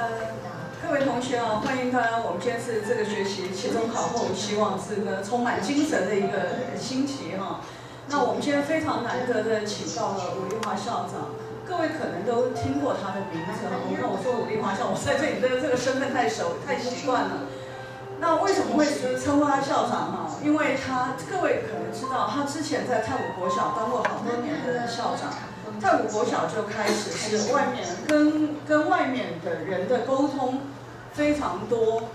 呃，各位同学啊，欢迎大家。我们今天是这个学期期中考后，希望是个充满精神的一个星期哈。那我们今天非常难得的请到了武丽华校长，各位可能都听过他的名字哈。那我说武丽华校，我在这里的这个身份太熟太习惯了。那为什么会称呼他校长哈？因为他各位可能知道，他之前在泰武国小当过好多年的校长。太武国小就开始是外面跟跟外面的人的沟通非常多，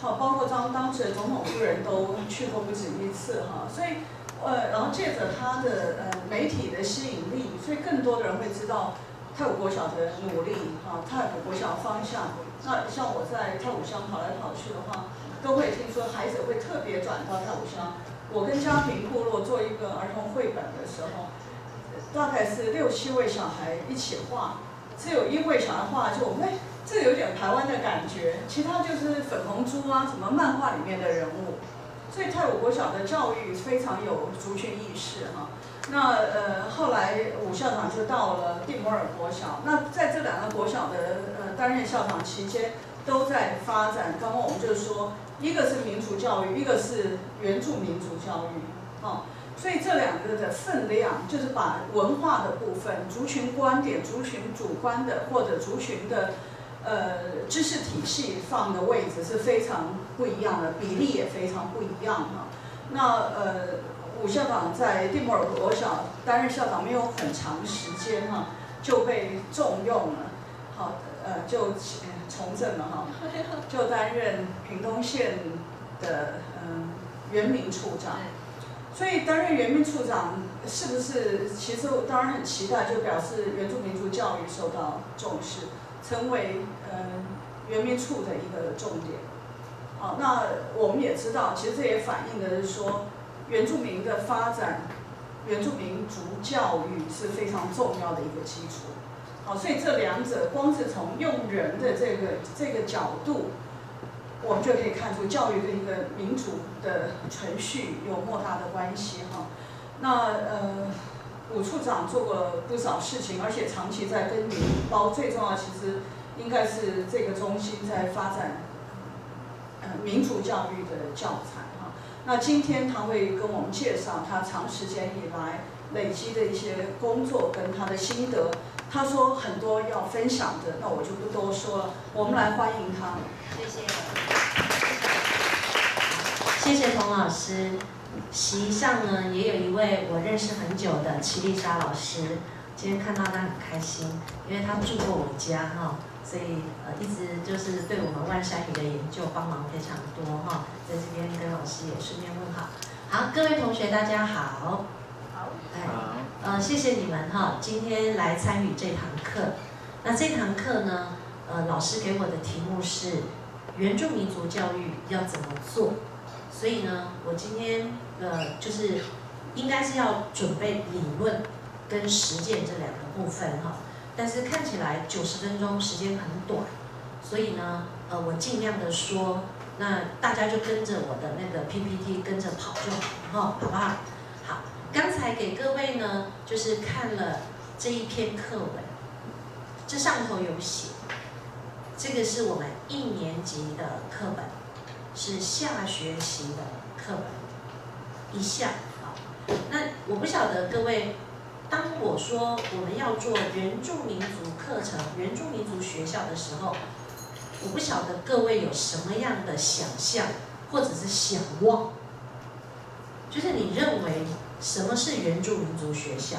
好，包括当当时的总统夫人都去过不止一次哈，所以呃，然后借着他的呃媒体的吸引力，所以更多的人会知道太武国小的努力哈，太武国小方向。那像我在太武乡跑来跑去的话，都会听说孩子会特别转到太武乡。我跟家庭部落做一个儿童绘本的时候。大概是六七位小孩一起画，只有一位小孩画就哎，这有点台湾的感觉，其他就是粉红猪啊，什么漫画里面的人物。所以泰武国小的教育非常有族群意识哈。那呃后来武校长就到了蒂摩尔国小，那在这两个国小的呃担任校长期间，都在发展。刚刚我们就是说，一个是民族教育，一个是原住民族教育，啊。所以这两个的分量，就是把文化的部分、族群观点、族群主观的或者族群的呃知识体系放的位置是非常不一样的，比例也非常不一样哈。那呃，武校长在蒂莫尔国小担任校长没有很长时间哈，就被重用了，好呃就从政了哈，就担任屏东县的嗯原民处长。所以担任原民处长是不是？其实我当然很期待，就表示原住民族教育受到重视，成为嗯原民处的一个重点。好，那我们也知道，其实这也反映的是说，原住民的发展，原住民族教育是非常重要的一个基础。好，所以这两者光是从用人的这个这个角度。我们就可以看出教育跟一个民主的程序有莫大的关系哈。那呃，武处长做过不少事情，而且长期在耕耘。包最重要，其实应该是这个中心在发展呃民主教育的教材哈。那今天他会跟我们介绍他长时间以来累积的一些工作跟他的心得。他说很多要分享的，那我就不多说了。我们来欢迎他。谢谢。谢谢童老师，席上呢也有一位我认识很久的齐丽莎老师，今天看到她很开心，因为她住过我家哈，所以呃一直就是对我们万山语的研究帮忙非常多哈，在这边跟老师也顺便问好。好，各位同学大家好。呃谢谢你们哈，今天来参与这堂课。那这堂课呢，呃老师给我的题目是原住民族教育要怎么做？所以呢，我今天呃就是应该是要准备理论跟实践这两个部分哈，但是看起来九十分钟时间很短，所以呢呃我尽量的说，那大家就跟着我的那个 PPT 跟着跑就好哈，好不好？刚才给各位呢就是看了这一篇课文，这上头有写，这个是我们一年级的课本。是下学期的课本一项啊。那我不晓得各位，当我说我们要做原住民族课程、原住民族学校的时候，我不晓得各位有什么样的想象或者是想望，就是你认为什么是原住民族学校？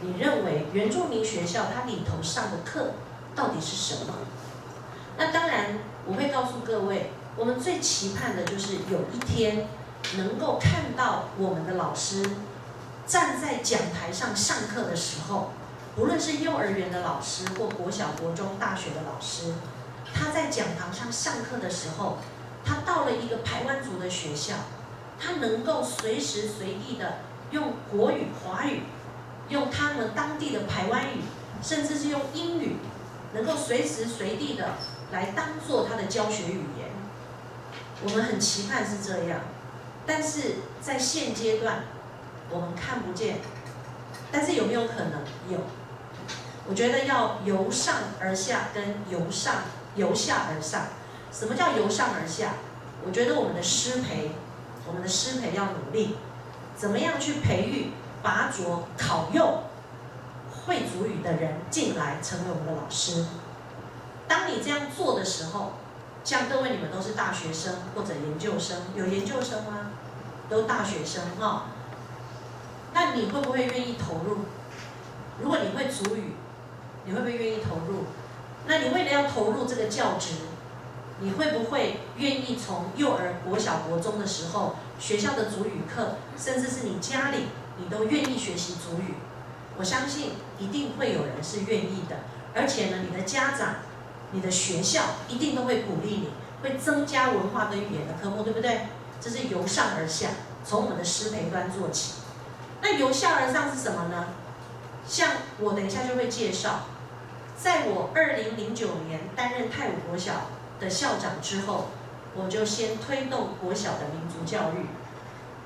你认为原住民学校它里头上的课到底是什么？那当然，我会告诉各位。我们最期盼的就是有一天能够看到我们的老师站在讲台上上课的时候，不论是幼儿园的老师或国小、国中、大学的老师，他在讲堂上上课的时候，他到了一个台湾族的学校，他能够随时随地的用国语、华语，用他们当地的台湾语，甚至是用英语，能够随时随地的来当做他的教学语言。我们很期盼是这样，但是在现阶段，我们看不见。但是有没有可能有？我觉得要由上而下跟由上由下而上。什么叫由上而下？我觉得我们的师培，我们的师培要努力，怎么样去培育、拔擢、考用会主语的人进来成为我们的老师？当你这样做的时候，像各位你们都是大学生或者研究生，有研究生吗？都大学生哈。那你会不会愿意投入？如果你会主语，你会不会愿意投入？那你为了要投入这个教职，你会不会愿意从幼儿、国小、国中的时候，学校的主语课，甚至是你家里，你都愿意学习主语？我相信一定会有人是愿意的，而且呢，你的家长。你的学校一定都会鼓励你，会增加文化跟语言的科目，对不对？这是由上而下，从我们的师培端做起。那由下而上是什么呢？像我等一下就会介绍，在我二零零九年担任泰武国小的校长之后，我就先推动国小的民族教育，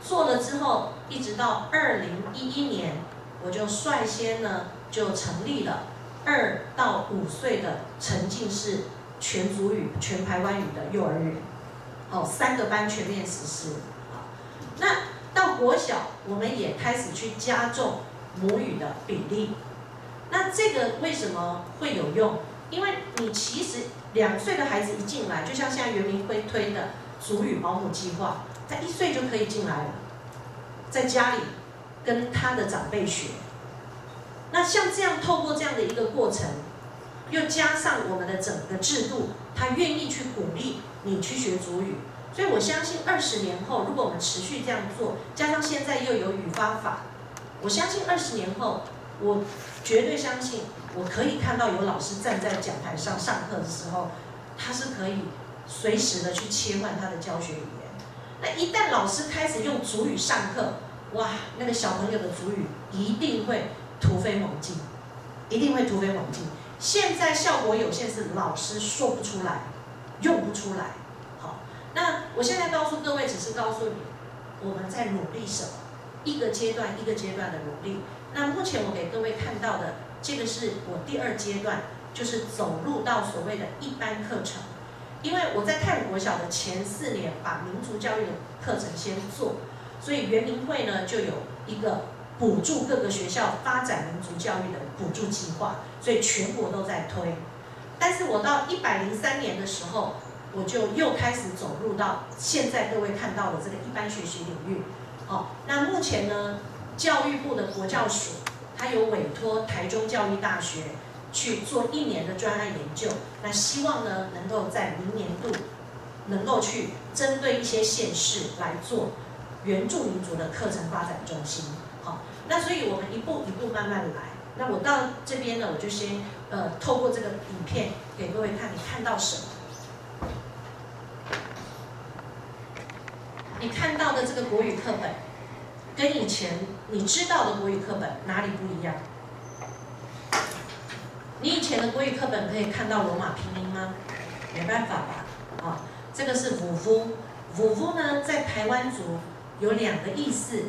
做了之后，一直到二零一一年，我就率先呢就成立了。二到五岁的沉浸式全族语、全台湾语的幼儿园，好，三个班全面实施。好，那到国小，我们也开始去加重母语的比例。那这个为什么会有用？因为你其实两岁的孩子一进来，就像现在袁明辉推的族语保姆计划，他一岁就可以进来了，在家里跟他的长辈学。那像这样透过这样的一个过程，又加上我们的整个制度，他愿意去鼓励你去学主语，所以我相信二十年后，如果我们持续这样做，加上现在又有语法法，我相信二十年后，我绝对相信，我可以看到有老师站在讲台上上课的时候，他是可以随时的去切换他的教学语言。那一旦老师开始用主语上课，哇，那个小朋友的主语一定会。突飞猛进，一定会突飞猛进。现在效果有限，是老师说不出来，用不出来。好，那我现在告诉各位，只是告诉你我们在努力什么，一个阶段一个阶段的努力。那目前我给各位看到的，这个是我第二阶段，就是走入到所谓的一般课程。因为我在泰国小的前四年，把民族教育的课程先做，所以园林会呢就有一个。补助各个学校发展民族教育的补助计划，所以全国都在推。但是我到一百零三年的时候，我就又开始走入到现在各位看到的这个一般学习领域。好，那目前呢，教育部的国教署，他有委托台中教育大学去做一年的专案研究，那希望呢，能够在明年度，能够去针对一些县市来做原住民族的课程发展中心。好那所以，我们一步一步慢慢来。那我到这边呢，我就先呃，透过这个影片给各位看，你看到什么？你看到的这个国语课本，跟以前你知道的国语课本哪里不一样？你以前的国语课本可以看到罗马拼音吗？没办法吧？啊，这个是五夫，五夫呢，在台湾族有两个意思。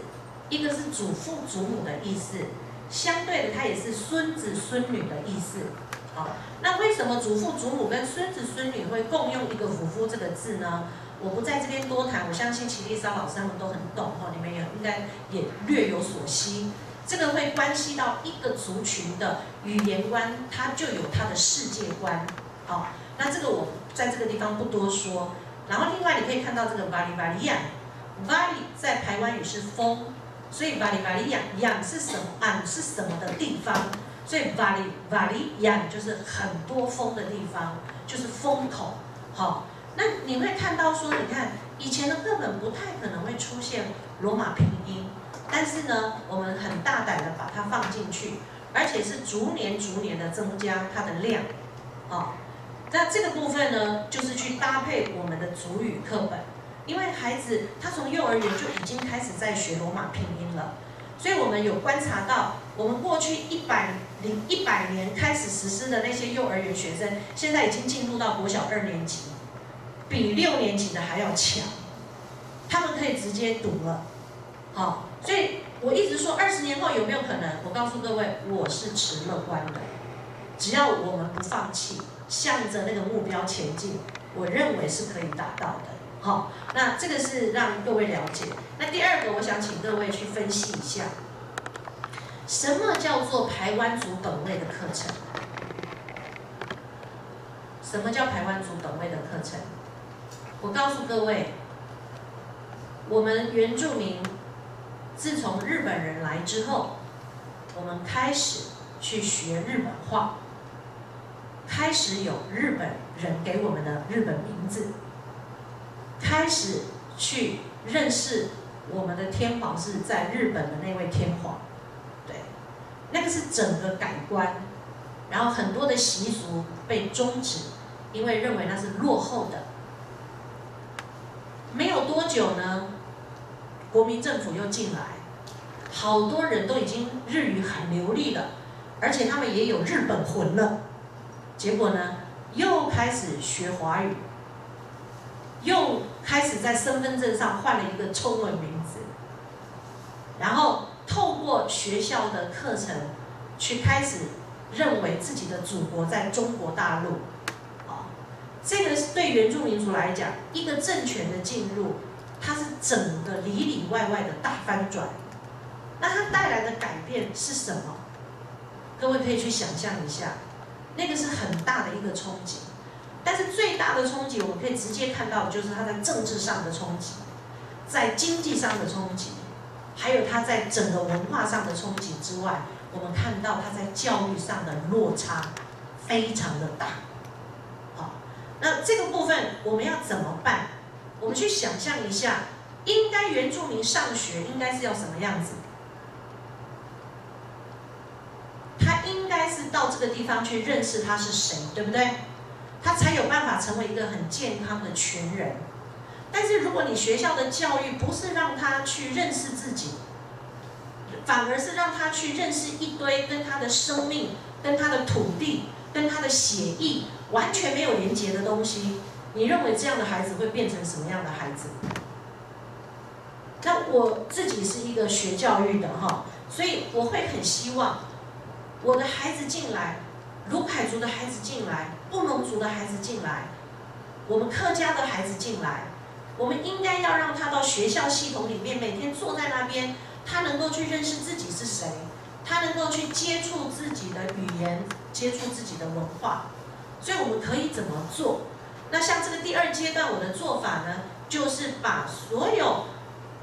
一个是祖父祖母的意思，相对的，它也是孙子孙女的意思。好，那为什么祖父祖母跟孙子孙女会共用一个“夫夫”这个字呢？我不在这边多谈，我相信齐丽莎老师他们都很懂哈，你们也应该也略有所悉。这个会关系到一个族群的语言观，它就有它的世界观。好，那这个我在这个地方不多说。然后另外你可以看到这个“瓦里瓦里亚”，“瓦里”在台湾语是风。所以瓦里瓦里养养是什么？俺是什么的地方？所以瓦里瓦里养就是很多风的地方，就是风口。好，那你会看到说，你看以前的课本不太可能会出现罗马拼音，但是呢，我们很大胆的把它放进去，而且是逐年逐年的增加它的量。哦，那这个部分呢，就是去搭配我们的主语课本。因为孩子他从幼儿园就已经开始在学罗马拼音了，所以我们有观察到，我们过去一百零一百年开始实施的那些幼儿园学生，现在已经进入到国小二年级，比六年级的还要强，他们可以直接读了，好，所以我一直说二十年后有没有可能？我告诉各位，我是持乐观的，只要我们不放弃，向着那个目标前进，我认为是可以达到的。好，那这个是让各位了解。那第二个，我想请各位去分析一下，什么叫做排湾族本位的课程？什么叫排湾族本位的课程？我告诉各位，我们原住民自从日本人来之后，我们开始去学日本话，开始有日本人给我们的日本名字。开始去认识我们的天皇是在日本的那位天皇，对，那个是整个改观，然后很多的习俗被终止，因为认为那是落后的。没有多久呢，国民政府又进来，好多人都已经日语很流利了，而且他们也有日本魂了，结果呢，又开始学华语。又开始在身份证上换了一个中文名字，然后透过学校的课程，去开始认为自己的祖国在中国大陆，这个对原住民族来讲，一个政权的进入，它是整个里里外外的大翻转，那它带来的改变是什么？各位可以去想象一下，那个是很大的一个冲击。但是最大的冲击，我们可以直接看到，就是它在政治上的冲击，在经济上的冲击，还有它在整个文化上的冲击之外，我们看到它在教育上的落差非常的大。那这个部分我们要怎么办？我们去想象一下，应该原住民上学应该是要什么样子？他应该是到这个地方去认识他是谁，对不对？他才有办法成为一个很健康的全人。但是如果你学校的教育不是让他去认识自己，反而是让他去认识一堆跟他的生命、跟他的土地、跟他的血液完全没有连结的东西，你认为这样的孩子会变成什么样的孩子？那我自己是一个学教育的哈，所以我会很希望我的孩子进来。卢凯族的孩子进来，布农族的孩子进来，我们客家的孩子进来，我们应该要让他到学校系统里面，每天坐在那边，他能够去认识自己是谁，他能够去接触自己的语言，接触自己的文化。所以我们可以怎么做？那像这个第二阶段，我的做法呢，就是把所有，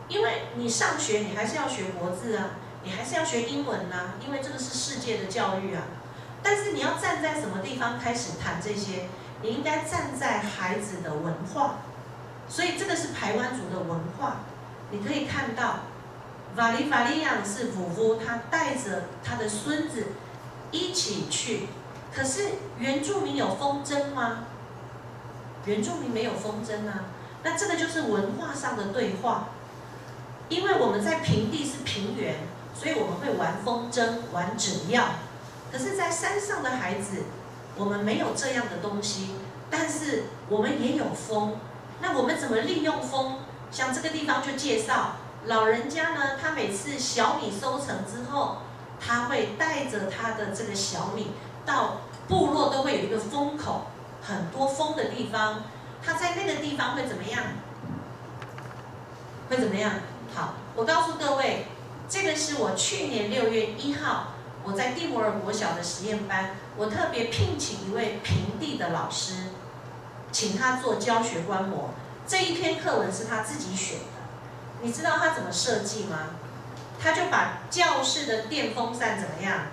因为你上学，你还是要学国字啊，你还是要学英文呐，因为这个是世界的教育啊。但是你要站在什么地方开始谈这些？你应该站在孩子的文化，所以这个是台湾族的文化。你可以看到，瓦里法利亚是夫妇，他带着他的孙子一起去。可是原住民有风筝吗？原住民没有风筝啊。那这个就是文化上的对话，因为我们在平地是平原，所以我们会玩风筝，玩纸鹞。可是，在山上的孩子，我们没有这样的东西，但是我们也有风。那我们怎么利用风？像这个地方就介绍，老人家呢，他每次小米收成之后，他会带着他的这个小米到部落，都会有一个风口，很多风的地方。他在那个地方会怎么样？会怎么样？好，我告诉各位，这个是我去年六月一号。我在蒂摩尔国小的实验班，我特别聘请一位平地的老师，请他做教学观摩。这一篇课文是他自己选的。你知道他怎么设计吗？他就把教室的电风扇怎么样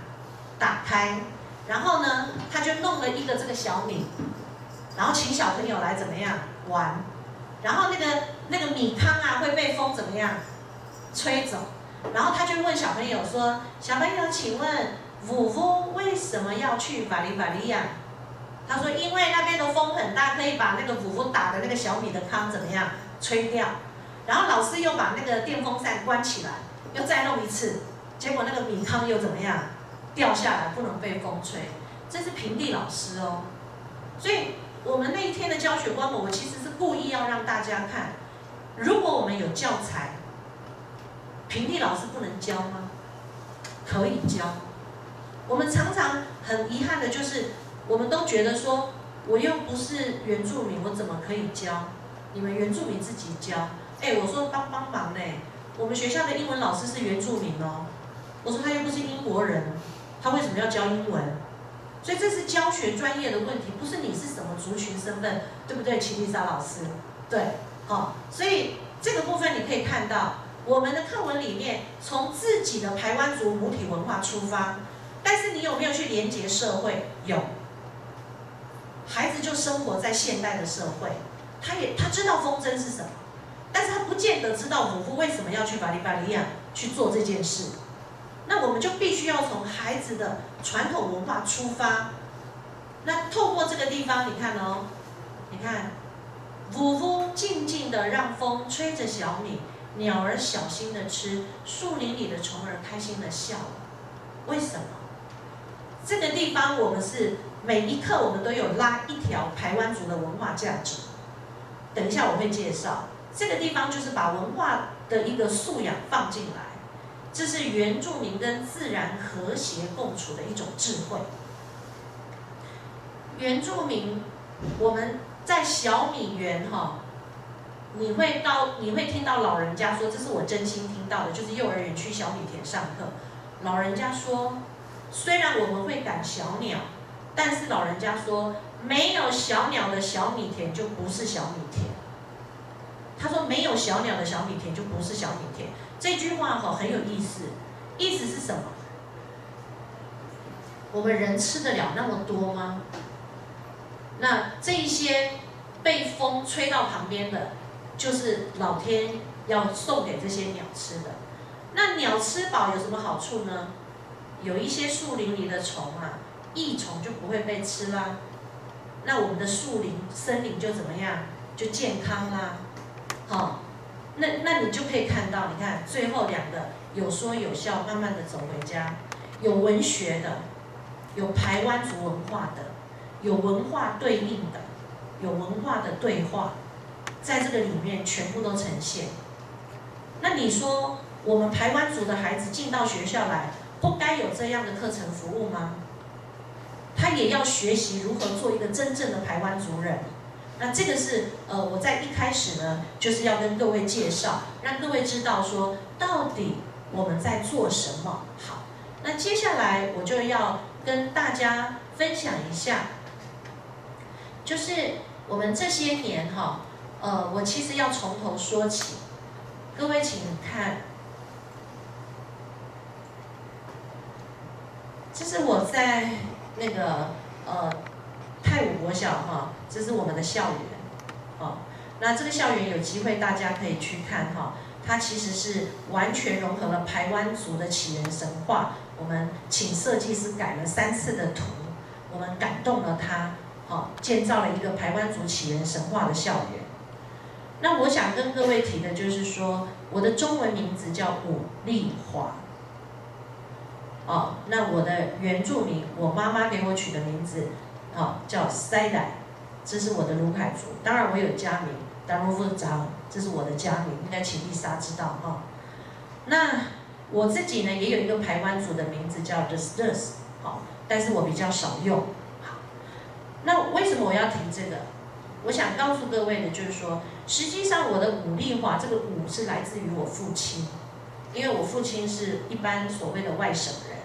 打开，然后呢，他就弄了一个这个小米，然后请小朋友来怎么样玩，然后那个那个米糠啊会被风怎么样吹走。然后他就问小朋友说：“小朋友，请问五夫为什么要去法利法利亚？”他说：“因为那边的风很大，可以把那个五夫打的那个小米的糠怎么样吹掉。”然后老师又把那个电风扇关起来，又再弄一次，结果那个米糠又怎么样掉下来，不能被风吹。这是平地老师哦。所以我们那一天的教学观摩，我其实是故意要让大家看，如果我们有教材。平地老师不能教吗？可以教，我们常常很遗憾的就是，我们都觉得说，我又不是原住民，我怎么可以教？你们原住民自己教。哎，我说帮帮忙嘞，我们学校的英文老师是原住民哦。我说他又不是英国人，他为什么要教英文？所以这是教学专业的问题，不是你是什么族群身份，对不对，齐丽莎老师？对，好，所以这个部分你可以看到，我们的课文里面从自己的台湾族母体文化出发，但是你有没有去连接社会？有，孩子就生活在现代的社会，他也他知道风筝是什么，但是他不见得知道祖父为什么要去巴黎巴利亚去做这件事。那我们就必须要从孩子的传统文化出发，那透过这个地方，你看哦，你看，呜呜静静的让风吹着小米，鸟儿小心的吃，树林里的虫儿开心的笑，为什么？这个地方我们是每一刻我们都有拉一条台湾族的文化价值，等一下我会介绍，这个地方就是把文化的一个素养放进来。这是原住民跟自然和谐共处的一种智慧。原住民，我们在小米园哈，你会到你会听到老人家说，这是我真心听到的，就是幼儿园去小米田上课，老人家说，虽然我们会赶小鸟，但是老人家说，没有小鸟的小米田就不是小米田。他说，没有小鸟的小米田就不是小米田。这句话哈很有意思，意思是什么？我们人吃得了那么多吗？那这一些被风吹到旁边的，就是老天要送给这些鸟吃的。那鸟吃饱有什么好处呢？有一些树林里的虫啊，益虫就不会被吃啦。那我们的树林、森林就怎么样？就健康啦。好。那那你就可以看到，你看最后两个有说有笑，慢慢的走回家，有文学的，有台湾族文化的，有文化对应的，有文化的对话，在这个里面全部都呈现。那你说我们台湾族的孩子进到学校来，不该有这样的课程服务吗？他也要学习如何做一个真正的台湾族人。那这个是呃，我在一开始呢，就是要跟各位介绍，让各位知道说，到底我们在做什么。好，那接下来我就要跟大家分享一下，就是我们这些年哈，呃，我其实要从头说起。各位请看，这是我在那个呃。泰武国小哈，这是我们的校园，哦，那这个校园有机会大家可以去看哈，它其实是完全融合了台湾族的起源神话。我们请设计师改了三次的图，我们感动了他，哦，建造了一个台湾族起源神话的校园。那我想跟各位提的就是说，我的中文名字叫武丽华，哦，那我的原住民，我妈妈给我取的名字。哦，叫塞奶，这是我的卢凯族。当然，我有家名，达罗夫扎，这是我的家名，应该请丽莎知道哈。那我自己呢，也有一个排湾族的名字叫 The Stars，好，但是我比较少用。好，那为什么我要提这个？我想告诉各位的，就是说，实际上我的武力华，这个武是来自于我父亲，因为我父亲是一般所谓的外省人，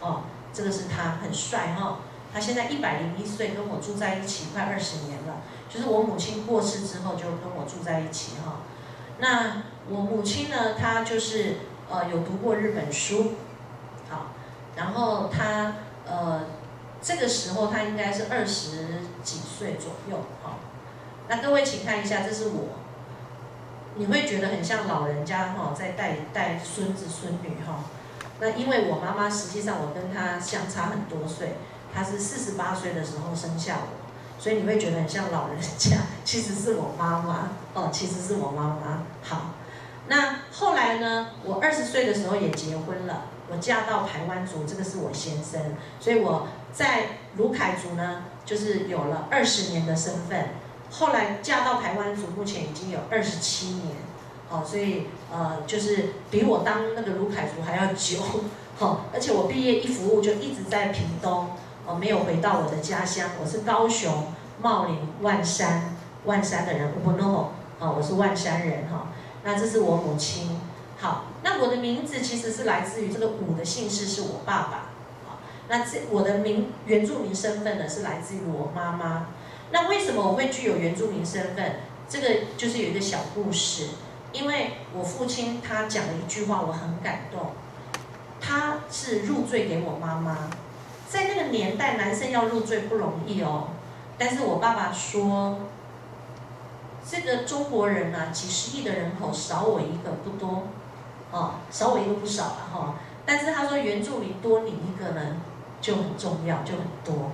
哦，这个是他很帅哈。他现在一百零一岁，跟我住在一起快二十年了。就是我母亲过世之后，就跟我住在一起哈。那我母亲呢，她就是呃有读过日本书，好，然后她呃这个时候她应该是二十几岁左右哈。那各位请看一下，这是我，你会觉得很像老人家哈，在带带孙子孙女哈。那因为我妈妈实际上我跟她相差很多岁。他是四十八岁的时候生下我，所以你会觉得很像老人家，其实是我妈妈哦，其实是我妈妈。好，那后来呢？我二十岁的时候也结婚了，我嫁到台湾族，这个是我先生，所以我在卢凯族呢，就是有了二十年的身份。后来嫁到台湾族，目前已经有二十七年，哦，所以呃，就是比我当那个卢凯族还要久。好，而且我毕业一服务就一直在屏东，我，没有回到我的家乡，我是高雄茂林万山万山的人，我不 know，哦，我是万山人哈，那这是我母亲，好，那我的名字其实是来自于这个武的姓氏是我爸爸，好，那这我的名原住民身份呢是来自于我妈妈，那为什么我会具有原住民身份？这个就是有一个小故事，因为我父亲他讲了一句话，我很感动。他是入赘给我妈妈，在那个年代，男生要入赘不容易哦。但是我爸爸说，这个中国人啊，几十亿的人口，少我一个不多，哦，少我一个不少了哈。但是他说原住民多你一个呢，就很重要，就很多。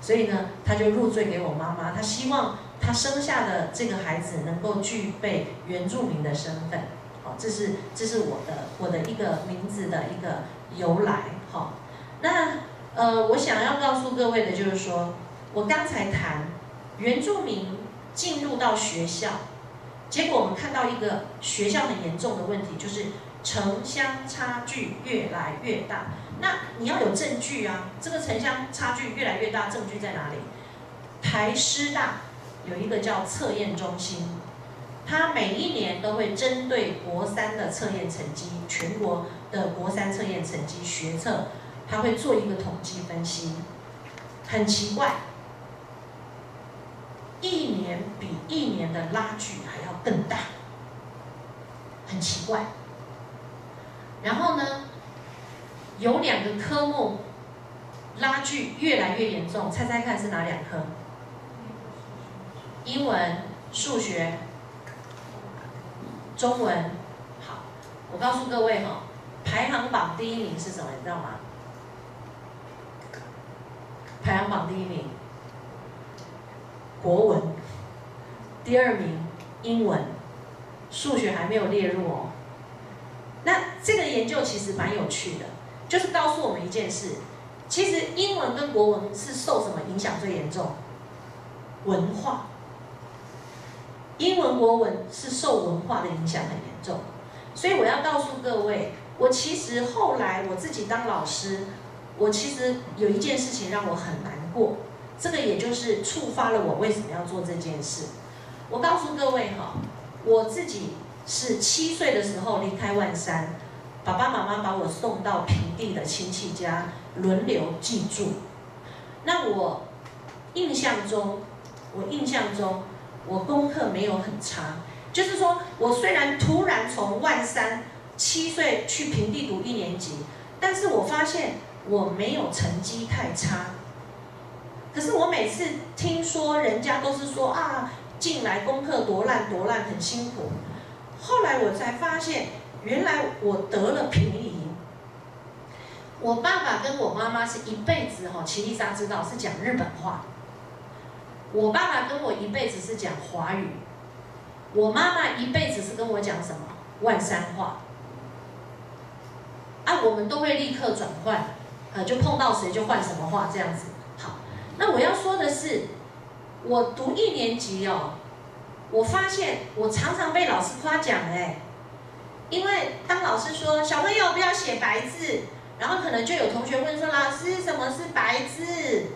所以呢，他就入赘给我妈妈，他希望。他生下的这个孩子能够具备原住民的身份，好，这是这是我的我的一个名字的一个由来，好，那呃，我想要告诉各位的就是说，我刚才谈原住民进入到学校，结果我们看到一个学校很严重的问题，就是城乡差距越来越大。那你要有证据啊，这个城乡差距越来越大，证据在哪里？台师大。有一个叫测验中心，它每一年都会针对国三的测验成绩，全国的国三测验成绩学测，他会做一个统计分析。很奇怪，一年比一年的拉距还要更大，很奇怪。然后呢，有两个科目拉距越来越严重，猜猜看是哪两科？英文、数学、中文，好，我告诉各位哈，排行榜第一名是什么？你知道吗？排行榜第一名，国文，第二名英文，数学还没有列入哦。那这个研究其实蛮有趣的，就是告诉我们一件事，其实英文跟国文是受什么影响最严重？文化。英文、国文是受文化的影响很严重，所以我要告诉各位，我其实后来我自己当老师，我其实有一件事情让我很难过，这个也就是触发了我为什么要做这件事。我告诉各位哈，我自己是七岁的时候离开万山，爸爸妈妈把我送到平地的亲戚家轮流寄住。那我印象中，我印象中。我功课没有很差，就是说我虽然突然从万山七岁去平地读一年级，但是我发现我没有成绩太差。可是我每次听说人家都是说啊，进来功课多烂多烂，很辛苦。后来我才发现，原来我得了平移。我爸爸跟我妈妈是一辈子哈，齐丽莎知道是讲日本话。我爸爸跟我一辈子是讲华语，我妈妈一辈子是跟我讲什么万山话，啊，我们都会立刻转换，呃，就碰到谁就换什么话这样子。好，那我要说的是，我读一年级哦，我发现我常常被老师夸奖哎，因为当老师说小朋友不要写白字，然后可能就有同学问说老师什么是白字？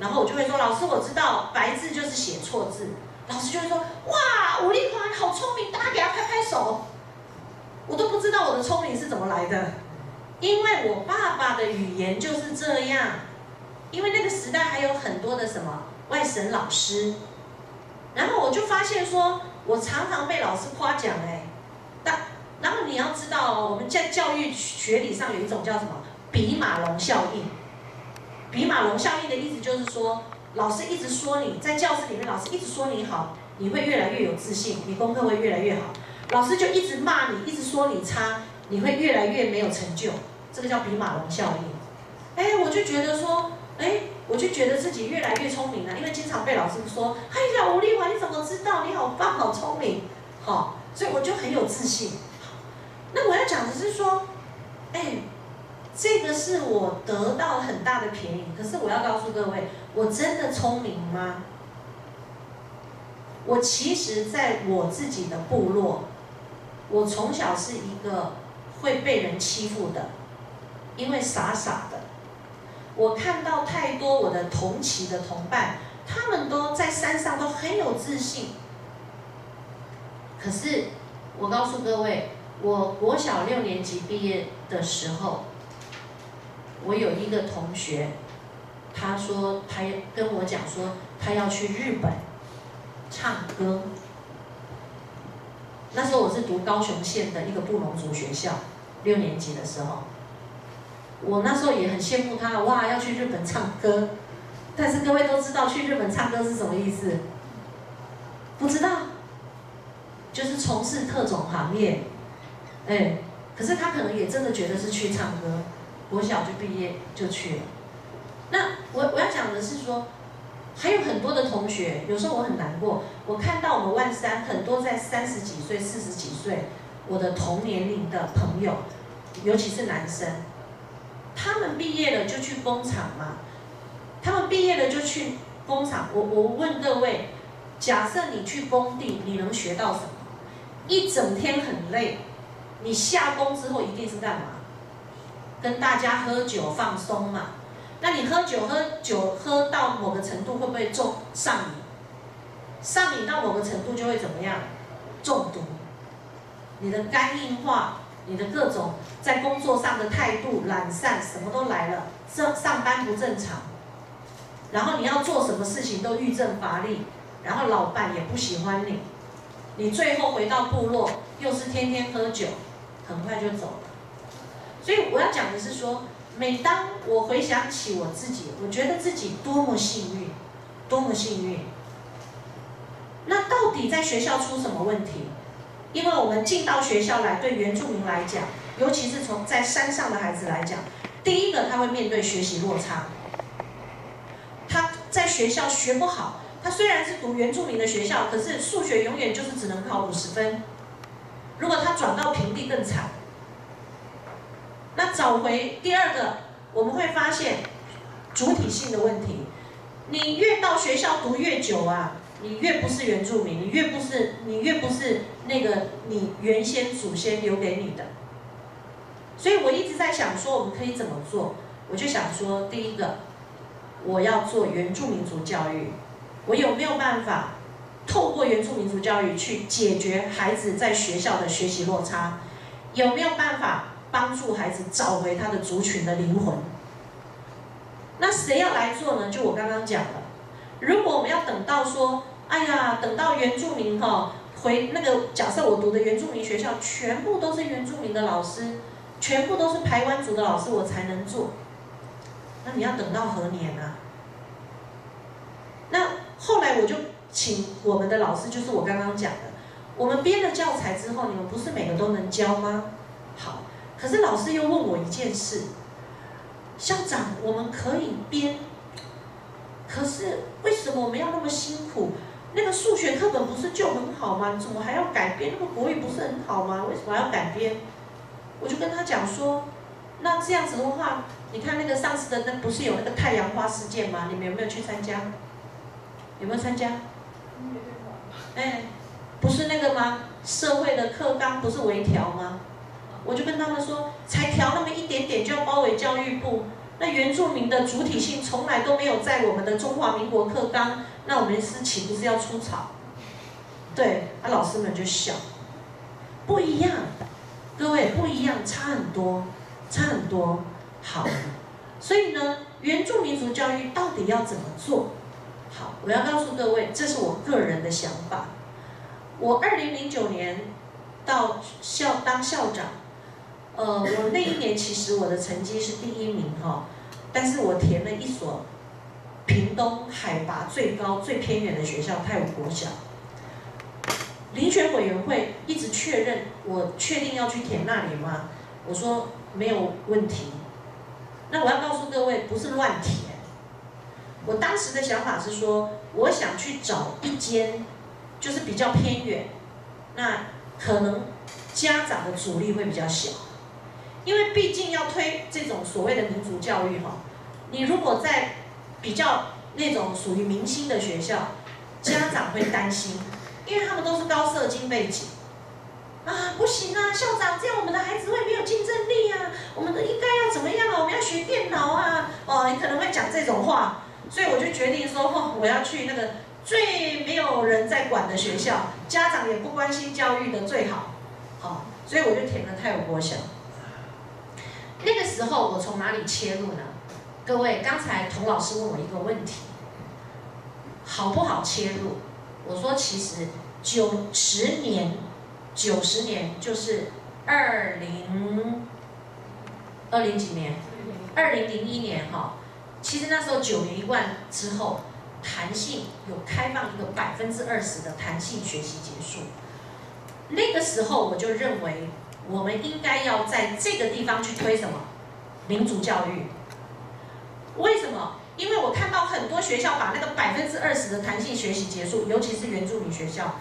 然后我就会说，老师，我知道白字就是写错字。老师就会说，哇，吴丽华你好聪明，大家给他拍拍手。我都不知道我的聪明是怎么来的，因为我爸爸的语言就是这样。因为那个时代还有很多的什么外省老师，然后我就发现说，我常常被老师夸奖哎。但然后你要知道，我们在教育学理上有一种叫什么比马龙效应。比马龙效应的意思就是说，老师一直说你在教室里面，老师一直说你好，你会越来越有自信，你功课会越来越好。老师就一直骂你，一直说你差，你会越来越没有成就。这个叫比马龙效应。哎，我就觉得说，哎，我就觉得自己越来越聪明了，因为经常被老师说，哎呀，吴丽华你怎么知道？你好棒，好聪明，好，所以我就很有自信。那我要讲的是说，哎。这个是我得到很大的便宜，可是我要告诉各位，我真的聪明吗？我其实在我自己的部落，我从小是一个会被人欺负的，因为傻傻的，我看到太多我的同期的同伴，他们都在山上都很有自信。可是我告诉各位，我国小六年级毕业的时候，我有一个同学，他说他跟我讲说他要去日本唱歌。那时候我是读高雄县的一个布农族学校，六年级的时候，我那时候也很羡慕他，哇，要去日本唱歌。但是各位都知道去日本唱歌是什么意思？不知道，就是从事特种行业，哎，可是他可能也真的觉得是去唱歌，国小就毕业就去了。那我我要讲的是说。还有很多的同学，有时候我很难过。我看到我们万山很多在三十几岁、四十几岁，我的同年龄的朋友，尤其是男生，他们毕业了就去工厂嘛。他们毕业了就去工厂。我我问各位，假设你去工地，你能学到什么？一整天很累，你下工之后一定是干嘛？跟大家喝酒放松嘛。那你喝酒喝酒喝到某个程度会不会中上瘾？上瘾到某个程度就会怎么样？中毒。你的肝硬化，你的各种在工作上的态度懒散，什么都来了，上上班不正常。然后你要做什么事情都郁症乏力，然后老板也不喜欢你，你最后回到部落又是天天喝酒，很快就走了。所以我要讲的是说。每当我回想起我自己，我觉得自己多么幸运，多么幸运。那到底在学校出什么问题？因为我们进到学校来，对原住民来讲，尤其是从在山上的孩子来讲，第一个他会面对学习落差。他在学校学不好，他虽然是读原住民的学校，可是数学永远就是只能考五十分。如果他转到平地更惨。那找回第二个，我们会发现主体性的问题。你越到学校读越久啊，你越不是原住民，你越不是你越不是那个你原先祖先留给你的。所以我一直在想说，我们可以怎么做？我就想说，第一个，我要做原住民族教育，我有没有办法透过原住民族教育去解决孩子在学校的学习落差？有没有办法？帮助孩子找回他的族群的灵魂。那谁要来做呢？就我刚刚讲的，如果我们要等到说，哎呀，等到原住民哈回那个，假设我读的原住民学校全部都是原住民的老师，全部都是台湾族的老师，我才能做。那你要等到何年呢？那后来我就请我们的老师，就是我刚刚讲的，我们编了教材之后，你们不是每个都能教吗？好。可是老师又问我一件事，校长，我们可以编，可是为什么我们要那么辛苦？那个数学课本不是就很好吗？怎么还要改编？那个国语不是很好吗？为什么要改编？我就跟他讲说，那这样子的话，你看那个上次的那不是有那个太阳花事件吗？你们有没有去参加？有没有参加？哎，不是那个吗？社会的课纲不是微调吗？我就跟他们说，才调那么一点点就要包围教育部，那原住民的主体性从来都没有在我们的中华民国课纲，那我们是岂不是要出草？对，啊老师们就笑，不一样，各位不一样，差很多，差很多。好，所以呢，原住民族教育到底要怎么做？好，我要告诉各位，这是我个人的想法。我二零零九年到校当校长。呃，我那一年其实我的成绩是第一名哈，但是我填了一所屏东海拔最高、最偏远的学校太武国小。遴选委员会一直确认我确定要去填那里吗？我说没有问题。那我要告诉各位，不是乱填。我当时的想法是说，我想去找一间就是比较偏远，那可能家长的阻力会比较小。因为毕竟要推这种所谓的民族教育哈，你如果在比较那种属于明星的学校，家长会担心，因为他们都是高社经背景，啊，不行啊，校长，这样我们的孩子会没有竞争力啊，我们的应该要怎么样啊？我们要学电脑啊，哦，你可能会讲这种话，所以我就决定说，哦，我要去那个最没有人在管的学校，家长也不关心教育的最好，好，所以我就填了泰武国小。那个时候我从哪里切入呢？各位，刚才童老师问我一个问题，好不好切入？我说其实九十年，九十年就是二零二零几年，二零零一年哈。其实那时候九年一贯之后，弹性有开放一个百分之二十的弹性学习结束。那个时候我就认为。我们应该要在这个地方去推什么民族教育？为什么？因为我看到很多学校把那个百分之二十的弹性学习结束，尤其是原住民学校，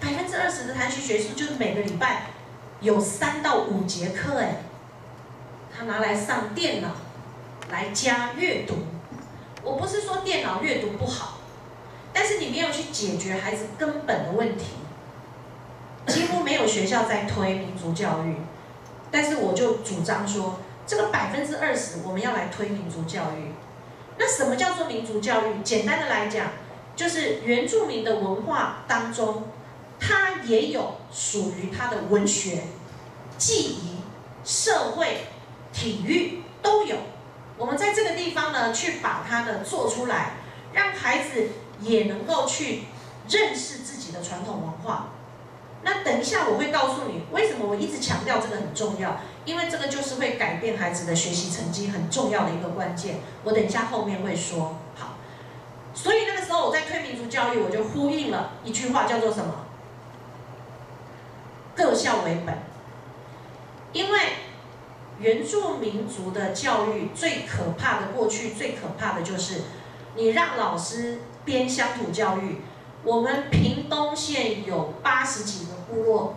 百分之二十的弹性学习就是每个礼拜有三到五节课，哎，他拿来上电脑来加阅读。我不是说电脑阅读不好，但是你没有去解决孩子根本的问题。几乎没有学校在推民族教育，但是我就主张说，这个百分之二十我们要来推民族教育。那什么叫做民族教育？简单的来讲，就是原住民的文化当中，它也有属于它的文学、记忆、社会、体育都有。我们在这个地方呢，去把它的做出来，让孩子也能够去认识自己的传统文化。那等一下，我会告诉你为什么我一直强调这个很重要，因为这个就是会改变孩子的学习成绩很重要的一个关键。我等一下后面会说。好，所以那个时候我在推民族教育，我就呼应了一句话，叫做什么？各校为本。因为原住民族的教育最可怕的，过去最可怕的就是你让老师编乡土教育。我们屏东县有八十几个部落，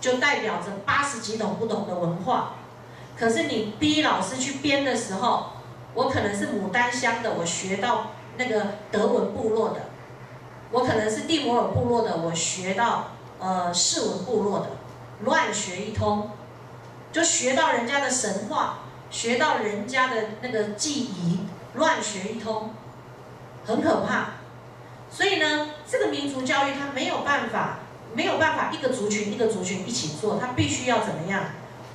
就代表着八十几种不同的文化。可是你逼老师去编的时候，我可能是牡丹乡的，我学到那个德文部落的；我可能是蒂摩尔部落的，我学到呃士文部落的，乱学一通，就学到人家的神话，学到人家的那个记忆，乱学一通，很可怕。所以呢，这个民族教育它没有办法，没有办法一个族群一个族群一起做，它必须要怎么样？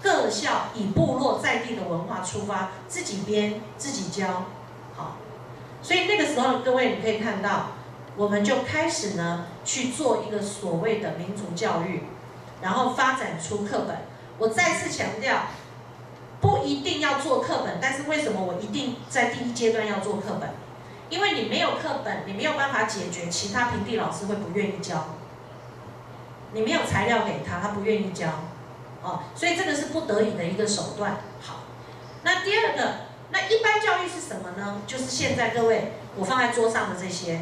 各校以部落在地的文化出发，自己编自己教，好。所以那个时候，各位你可以看到，我们就开始呢去做一个所谓的民族教育，然后发展出课本。我再次强调，不一定要做课本，但是为什么我一定在第一阶段要做课本？因为你没有课本，你没有办法解决其他平地老师会不愿意教。你没有材料给他，他不愿意教，哦，所以这个是不得已的一个手段。好，那第二个，那一般教育是什么呢？就是现在各位我放在桌上的这些，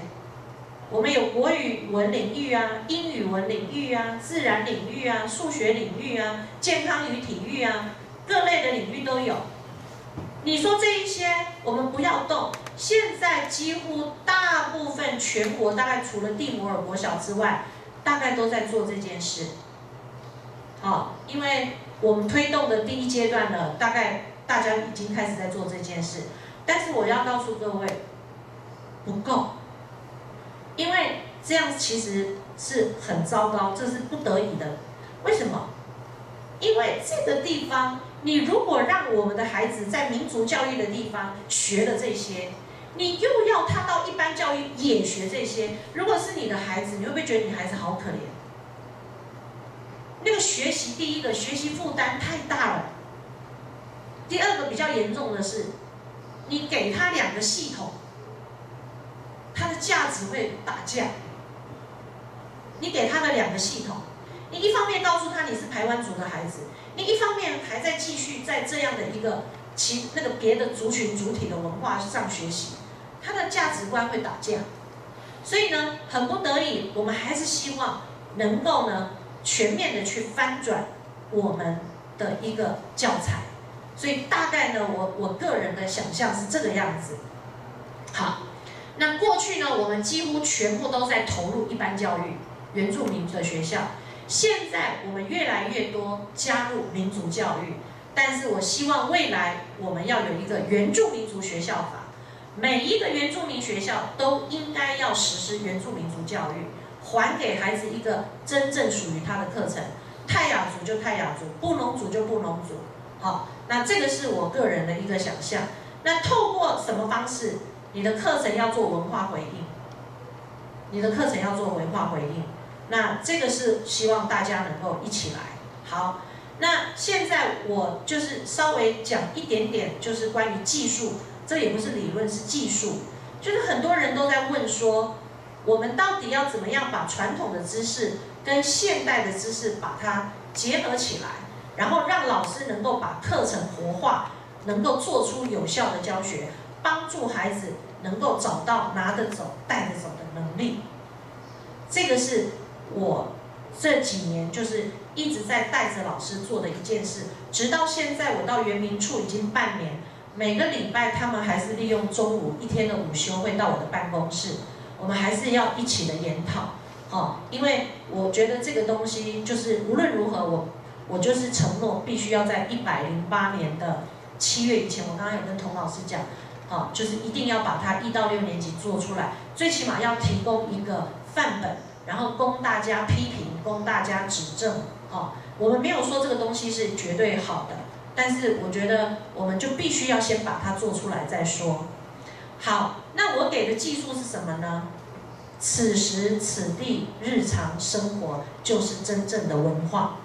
我们有国语文领域啊，英语文领域啊，自然领域啊，数学领域啊，健康与体育啊，各类的领域都有。你说这一些我们不要动，现在几乎大部分全国大概除了蒂摩尔国小之外，大概都在做这件事。好，因为我们推动的第一阶段呢，大概大家已经开始在做这件事，但是我要告诉各位，不够，因为这样其实是很糟糕，这是不得已的。为什么？因为这个地方。你如果让我们的孩子在民族教育的地方学了这些，你又要他到一般教育也学这些，如果是你的孩子，你会不会觉得你孩子好可怜？那个学习，第一个学习负担太大了。第二个比较严重的是，你给他两个系统，他的价值会打架。你给他的两个系统，你一方面告诉他你是台湾族的孩子。你一方面还在继续在这样的一个其那个别的族群主体的文化上学习，他的价值观会打架，所以呢，很不得已，我们还是希望能够呢全面的去翻转我们的一个教材，所以大概呢，我我个人的想象是这个样子。好，那过去呢，我们几乎全部都在投入一般教育，原住民的学校。现在我们越来越多加入民族教育，但是我希望未来我们要有一个原住民族学校法，每一个原住民学校都应该要实施原住民族教育，还给孩子一个真正属于他的课程。泰雅族就泰雅族，布农族就布农族。好，那这个是我个人的一个想象。那透过什么方式？你的课程要做文化回应，你的课程要做文化回应。那这个是希望大家能够一起来。好，那现在我就是稍微讲一点点，就是关于技术，这也不是理论，是技术。就是很多人都在问说，我们到底要怎么样把传统的知识跟现代的知识把它结合起来？然后让老师能够把课程活化，能够做出有效的教学，帮助孩子能够找到拿得走、带得走的能力。这个是我这几年就是一直在带着老师做的一件事，直到现在我到原民处已经半年，每个礼拜他们还是利用中午一天的午休会到我的办公室，我们还是要一起的研讨，哦，因为我觉得这个东西就是无论如何我。我就是承诺，必须要在一百零八年的七月以前，我刚刚有跟童老师讲，好，就是一定要把它一到六年级做出来，最起码要提供一个范本，然后供大家批评，供大家指正，哦，我们没有说这个东西是绝对好的，但是我觉得我们就必须要先把它做出来再说。好，那我给的技术是什么呢？此时此地日常生活就是真正的文化。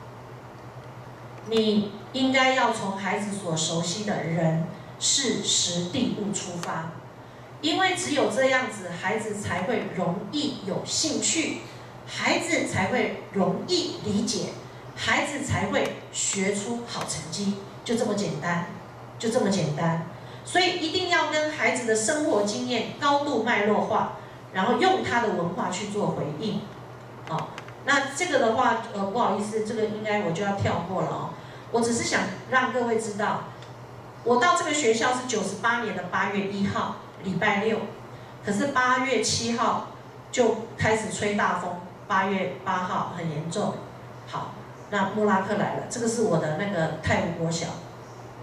你应该要从孩子所熟悉的人、事、时、地、物出发，因为只有这样子，孩子才会容易有兴趣，孩子才会容易理解，孩子才会学出好成绩，就这么简单，就这么简单。所以一定要跟孩子的生活经验高度脉络化，然后用他的文化去做回应。好，那这个的话，呃，不好意思，这个应该我就要跳过了哦。我只是想让各位知道，我到这个学校是九十八年的八月一号，礼拜六。可是八月七号就开始吹大风，八月八号很严重。好，那莫拉克来了，这个是我的那个泰晤国小。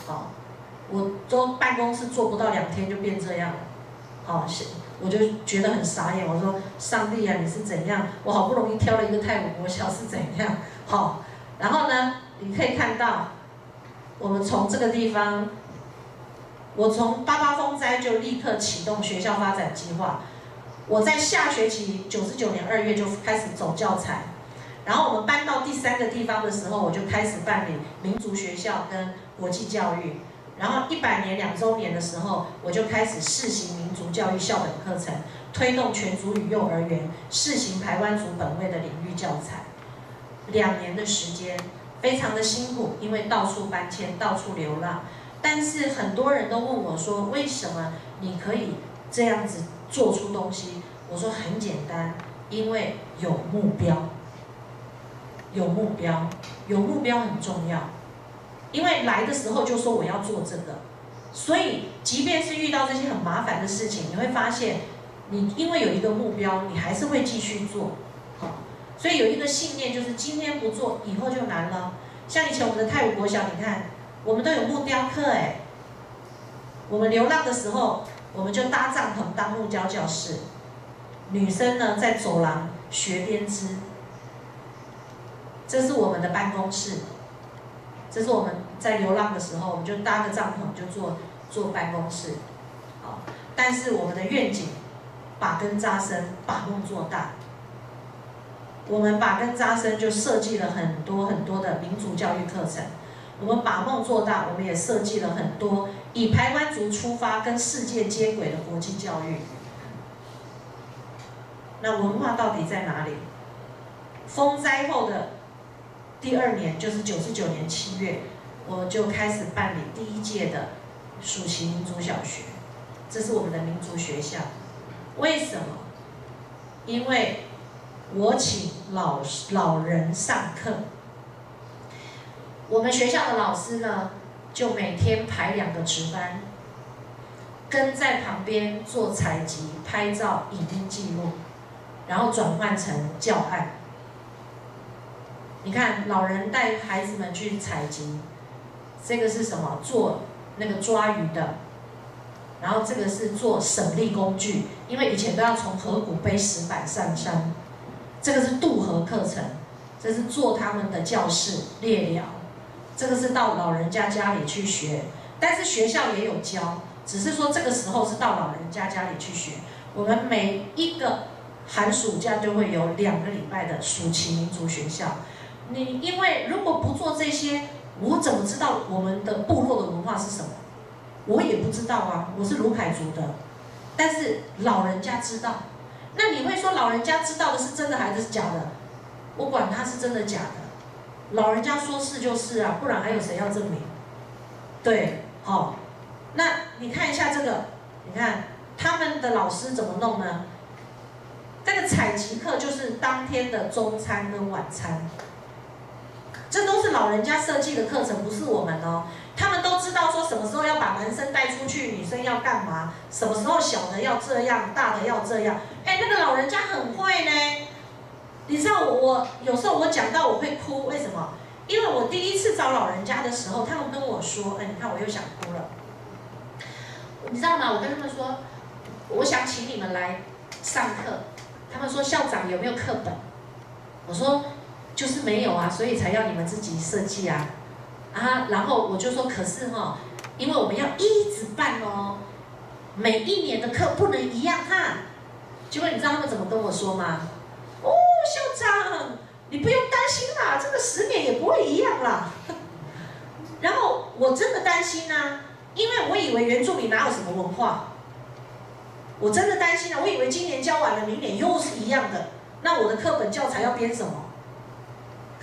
好，我都办公室坐不到两天就变这样了。好，我就觉得很傻眼。我说上帝啊，你是怎样？我好不容易挑了一个泰晤国小是怎样？好，然后呢？你可以看到，我们从这个地方，我从八八风灾就立刻启动学校发展计划。我在下学期九十九年二月就开始走教材，然后我们搬到第三个地方的时候，我就开始办理民族学校跟国际教育。然后一百年两周年的时候，我就开始试行民族教育校本课程，推动全族语幼儿园试行台湾族本位的领域教材。两年的时间。非常的辛苦，因为到处搬迁，到处流浪。但是很多人都问我说：“为什么你可以这样子做出东西？”我说：“很简单，因为有目标。有目标，有目标很重要。因为来的时候就说我要做这个，所以即便是遇到这些很麻烦的事情，你会发现，你因为有一个目标，你还是会继续做。好。所以有一个信念，就是今天不做，以后就难了。像以前我们的泰武国小，你看，我们都有木雕课哎。我们流浪的时候，我们就搭帐篷当木雕教室。女生呢，在走廊学编织。这是我们的办公室。这是我们在流浪的时候，我们就搭个帐篷就做做办公室。好，但是我们的愿景，把根扎深，把梦做大。我们把根扎深，就设计了很多很多的民族教育课程。我们把梦做大，我们也设计了很多以台湾族出发、跟世界接轨的国际教育。那文化到底在哪里？风灾后的第二年，就是九十九年七月，我就开始办理第一届的暑期民族小学。这是我们的民族学校。为什么？因为。我请老老人上课，我们学校的老师呢，就每天排两个值班，跟在旁边做采集、拍照、影音记录，然后转换成教案。你看，老人带孩子们去采集，这个是什么？做那个抓鱼的。然后这个是做省力工具，因为以前都要从河谷背石板上山。这个是渡河课程，这是做他们的教室列寮。这个是到老人家家里去学，但是学校也有教，只是说这个时候是到老人家家里去学。我们每一个寒暑假就会有两个礼拜的暑期民族学校。你因为如果不做这些，我怎么知道我们的部落的文化是什么？我也不知道啊。我是卢凯族的，但是老人家知道。那你会说老人家知道的是真的还是假的？我管他是真的假的，老人家说是就是啊，不然还有谁要证明？对，好。那你看一下这个，你看他们的老师怎么弄呢？这个采集课就是当天的中餐跟晚餐。这都是老人家设计的课程，不是我们哦。他们都知道说什么时候要把男生带出去，女生要干嘛？什么时候小的要这样，大的要这样？哎，那个老人家很会呢。你知道我我有时候我讲到我会哭，为什么？因为我第一次找老人家的时候，他们跟我说，哎，你看我又想哭了。你知道吗？我跟他们说，我想请你们来上课。他们说校长有没有课本？我说。就是没有啊，所以才要你们自己设计啊，啊，然后我就说，可是哈，因为我们要一直办哦，每一年的课不能一样哈。结果你知道他们怎么跟我说吗？哦，校长，你不用担心啦，这个十年也不会一样啦。然后我真的担心啊，因为我以为原住民哪有什么文化，我真的担心啊，我以为今年教完了，明年又是一样的，那我的课本教材要编什么？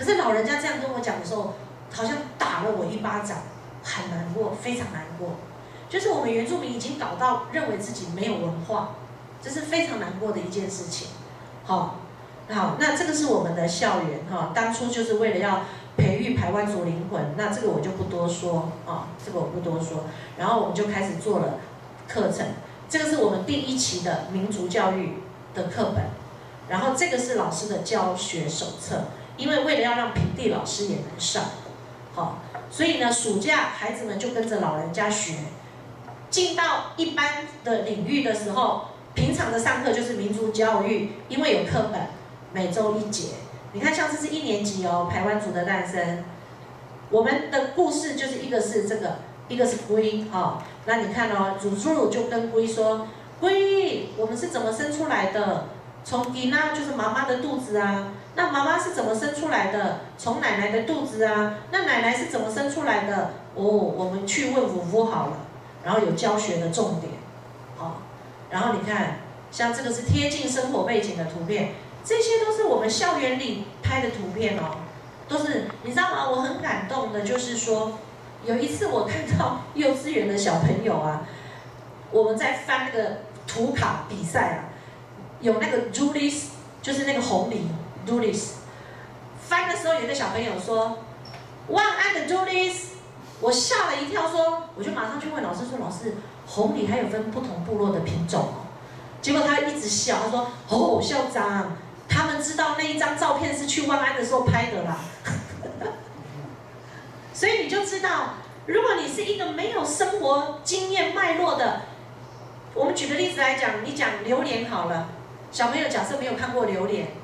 可是老人家这样跟我讲的时候，好像打了我一巴掌，很难过，非常难过。就是我们原住民已经搞到认为自己没有文化，这是非常难过的一件事情。好，好，那这个是我们的校园哈，当初就是为了要培育台湾族灵魂，那这个我就不多说啊，这个我不多说。然后我们就开始做了课程，这个是我们第一期的民族教育的课本，然后这个是老师的教学手册。因为为了要让平地老师也能上，好，所以呢，暑假孩子们就跟着老人家学。进到一般的领域的时候，平常的上课就是民族教育，因为有课本，每周一节。你看，像这是一年级哦，台湾族的诞生。我们的故事就是一个是这个，一个是龟，哈。那你看哦，祖祖就跟龟说：“龟，我们是怎么生出来的？从伊娜就是妈妈的肚子啊。”那妈妈是怎么生出来的？从奶奶的肚子啊。那奶奶是怎么生出来的？哦，我们去问五夫好了。然后有教学的重点，哦。然后你看，像这个是贴近生活背景的图片，这些都是我们校园里拍的图片哦。都是你知道吗？我很感动的，就是说，有一次我看到幼稚园的小朋友啊，我们在翻那个图卡比赛啊，有那个 Julius，就是那个红领。Julius，翻的时候有个小朋友说：“万安的 Julius，我吓了一跳，说我就马上去问老师说：老师，红梨还有分不同部落的品种哦。结果他一直笑，他说：哦，校长，他们知道那一张照片是去万安的时候拍的啦。所以你就知道，如果你是一个没有生活经验脉络的，我们举个例子来讲，你讲榴莲好了，小朋友假设没有看过榴莲。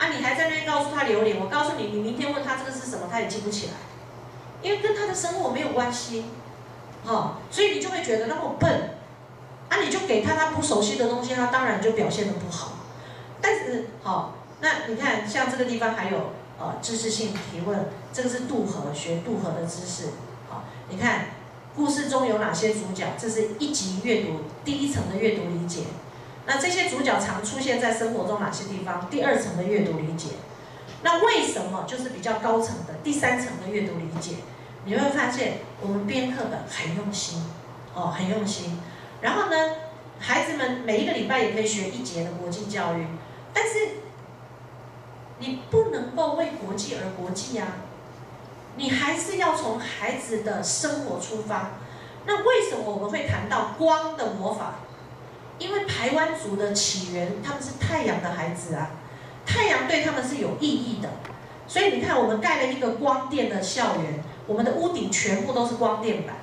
啊，你还在那边告诉他榴莲？我告诉你，你明天问他这个是什么，他也记不起来，因为跟他的生活没有关系，哈，所以你就会觉得那么笨，啊，你就给他他不熟悉的东西，他当然就表现的不好。但是，好，那你看，像这个地方还有呃知识性提问，这个是渡河学渡河的知识，好，你看故事中有哪些主角？这是一级阅读第一层的阅读理解。那这些主角常出现在生活中哪些地方？第二层的阅读理解，那为什么就是比较高层的第三层的阅读理解？你会发现我们编课本很用心，哦，很用心。然后呢，孩子们每一个礼拜也可以学一节的国际教育，但是你不能够为国际而国际呀，你还是要从孩子的生活出发。那为什么我们会谈到光的魔法？因为台湾族的起源，他们是太阳的孩子啊，太阳对他们是有意义的，所以你看，我们盖了一个光电的校园，我们的屋顶全部都是光电板。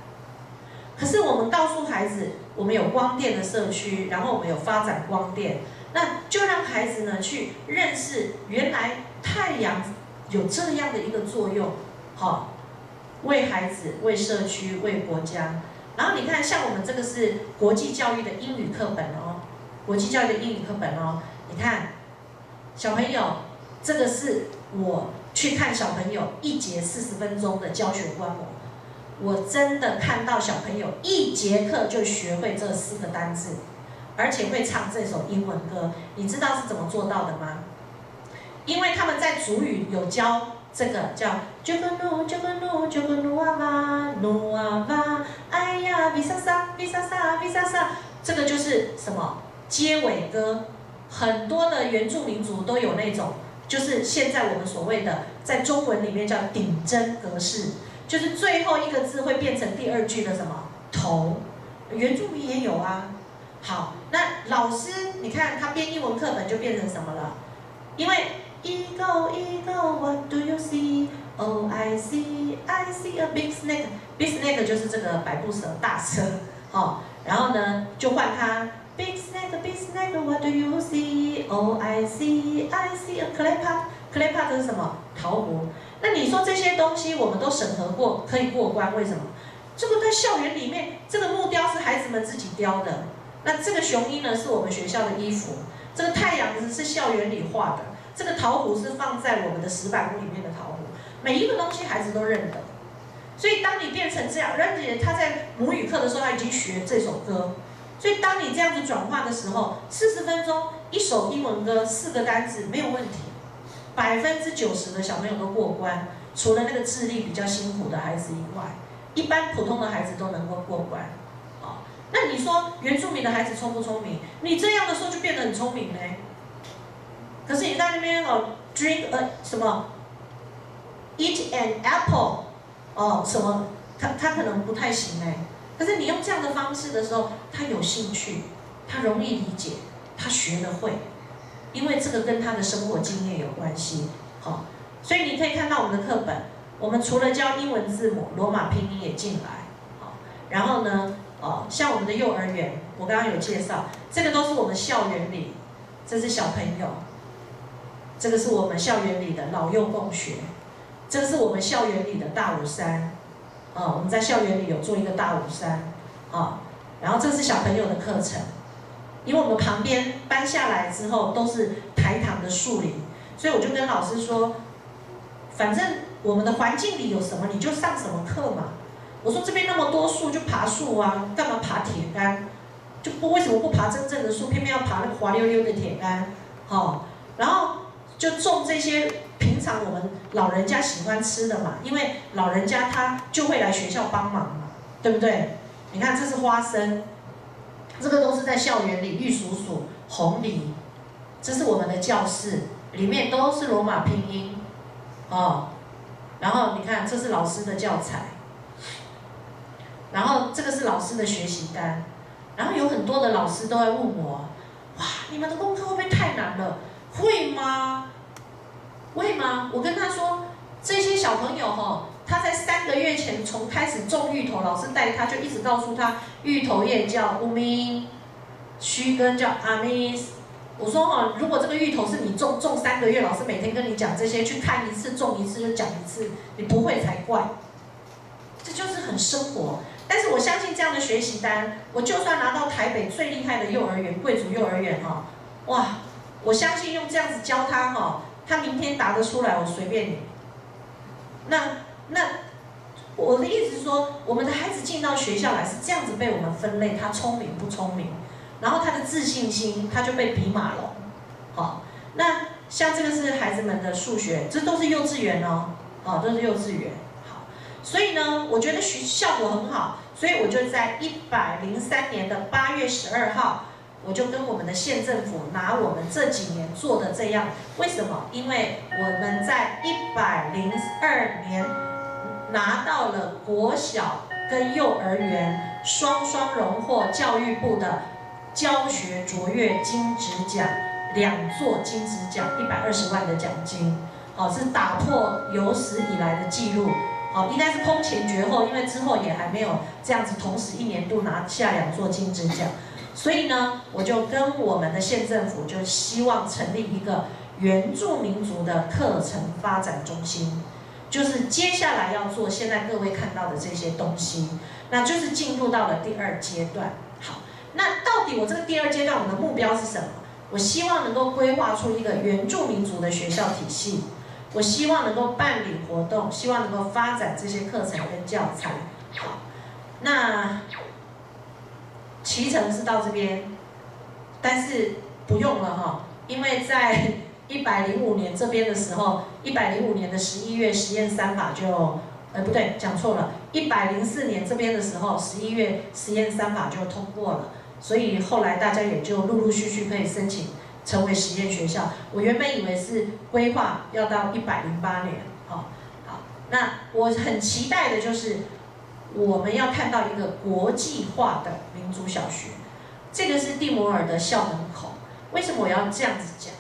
可是我们告诉孩子，我们有光电的社区，然后我们有发展光电，那就让孩子呢去认识，原来太阳有这样的一个作用，好，为孩子、为社区、为国家。然后你看，像我们这个是国际教育的英语课本哦，国际教育的英语课本哦，你看，小朋友，这个是我去看小朋友一节四十分钟的教学观摩，我真的看到小朋友一节课就学会这四个单字，而且会唱这首英文歌，你知道是怎么做到的吗？因为他们在主语有教。这个叫 Jogunu Jogunu Jogunu Ava Nu Ava，哎呀，Visa Sa Visa Sa Visa Sa，这个就是什么结尾歌？很多的原住民族都有那种，就是现在我们所谓的在中文里面叫顶针格式，就是最后一个字会变成第二句的什么头？原住民也有啊。好，那老师你看他编英文课本就变成什么了？因为 Eagle, eagle, what do you see? Oh, I see, I see a big snake. Big snake 就是这个百步蛇大蛇，哦，然后呢就换它。Big snake, big snake, what do you see? Oh, I see, I see a clay pot. Clay pot 是什么？陶壶。那你说这些东西我们都审核过，可以过关，为什么？这个在校园里面，这个木雕是孩子们自己雕的。那这个雄鹰呢，是我们学校的衣服。这个太阳是校园里画的。这个陶壶是放在我们的石板屋里面的陶壶，每一个东西孩子都认得。所以当你变成这样，而且他在母语课的时候他已经学这首歌，所以当你这样子转化的时候，四十分钟一首英文歌四个单词没有问题，百分之九十的小朋友都过关，除了那个智力比较辛苦的孩子以外，一般普通的孩子都能够过关。那你说原住民的孩子聪不聪明？你这样的时候就变得很聪明嘞。可是你在那边哦，drink a 什么，eat an apple，哦什么，他他可能不太行哎。可是你用这样的方式的时候，他有兴趣，他容易理解，他学得会，因为这个跟他的生活经验有关系。好，所以你可以看到我们的课本，我们除了教英文字母，罗马拼音也进来。好，然后呢，哦，像我们的幼儿园，我刚刚有介绍，这个都是我们校园里，这是小朋友。这个是我们校园里的老幼共学，这个是我们校园里的大武山，啊，我们在校园里有做一个大武山，啊，然后这是小朋友的课程，因为我们旁边搬下来之后都是台糖的树林，所以我就跟老师说，反正我们的环境里有什么你就上什么课嘛，我说这边那么多树就爬树啊，干嘛爬铁杆？就不为什么不爬真正的树，偏偏要爬那个滑溜溜的铁杆？好，然后。就种这些平常我们老人家喜欢吃的嘛，因为老人家他就会来学校帮忙嘛，对不对？你看这是花生，这个都是在校园里，玉蜀黍、红梨，这是我们的教室，里面都是罗马拼音，哦，然后你看这是老师的教材，然后这个是老师的学习单，然后有很多的老师都在问我，哇，你们的功课会不会太难了？会吗？会吗？我跟他说，这些小朋友哈，他在三个月前从开始种芋头，老师带他就一直告诉他，芋头叶叫乌咪，须根叫阿咪。我说哈，如果这个芋头是你种种三个月，老师每天跟你讲这些，去看一次种一次就讲一次，你不会才怪。这就是很生活。但是我相信这样的学习单，我就算拿到台北最厉害的幼儿园，贵族幼儿园哈，哇！我相信用这样子教他哈，他明天答得出来，我随便你。那那我的意思是说，我们的孩子进到学校来是这样子被我们分类，他聪明不聪明，然后他的自信心他就被比马龙。好，那像这个是孩子们的数学，这都是幼稚园哦，哦都是幼稚园。好，所以呢，我觉得学效果很好，所以我就在一百零三年的八月十二号。我就跟我们的县政府拿我们这几年做的这样，为什么？因为我们在一百零二年拿到了国小跟幼儿园双双荣获教育部的教学卓越金质奖，两座金质奖，一百二十万的奖金。哦，是打破有史以来的记录，好，应该是空前绝后，因为之后也还没有这样子同时一年度拿下两座金质奖，所以呢，我就跟我们的县政府就希望成立一个原住民族的课程发展中心，就是接下来要做现在各位看到的这些东西，那就是进入到了第二阶段。好，那到底我这个第二阶段我的目标是什么？我希望能够规划出一个原住民族的学校体系。我希望能够办理活动，希望能够发展这些课程跟教材。好，那脐橙是到这边，但是不用了哈，因为在一百零五年这边的时候，一百零五年的十一月实验三法就，呃不对，讲错了，一百零四年这边的时候，十一月实验三法就通过了，所以后来大家也就陆陆续续可以申请。成为实验学校，我原本以为是规划要到一百零八年，好，好，那我很期待的就是我们要看到一个国际化的民族小学，这个是蒂摩尔的校门口。为什么我要这样子讲？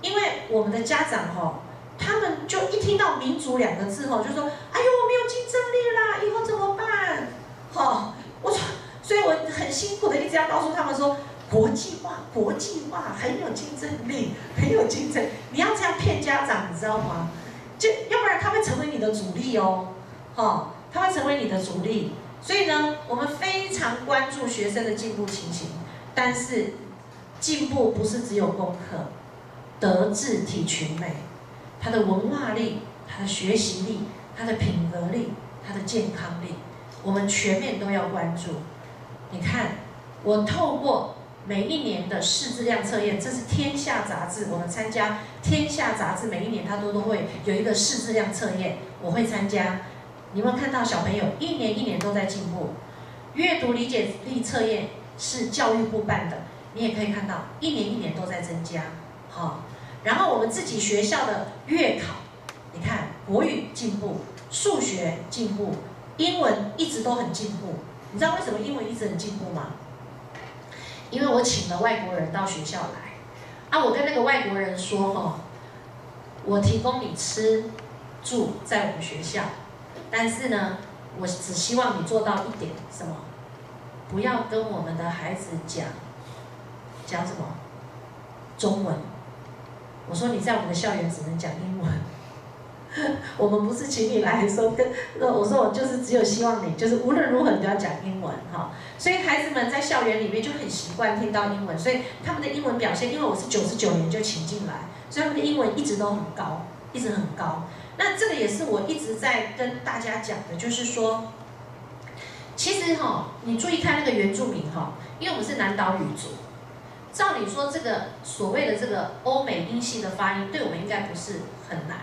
因为我们的家长哈，他们就一听到民族两个字哈，就说：哎呦，我没有竞争力啦，以后怎么办？好，我说，所以我很辛苦的一直要告诉他们说。国际化，国际化很有竞争力，很有竞争。你要这样骗家长，你知道吗？就要不然他会成为你的主力哦，哈，他会成为你的主力。所以呢，我们非常关注学生的进步情形，但是进步不是只有功课，德智体群美，他的文化力、他的学习力、他的品格力、他的健康力，我们全面都要关注。你看，我透过。每一年的试质量测验，这是《天下》杂志。我们参加《天下》杂志，每一年他都都会有一个试质量测验，我会参加。你们看到小朋友一年一年都在进步。阅读理解力测验是教育部办的，你也可以看到一年一年都在增加。好，然后我们自己学校的月考，你看国语进步，数学进步，英文一直都很进步。你知道为什么英文一直很进步吗？因为我请了外国人到学校来，啊，我跟那个外国人说哈，我提供你吃住在我们学校，但是呢，我只希望你做到一点什么，不要跟我们的孩子讲讲什么中文。我说你在我们的校园只能讲英文。我们不是请你来说跟，我说我就是只有希望你就是无论如何你都要讲英文哈，所以孩子们在校园里面就很习惯听到英文，所以他们的英文表现，因为我是九十九年就请进来，所以他们的英文一直都很高，一直很高。那这个也是我一直在跟大家讲的，就是说，其实哈，你注意看那个原住民哈，因为我们是南岛语族，照理说这个所谓的这个欧美英系的发音，对我们应该不是很难。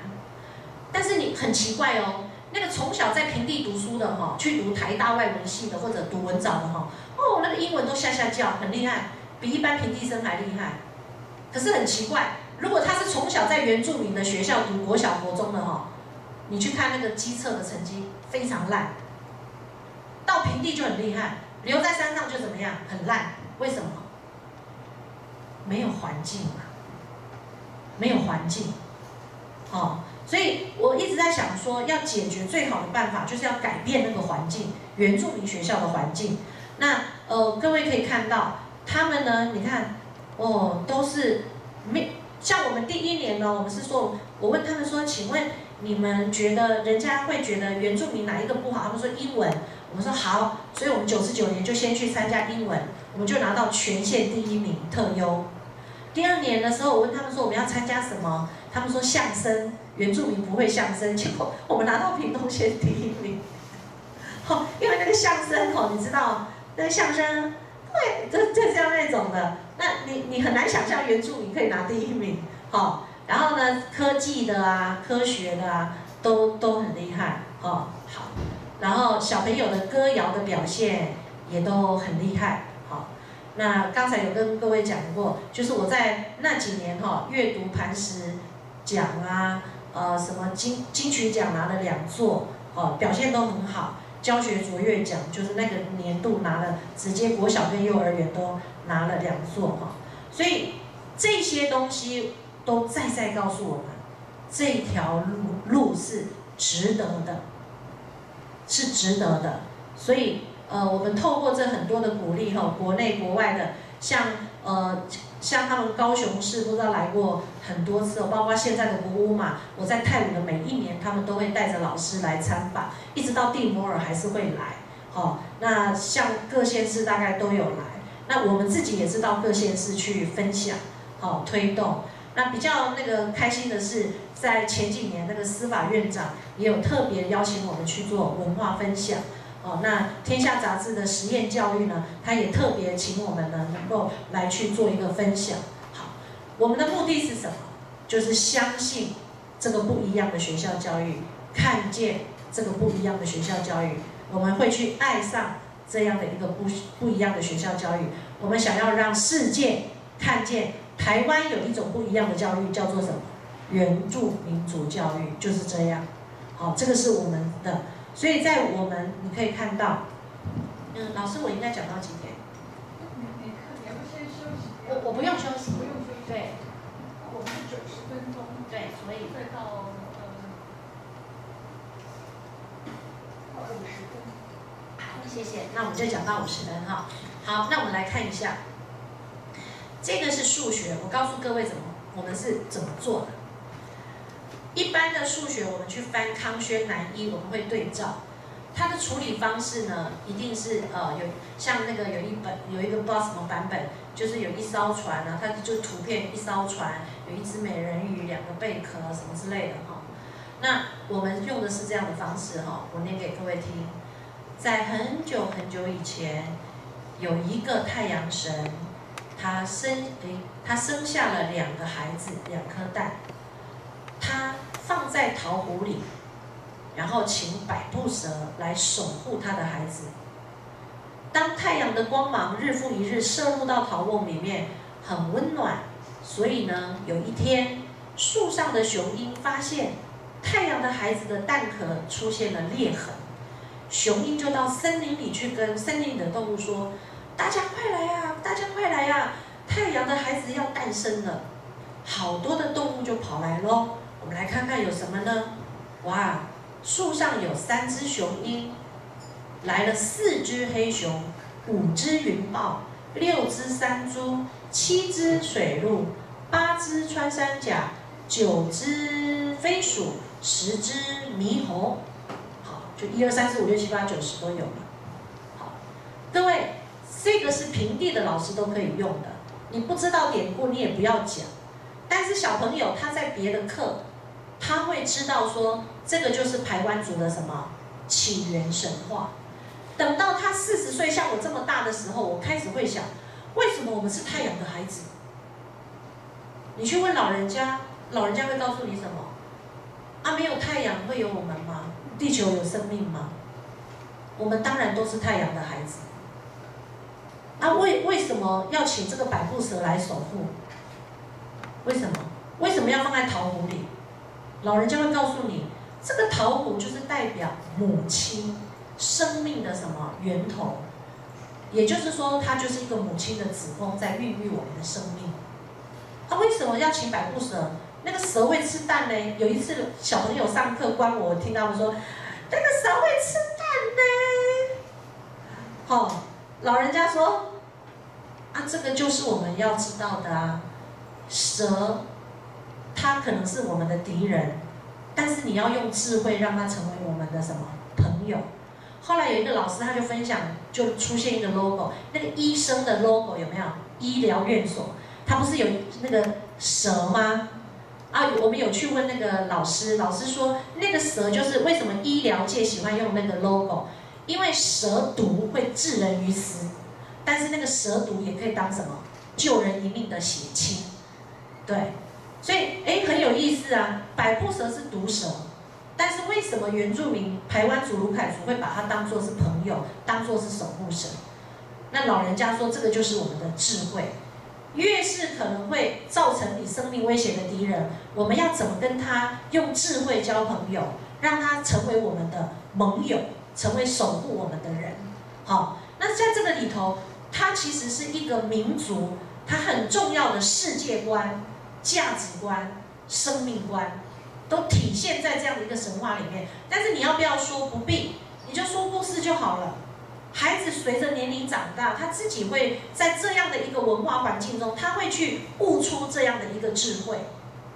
但是你很奇怪哦，那个从小在平地读书的哈，去读台大外文系的或者读文藻的哈，哦，那个英文都下下叫，很厉害，比一般平地生还厉害。可是很奇怪，如果他是从小在原住民的学校读国小国中的哈，你去看那个基测的成绩非常烂，到平地就很厉害，留在山上就怎么样，很烂。为什么？没有环境嘛，没有环境，哦。所以我一直在想说，要解决最好的办法，就是要改变那个环境，原住民学校的环境。那呃，各位可以看到，他们呢，你看，哦，都是没像我们第一年呢，我们是说，我问他们说，请问你们觉得人家会觉得原住民哪一个不好？他们说英文。我们说好，所以我们九十九年就先去参加英文，我们就拿到全县第一名，特优。第二年的时候，我问他们说我们要参加什么？他们说相声，原住民不会相声，结果我们拿到屏东县第一名。好，因为那个相声哦，你知道，那个相声，对，就就像那种的，那你你很难想象原住民可以拿第一名。好，然后呢，科技的啊，科学的啊，都都很厉害。哦，好，然后小朋友的歌谣的表现也都很厉害。好，那刚才有跟各位讲过，就是我在那几年哈，阅读磐石。奖啊，呃，什么金金曲奖拿了两座，哦，表现都很好。教学卓越奖就是那个年度拿了，直接国小跟幼儿园都拿了两座哈。所以这些东西都再再告诉我们，这条路路是值得的，是值得的。所以，呃，我们透过这很多的鼓励哈，国内国外的，像呃。像他们高雄市不知道来过很多次哦，包括现在的国屋嘛。我在泰武的每一年，他们都会带着老师来参访，一直到蒂摩尔还是会来。哦，那像各县市大概都有来。那我们自己也是到各县市去分享，好推动。那比较那个开心的是，在前几年那个司法院长也有特别邀请我们去做文化分享。那《天下杂志》的实验教育呢，他也特别请我们呢，能够来去做一个分享。好，我们的目的是什么？就是相信这个不一样的学校教育，看见这个不一样的学校教育，我们会去爱上这样的一个不不一样的学校教育。我们想要让世界看见台湾有一种不一样的教育，叫做什么？原住民族教育，就是这样。好，这个是我们的。所以在我们，你可以看到，嗯，老师，我应该讲到几点？我我不用休息。不用休息。对。我们是九十分钟。对，所以。再到呃，到五十分。好，谢谢。那我们就讲到五十分哈。好，那我们来看一下，这个是数学，我告诉各位怎么，我们是怎么做的。一般的数学，我们去翻康轩南一，我们会对照它的处理方式呢，一定是呃有像那个有一本有一个不知道什么版本，就是有一艘船啊，它就图片一艘船，有一只美人鱼，两个贝壳什么之类的哈。那我们用的是这样的方式哈，我念给各位听。在很久很久以前，有一个太阳神，他生诶，他生下了两个孩子，两颗蛋。他放在桃湖里，然后请百步蛇来守护他的孩子。当太阳的光芒日复一日射入到桃瓮里面，很温暖。所以呢，有一天，树上的雄鹰发现太阳的孩子的蛋壳出现了裂痕，雄鹰就到森林里去跟森林里的动物说：“大家快来呀，大家快来呀，太阳的孩子要诞生了。”好多的动物就跑来喽。们来看看有什么呢？哇，树上有三只雄鹰，来了四只黑熊，五只云豹，六只山猪，七只水鹿，八只穿山甲，九只飞鼠，十只猕猴。好，就一二三四五六七八九十都有了。好，各位，这个是平地的老师都可以用的。你不知道典故，你也不要讲。但是小朋友他在别的课。他会知道说，这个就是排湾族的什么起源神话。等到他四十岁，像我这么大的时候，我开始会想，为什么我们是太阳的孩子？你去问老人家，老人家会告诉你什么？啊，没有太阳会有我们吗？地球有生命吗？我们当然都是太阳的孩子。啊，为为什么要请这个百步蛇来守护？为什么？为什么要放在桃湖里？老人家会告诉你，这个桃核就是代表母亲生命的什么源头，也就是说，它就是一个母亲的子宫在孕育我们的生命。他为什么要请百步蛇？那个蛇会吃蛋呢？有一次小朋友上课关我，听他们说，那个蛇会吃蛋呢。好，老人家说，啊，这个就是我们要知道的啊，蛇。他可能是我们的敌人，但是你要用智慧让他成为我们的什么朋友？后来有一个老师他就分享，就出现一个 logo，那个医生的 logo 有没有？医疗院所，他不是有那个蛇吗？啊，我们有去问那个老师，老师说那个蛇就是为什么医疗界喜欢用那个 logo？因为蛇毒会致人于死，但是那个蛇毒也可以当什么救人一命的血清，对。所以，哎，很有意思啊！百步蛇是毒蛇，但是为什么原住民台湾族卢凯族会把它当做是朋友，当做是守护神？那老人家说，这个就是我们的智慧。越是可能会造成你生命威胁的敌人，我们要怎么跟他用智慧交朋友，让他成为我们的盟友，成为守护我们的人？好，那在这个里头，它其实是一个民族，它很重要的世界观。价值观、生命观，都体现在这样的一个神话里面。但是你要不要说不必？你就说故事就好了。孩子随着年龄长大，他自己会在这样的一个文化环境中，他会去悟出这样的一个智慧。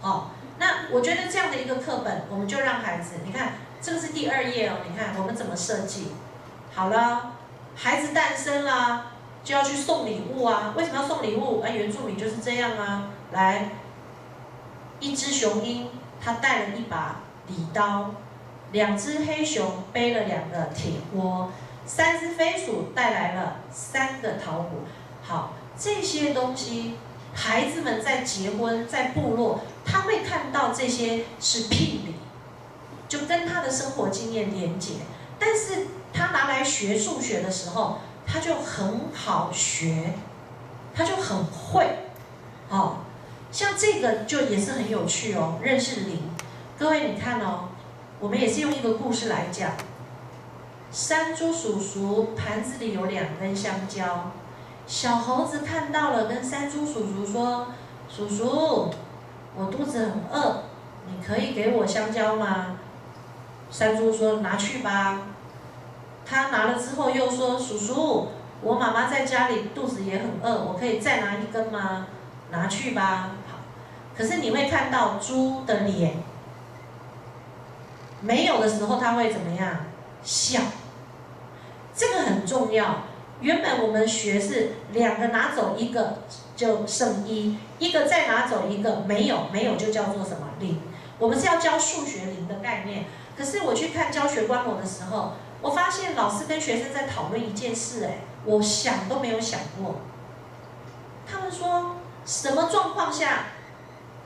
好，那我觉得这样的一个课本，我们就让孩子，你看这个是第二页哦，你看我们怎么设计？好了，孩子诞生啦，就要去送礼物啊。为什么要送礼物？啊，原住民就是这样啊。来，一只雄鹰，它带了一把礼刀；两只黑熊背了两个铁锅；三只飞鼠带来了三个桃核。好，这些东西，孩子们在结婚在部落，他会看到这些是聘礼，就跟他的生活经验连结。但是他拿来学数学的时候，他就很好学，他就很会，哦。像这个就也是很有趣哦，认识零。各位你看哦，我们也是用一个故事来讲。山猪叔叔盘子里有两根香蕉，小猴子看到了，跟山猪叔叔说：“叔叔，我肚子很饿，你可以给我香蕉吗？”山猪说：“拿去吧。”他拿了之后又说：“叔叔，我妈妈在家里肚子也很饿，我可以再拿一根吗？”拿去吧。可是你会看到猪的脸，没有的时候他会怎么样？笑。这个很重要。原本我们学是两个拿走一个就剩一，一个再拿走一个没有，没有就叫做什么零。我们是要教数学零的概念。可是我去看教学观摩的时候，我发现老师跟学生在讨论一件事，哎，我想都没有想过。他们说什么状况下？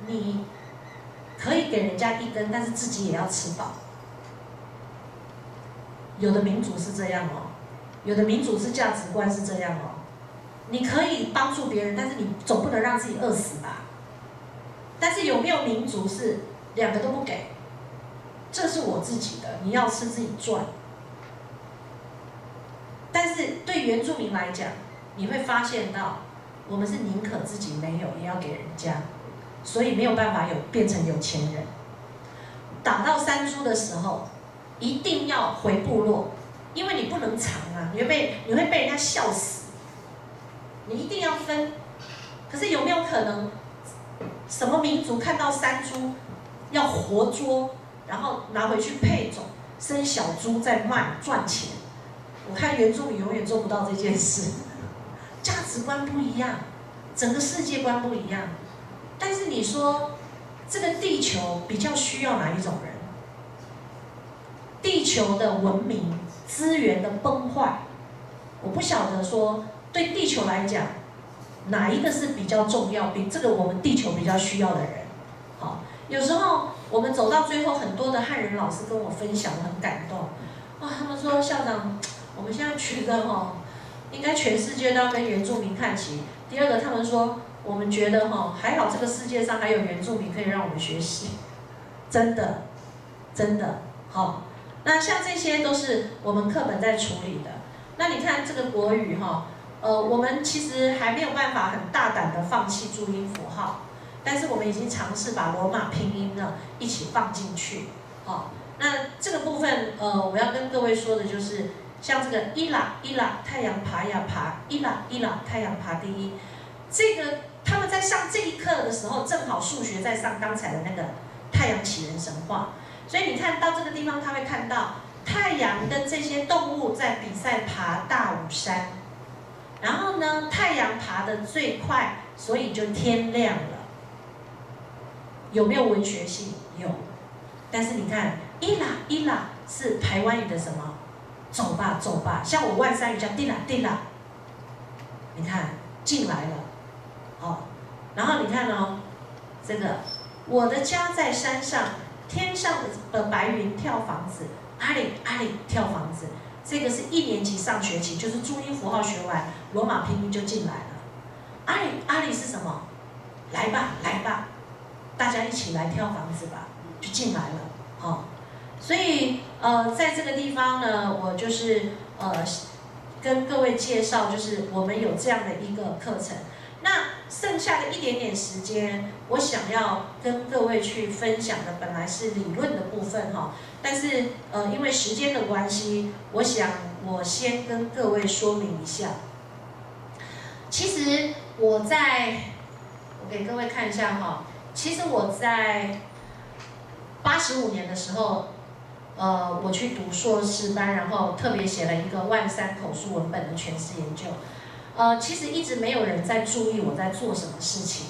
你可以给人家一根，但是自己也要吃饱。有的民族是这样哦，有的民族是价值观是这样哦。你可以帮助别人，但是你总不能让自己饿死吧？但是有没有民族是两个都不给？这是我自己的，你要吃自己赚。但是对原住民来讲，你会发现到，我们是宁可自己没有，也要给人家。所以没有办法有变成有钱人。打到山猪的时候，一定要回部落，因为你不能藏啊，你会被你会被人家笑死。你一定要分。可是有没有可能，什么民族看到山猪要活捉，然后拿回去配种，生小猪再卖赚钱？我看原住民永远做不到这件事。价值观不一样，整个世界观不一样。但是你说，这个地球比较需要哪一种人？地球的文明资源的崩坏，我不晓得说对地球来讲，哪一个是比较重要，比这个我们地球比较需要的人。好，有时候我们走到最后，很多的汉人老师跟我分享，很感动。哇，他们说校长，我们现在觉得哈，应该全世界都要跟原住民看齐。第二个，他们说。我们觉得哈还好，这个世界上还有原住民可以让我们学习，真的，真的好。那像这些都是我们课本在处理的。那你看这个国语哈，呃，我们其实还没有办法很大胆的放弃注音符号，但是我们已经尝试把罗马拼音呢一起放进去。好，那这个部分呃，我要跟各位说的就是，像这个伊拉伊拉太阳爬呀爬，伊拉伊拉太阳爬第一，这个。他们在上这一课的时候，正好数学在上刚才的那个太阳起源神话，所以你看到这个地方，他会看到太阳跟这些动物在比赛爬大武山，然后呢，太阳爬得最快，所以就天亮了。有没有文学性？有，但是你看，伊拉伊拉是台湾语的什么？走吧走吧，像我外山语叫滴啦滴啦，你看进来了。然后你看哦，这个我的家在山上，天上的白云跳房子，阿里阿里跳房子，这个是一年级上学期，就是注音符号学完，罗马拼音就进来了。阿里阿里是什么？来吧来吧，大家一起来跳房子吧，就进来了。好，所以呃，在这个地方呢，我就是呃跟各位介绍，就是我们有这样的一个课程，那。剩下的一点点时间，我想要跟各位去分享的本来是理论的部分哈，但是呃，因为时间的关系，我想我先跟各位说明一下。其实我在，我给各位看一下哈，其实我在八十五年的时候。呃，我去读硕士班，然后特别写了一个万三口述文本的诠释研究。呃，其实一直没有人在注意我在做什么事情。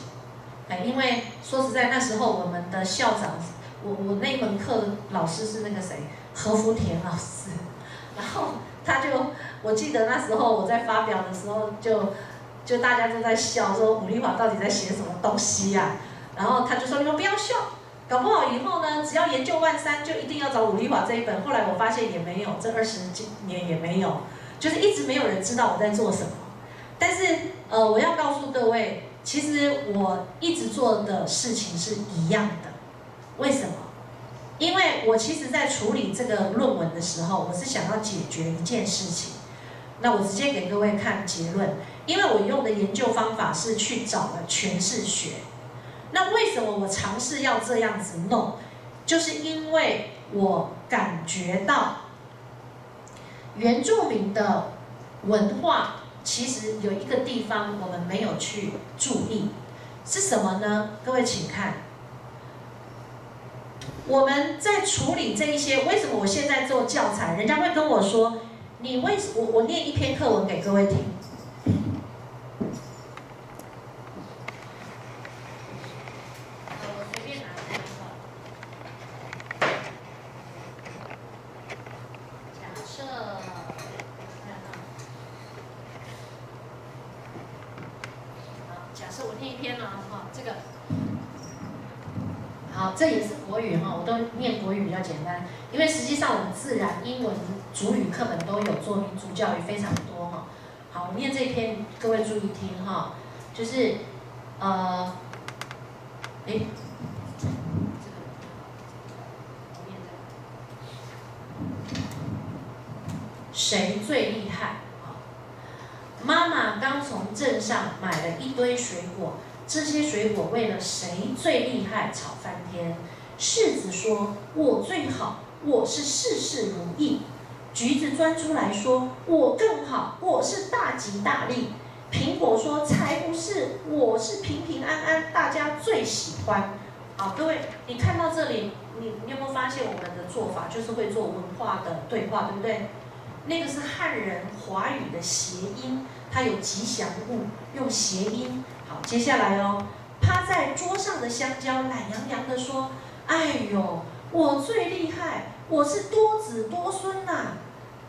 哎，因为说实在，那时候我们的校长，我我那门课老师是那个谁，何福田老师。然后他就，我记得那时候我在发表的时候，就就大家都在笑，说武丽华到底在写什么东西呀？然后他就说你们不要笑。搞不好以后呢，只要研究万三，就一定要找武丽华这一本。后来我发现也没有，这二十几年也没有，就是一直没有人知道我在做什么。但是，呃，我要告诉各位，其实我一直做的事情是一样的。为什么？因为我其实在处理这个论文的时候，我是想要解决一件事情。那我直接给各位看结论，因为我用的研究方法是去找了诠释学。那为什么我尝试要这样子弄？就是因为我感觉到原住民的文化其实有一个地方我们没有去注意，是什么呢？各位请看，我们在处理这一些，为什么我现在做教材，人家会跟我说，你为什我我念一篇课文给各位听。简单，因为实际上我们自然、英文、主语课本都有做民族教育，非常多哈。好，我念这篇，各位注意听哈，就是呃，哎，谁最厉害？妈妈刚从镇上买了一堆水果，这些水果为了谁最厉害吵翻天。柿子说：“我最好。”我是事事如意，橘子钻出来说：“我更好，我是大吉大利。”苹果说：“才不是，我是平平安安，大家最喜欢。”好，各位，你看到这里，你你有没有发现我们的做法就是会做文化的对话，对不对？那个是汉人华语的谐音，它有吉祥物，用谐音。好，接下来哦，趴在桌上的香蕉懒洋洋的说：“哎呦。”我最厉害，我是多子多孙呐！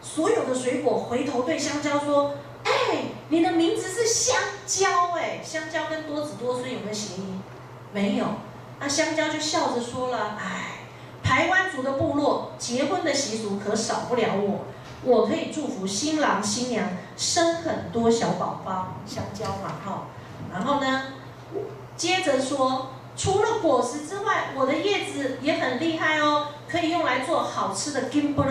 所有的水果回头对香蕉说：“哎，你的名字是香蕉哎！香蕉跟多子多孙有没有谐音？没有。那香蕉就笑着说了：哎，台湾族的部落结婚的习俗可少不了我，我可以祝福新郎新娘生很多小宝宝。香蕉嘛，哈。然后呢，接着说。除了果实之外，我的叶子也很厉害哦，可以用来做好吃的 gimbal。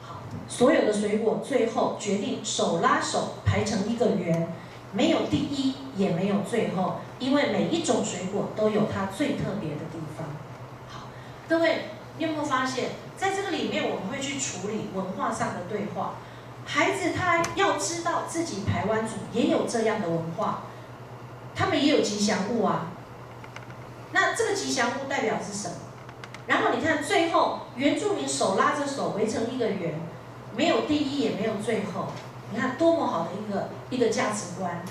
好，所有的水果最后决定手拉手排成一个圆，没有第一也没有最后，因为每一种水果都有它最特别的地方。好，各位，你有没有发现，在这个里面我们会去处理文化上的对话？孩子他要知道自己台湾族也有这样的文化，他们也有吉祥物啊。那这个吉祥物代表是什么？然后你看最后原住民手拉着手围成一个圆，没有第一也没有最后，你看多么好的一个一个价值观。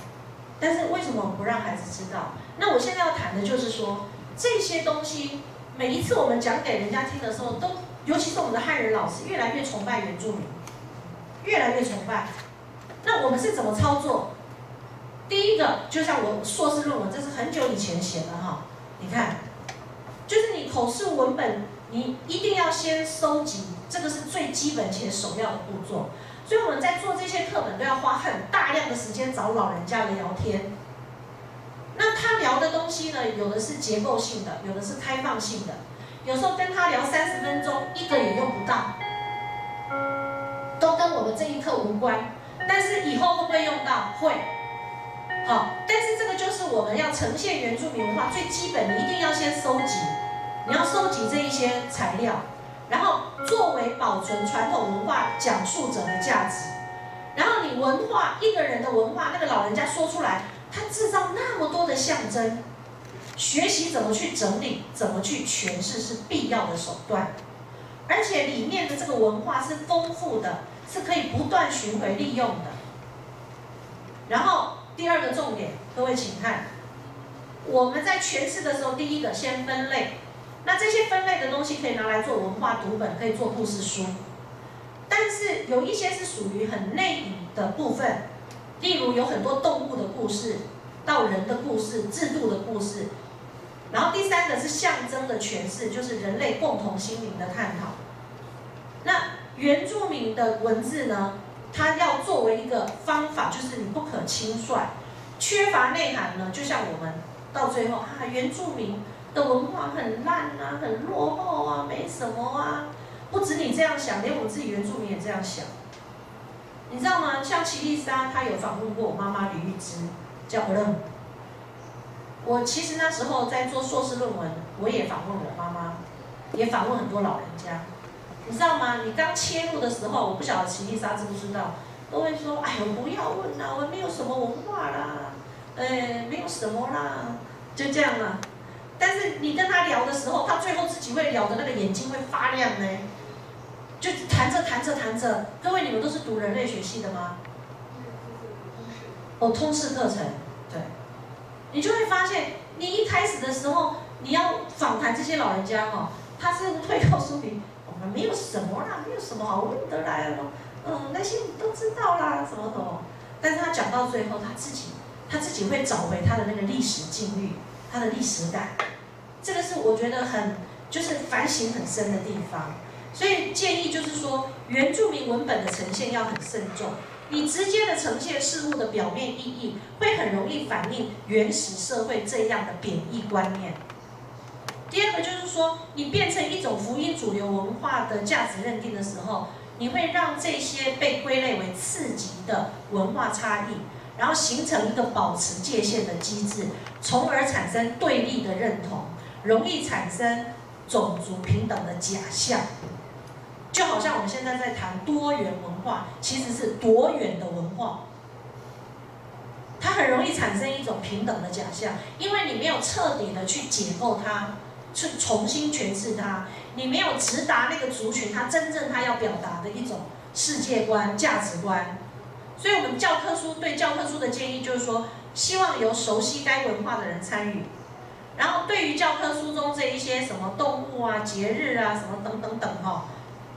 但是为什么不让孩子知道？那我现在要谈的就是说这些东西，每一次我们讲给人家听的时候，都尤其是我们的汉人老师越来越崇拜原住民，越来越崇拜。那我们是怎么操作？第一个就像我硕士论文，这是很久以前写的哈。你看，就是你口述文本，你一定要先收集，这个是最基本且首要的步骤。所以我们在做这些课本，都要花很大量的时间找老人家聊天。那他聊的东西呢，有的是结构性的，有的是开放性的。有时候跟他聊三十分钟，一个也用不到，都跟我们这一课无关。但是以后会不会用到？会。好，但是这个就是我们要呈现原住民文化最基本，你一定要先收集，你要收集这一些材料，然后作为保存传统文化讲述者的价值，然后你文化一个人的文化，那个老人家说出来，他制造那么多的象征，学习怎么去整理，怎么去诠释是必要的手段，而且里面的这个文化是丰富的，是可以不断循回利用的，然后。第二个重点，各位请看，我们在诠释的时候，第一个先分类，那这些分类的东西可以拿来做文化读本，可以做故事书，但是有一些是属于很内隐的部分，例如有很多动物的故事，到人的故事，制度的故事，然后第三个是象征的诠释，就是人类共同心灵的探讨。那原住民的文字呢？它要作为一个方法，就是你不可轻率，缺乏内涵呢，就像我们到最后啊，原住民的文化很烂啊，很落后啊，没什么啊。不止你这样想，连我们自己原住民也这样想。你知道吗？像齐丽莎，她有访问过我妈妈李玉芝，叫我认。我其实那时候在做硕士论文，我也访问我妈妈，也访问很多老人家。你知道吗？你刚切入的时候，我不晓得齐丽莎知不知道，都会说：“哎呦，不要问啦，我没有什么文化啦，呃，没有什么啦，就这样啦。”但是你跟他聊的时候，他最后自己会聊的那个眼睛会发亮呢，就谈着谈着谈着，各位你们都是读人类学系的吗？哦，通识课程，对，你就会发现，你一开始的时候，你要访谈这些老人家哦，他是会告诉你。没有什么啦，没有什么好问的来了，嗯，那些你都知道啦，什么什么。但是他讲到最后，他自己他自己会找回他的那个历史境遇，他的历史感，这个是我觉得很就是反省很深的地方。所以建议就是说，原住民文本的呈现要很慎重，你直接的呈现事物的表面意义，会很容易反映原始社会这样的贬义观念。第二个就是说，你变成一种福音主流文化的价值认定的时候，你会让这些被归类为次级的文化差异，然后形成一个保持界限的机制，从而产生对立的认同，容易产生种族平等的假象。就好像我们现在在谈多元文化，其实是多元的文化，它很容易产生一种平等的假象，因为你没有彻底的去解构它。去重新诠释它，你没有直达那个族群，他真正他要表达的一种世界观、价值观。所以，我们教科书对教科书的建议就是说，希望由熟悉该文化的人参与。然后，对于教科书中这一些什么动物啊、节日啊、什么等等等哈，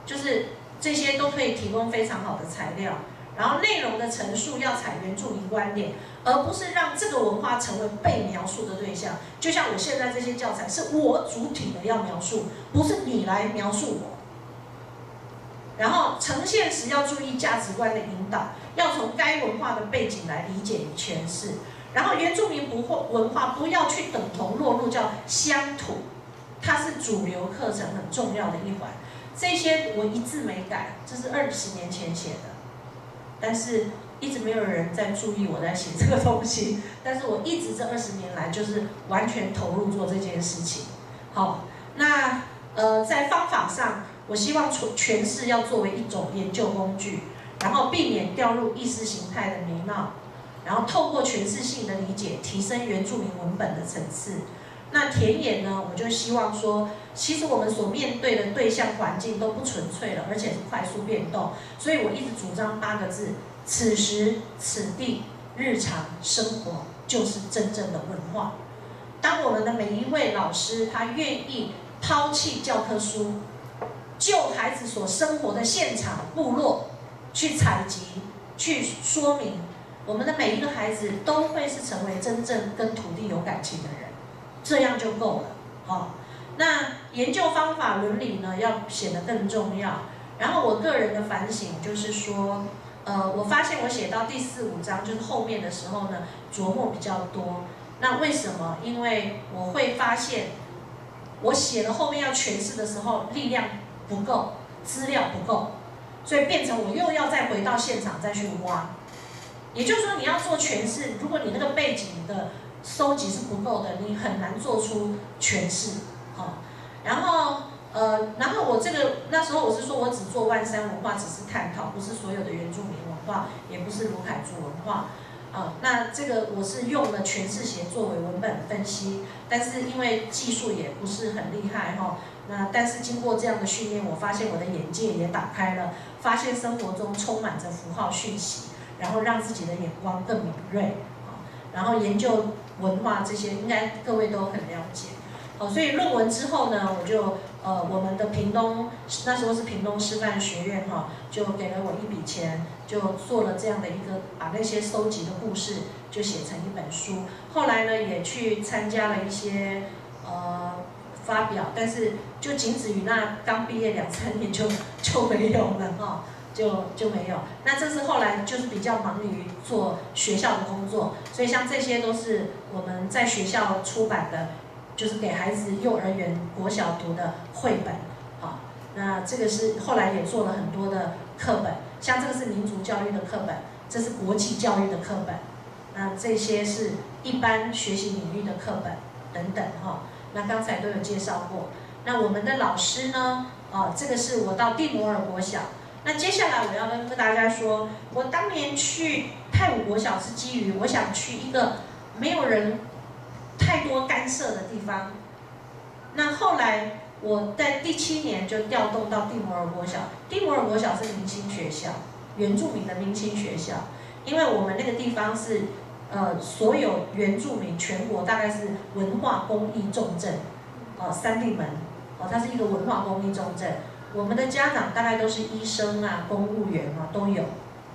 就是这些都可以提供非常好的材料。然后内容的陈述要采原住民观点，而不是让这个文化成为被描述的对象。就像我现在这些教材，是我主体的要描述，不是你来描述我。然后呈现时要注意价值观的引导，要从该文化的背景来理解与诠释。然后原住民不或文化不要去等同落入叫乡土，它是主流课程很重要的一环。这些我一字没改，这是二十年前写的。但是一直没有人在注意我在写这个东西，但是我一直这二十年来就是完全投入做这件事情。好，那呃在方法上，我希望诠诠释要作为一种研究工具，然后避免掉入意识形态的迷闹，然后透过诠释性的理解，提升原住民文本的层次。那田野呢，我就希望说，其实我们所面对的对象环境都不纯粹了，而且是快速变动，所以我一直主张八个字：此时此地日常生活就是真正的文化。当我们的每一位老师他愿意抛弃教科书，就孩子所生活的现场部落去采集、去说明，我们的每一个孩子都会是成为真正跟土地有感情的人。这样就够了，好。那研究方法伦理呢，要显得更重要。然后我个人的反省就是说，呃，我发现我写到第四五章就是后面的时候呢，琢磨比较多。那为什么？因为我会发现，我写了后面要诠释的时候，力量不够，资料不够，所以变成我又要再回到现场再去挖。也就是说，你要做诠释，如果你那个背景的收集是不够的，你很难做出诠释，好。然后，呃，然后我这个那时候我是说我只做万山文化，只是探讨，不是所有的原住民文化，也不是卢凯族文化，啊，那这个我是用了诠释学作为文本分析，但是因为技术也不是很厉害哈，那但是经过这样的训练，我发现我的眼界也打开了，发现生活中充满着符号讯息，然后让自己的眼光更敏锐，啊，然后研究文化这些，应该各位都很了解。哦，所以论文之后呢，我就呃，我们的屏东那时候是屏东师范学院哈，就给了我一笔钱，就做了这样的一个，把那些收集的故事就写成一本书。后来呢，也去参加了一些呃发表，但是就仅止于那刚毕业两三年就就没有了哈，就就没有。那这是后来就是比较忙于做学校的工作，所以像这些都是我们在学校出版的。就是给孩子幼儿园、国小读的绘本，啊，那这个是后来也做了很多的课本，像这个是民族教育的课本，这是国际教育的课本，那这些是一般学习领域的课本等等，哈，那刚才都有介绍过。那我们的老师呢，啊，这个是我到蒂摩尔国小，那接下来我要跟大家说，我当年去泰武国小是基于我想去一个没有人。太多干涉的地方。那后来我在第七年就调动到蒂摩尔国小。蒂摩尔国小是明星学校，原住民的明星学校。因为我们那个地方是呃所有原住民全国大概是文化公益重镇，哦三地门，哦它是一个文化公益重镇。我们的家长大概都是医生啊、公务员啊都有，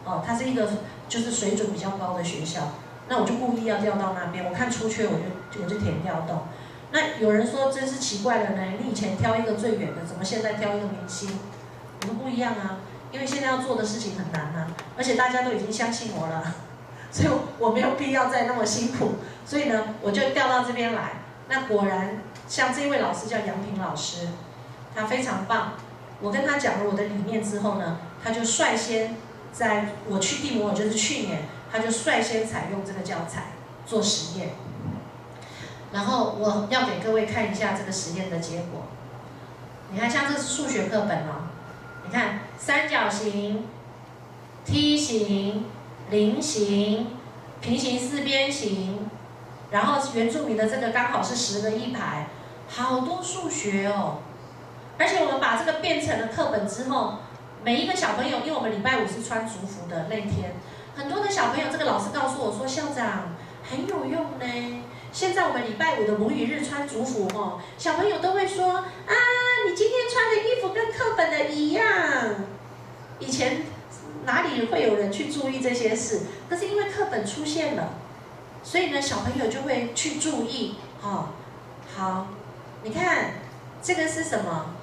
哦他是一个就是水准比较高的学校。那我就故意要调到那边，我看出缺我就我就填调动。那有人说真是奇怪了呢，你以前挑一个最远的，怎么现在挑一个明星？我们不一样啊，因为现在要做的事情很难啊，而且大家都已经相信我了，所以我没有必要再那么辛苦。所以呢，我就调到这边来。那果然，像这位老师叫杨平老师，他非常棒。我跟他讲了我的理念之后呢，他就率先在我去蒂摩尔就是去年。他就率先采用这个教材做实验，然后我要给各位看一下这个实验的结果。你看，像这是数学课本哦，你看三角形、梯形、菱形、平行四边形，然后原住民的这个刚好是十个一排，好多数学哦。而且我们把这个变成了课本之后，每一个小朋友，因为我们礼拜五是穿族服的那一天。很多的小朋友，这个老师告诉我说，校长很有用呢。现在我们礼拜五的母语日穿族服哦，小朋友都会说啊，你今天穿的衣服跟课本的一样。以前哪里会有人去注意这些事？可是因为课本出现了，所以呢，小朋友就会去注意哦。好，你看这个是什么？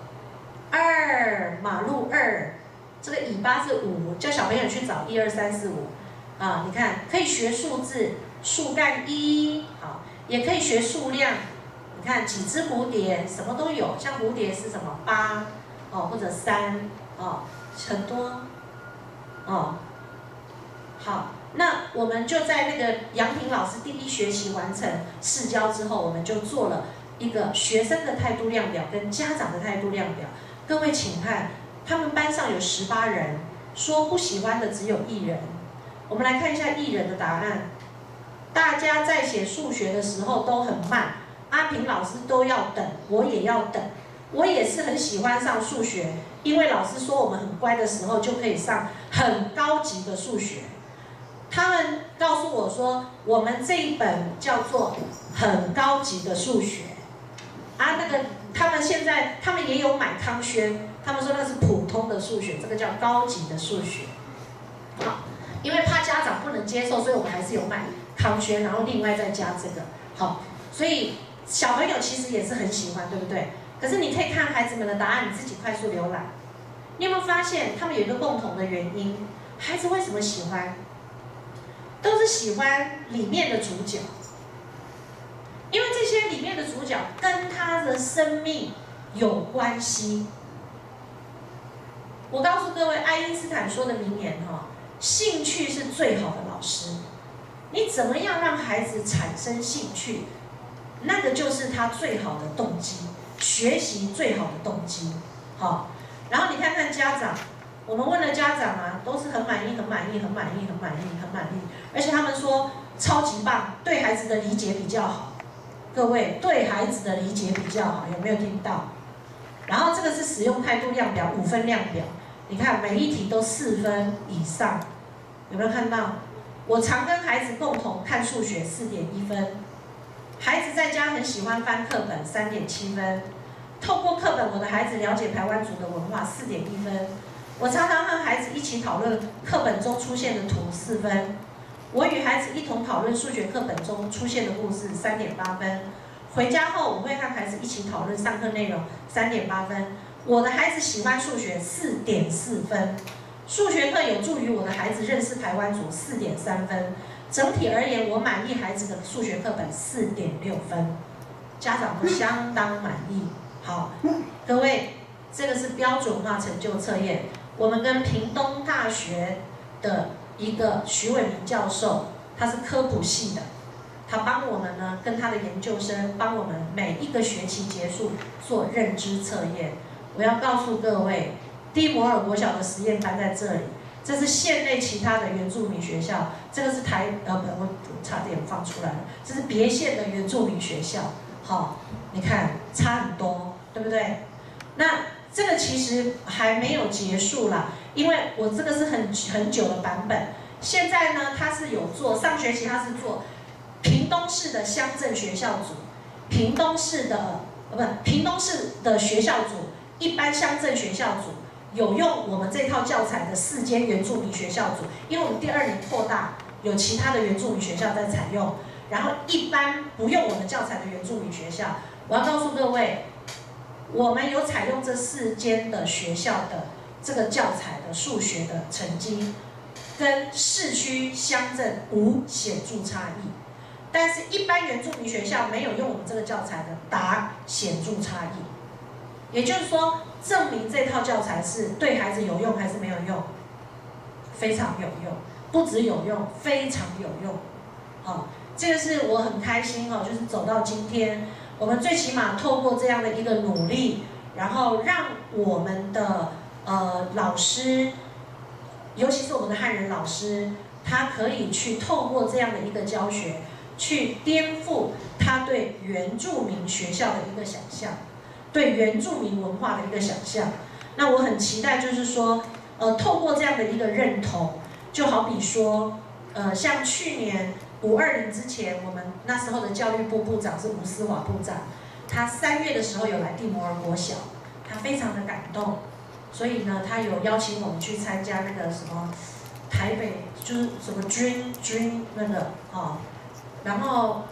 二马路二，这个尾巴是五，叫小朋友去找一二三四五。啊，你看，可以学数字，树干一，好，也可以学数量。你看几只蝴蝶，什么都有，像蝴蝶是什么八，哦，或者三，哦，很多，哦，好，那我们就在那个杨平老师第一学期完成试教之后，我们就做了一个学生的态度量表跟家长的态度量表。各位请看，他们班上有十八人，说不喜欢的只有一人。我们来看一下艺人的答案。大家在写数学的时候都很慢，阿平老师都要等，我也要等。我也是很喜欢上数学，因为老师说我们很乖的时候就可以上很高级的数学。他们告诉我说，我们这一本叫做很高级的数学。啊，那个他们现在他们也有买康轩，他们说那是普通的数学，这个叫高级的数学。好。因为怕家长不能接受，所以我们还是有卖康轩，然后另外再加这个。好，所以小朋友其实也是很喜欢，对不对？可是你可以看孩子们的答案，你自己快速浏览。你有没有发现他们有一个共同的原因？孩子为什么喜欢？都是喜欢里面的主角，因为这些里面的主角跟他的生命有关系。我告诉各位，爱因斯坦说的名言哈。兴趣是最好的老师。你怎么样让孩子产生兴趣？那个就是他最好的动机，学习最好的动机。好，然后你看看家长，我们问了家长啊，都是很满意、很满意、很满意、很满意、很满意，而且他们说超级棒，对孩子的理解比较好。各位对孩子的理解比较好，有没有听到？然后这个是使用态度量表，五分量表，你看每一题都四分以上，有没有看到？我常跟孩子共同看数学，四点一分。孩子在家很喜欢翻课本，三点七分。透过课本，我的孩子了解台湾族的文化，四点一分。我常常和孩子一起讨论课本中出现的图，四分。我与孩子一同讨论数学课本中出现的故事，三点八分。回家后，我会和孩子一起讨论上课内容，三点八分。我的孩子喜欢数学，四点四分。数学课有助于我的孩子认识台湾族，四点三分。整体而言，我满意孩子的数学课本，四点六分。家长都相当满意。好，各位，这个是标准化成就测验。我们跟屏东大学的一个徐伟明教授，他是科普系的，他帮我们呢跟他的研究生，帮我们每一个学期结束做认知测验。我要告诉各位。低摩尔国小的实验班在这里，这是县内其他的原住民学校，这个是台呃不，我差点放出来了，这是别县的原住民学校，好，你看差很多，对不对？那这个其实还没有结束啦，因为我这个是很很久的版本，现在呢它是有做，上学期它是做屏东市的乡镇学校组，屏东市的呃不，屏东市的学校组，一般乡镇学校组。有用我们这套教材的四间原住民学校组，因为我们第二年扩大，有其他的原住民学校在采用，然后一般不用我们教材的原住民学校，我要告诉各位，我们有采用这四间的学校的这个教材的数学的成绩，跟市区乡镇无显著差异，但是一般原住民学校没有用我们这个教材的，答显著差异，也就是说。证明这套教材是对孩子有用还是没有用？非常有用，不止有用，非常有用。好，这个是我很开心哦，就是走到今天，我们最起码透过这样的一个努力，然后让我们的呃老师，尤其是我们的汉人老师，他可以去透过这样的一个教学，去颠覆他对原住民学校的一个想象。对原住民文化的一个想象，那我很期待，就是说，呃，透过这样的一个认同，就好比说，呃，像去年五二零之前，我们那时候的教育部部长是吴思华部长，他三月的时候有来蒂摩尔国小，他非常的感动，所以呢，他有邀请我们去参加那个什么台北就是什么 Dream Dream 那个哦，然后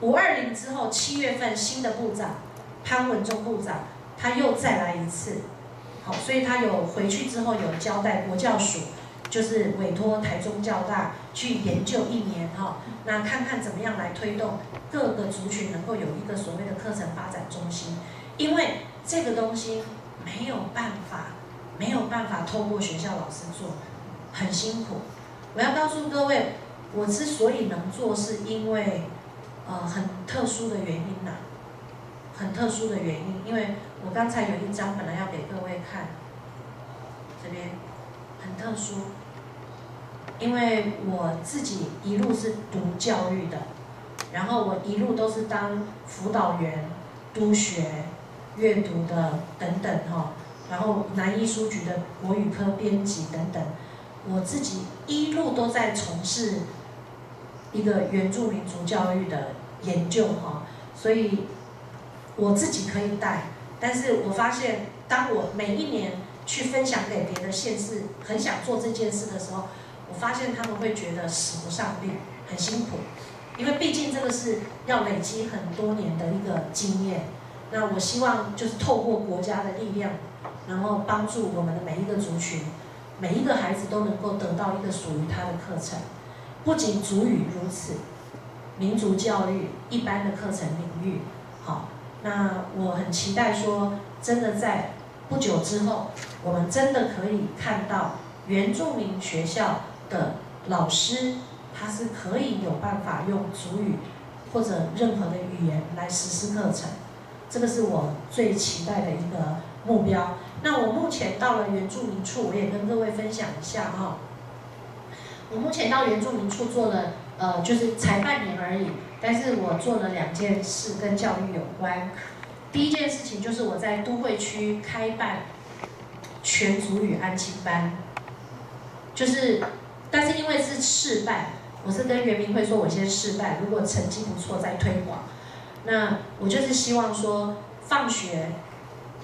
五二零之后七月份新的部长。潘文忠部长，他又再来一次，好，所以他有回去之后有交代国教署，就是委托台中教大去研究一年哈，那看看怎么样来推动各个族群能够有一个所谓的课程发展中心，因为这个东西没有办法，没有办法透过学校老师做，很辛苦。我要告诉各位，我之所以能做，是因为呃很特殊的原因呐。很特殊的原因，因为我刚才有一张本来要给各位看，这边很特殊，因为我自己一路是读教育的，然后我一路都是当辅导员、督学、阅读的等等哈，然后南一书局的国语科编辑等等，我自己一路都在从事一个原住民族教育的研究哈，所以。我自己可以带，但是我发现，当我每一年去分享给别的县市，很想做这件事的时候，我发现他们会觉得使不上力，很辛苦，因为毕竟这个是要累积很多年的一个经验。那我希望就是透过国家的力量，然后帮助我们的每一个族群，每一个孩子都能够得到一个属于他的课程。不仅主语如此，民族教育一般的课程领域，好。那我很期待说，真的在不久之后，我们真的可以看到原住民学校的老师，他是可以有办法用主语或者任何的语言来实施课程，这个是我最期待的一个目标。那我目前到了原住民处，我也跟各位分享一下哈。我目前到原住民处做了，呃，就是才半年而已，但是我做了两件事跟教育有关。第一件事情就是我在都会区开办全族语安亲班，就是，但是因为是试办，我是跟袁明会说，我先试办，如果成绩不错再推广。那我就是希望说，放学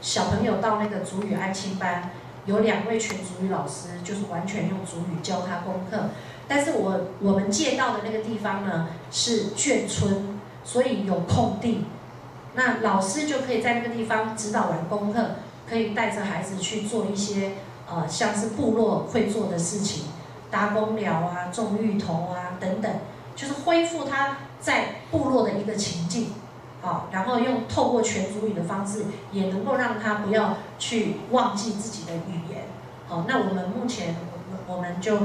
小朋友到那个主语安亲班。有两位全主语老师，就是完全用主语教他功课。但是我我们借到的那个地方呢是眷村，所以有空地，那老师就可以在那个地方指导完功课，可以带着孩子去做一些呃像是部落会做的事情，搭公寮啊、种芋头啊等等，就是恢复他在部落的一个情境。好，然后用透过全族语的方式，也能够让他不要去忘记自己的语言。好，那我们目前，我们我们就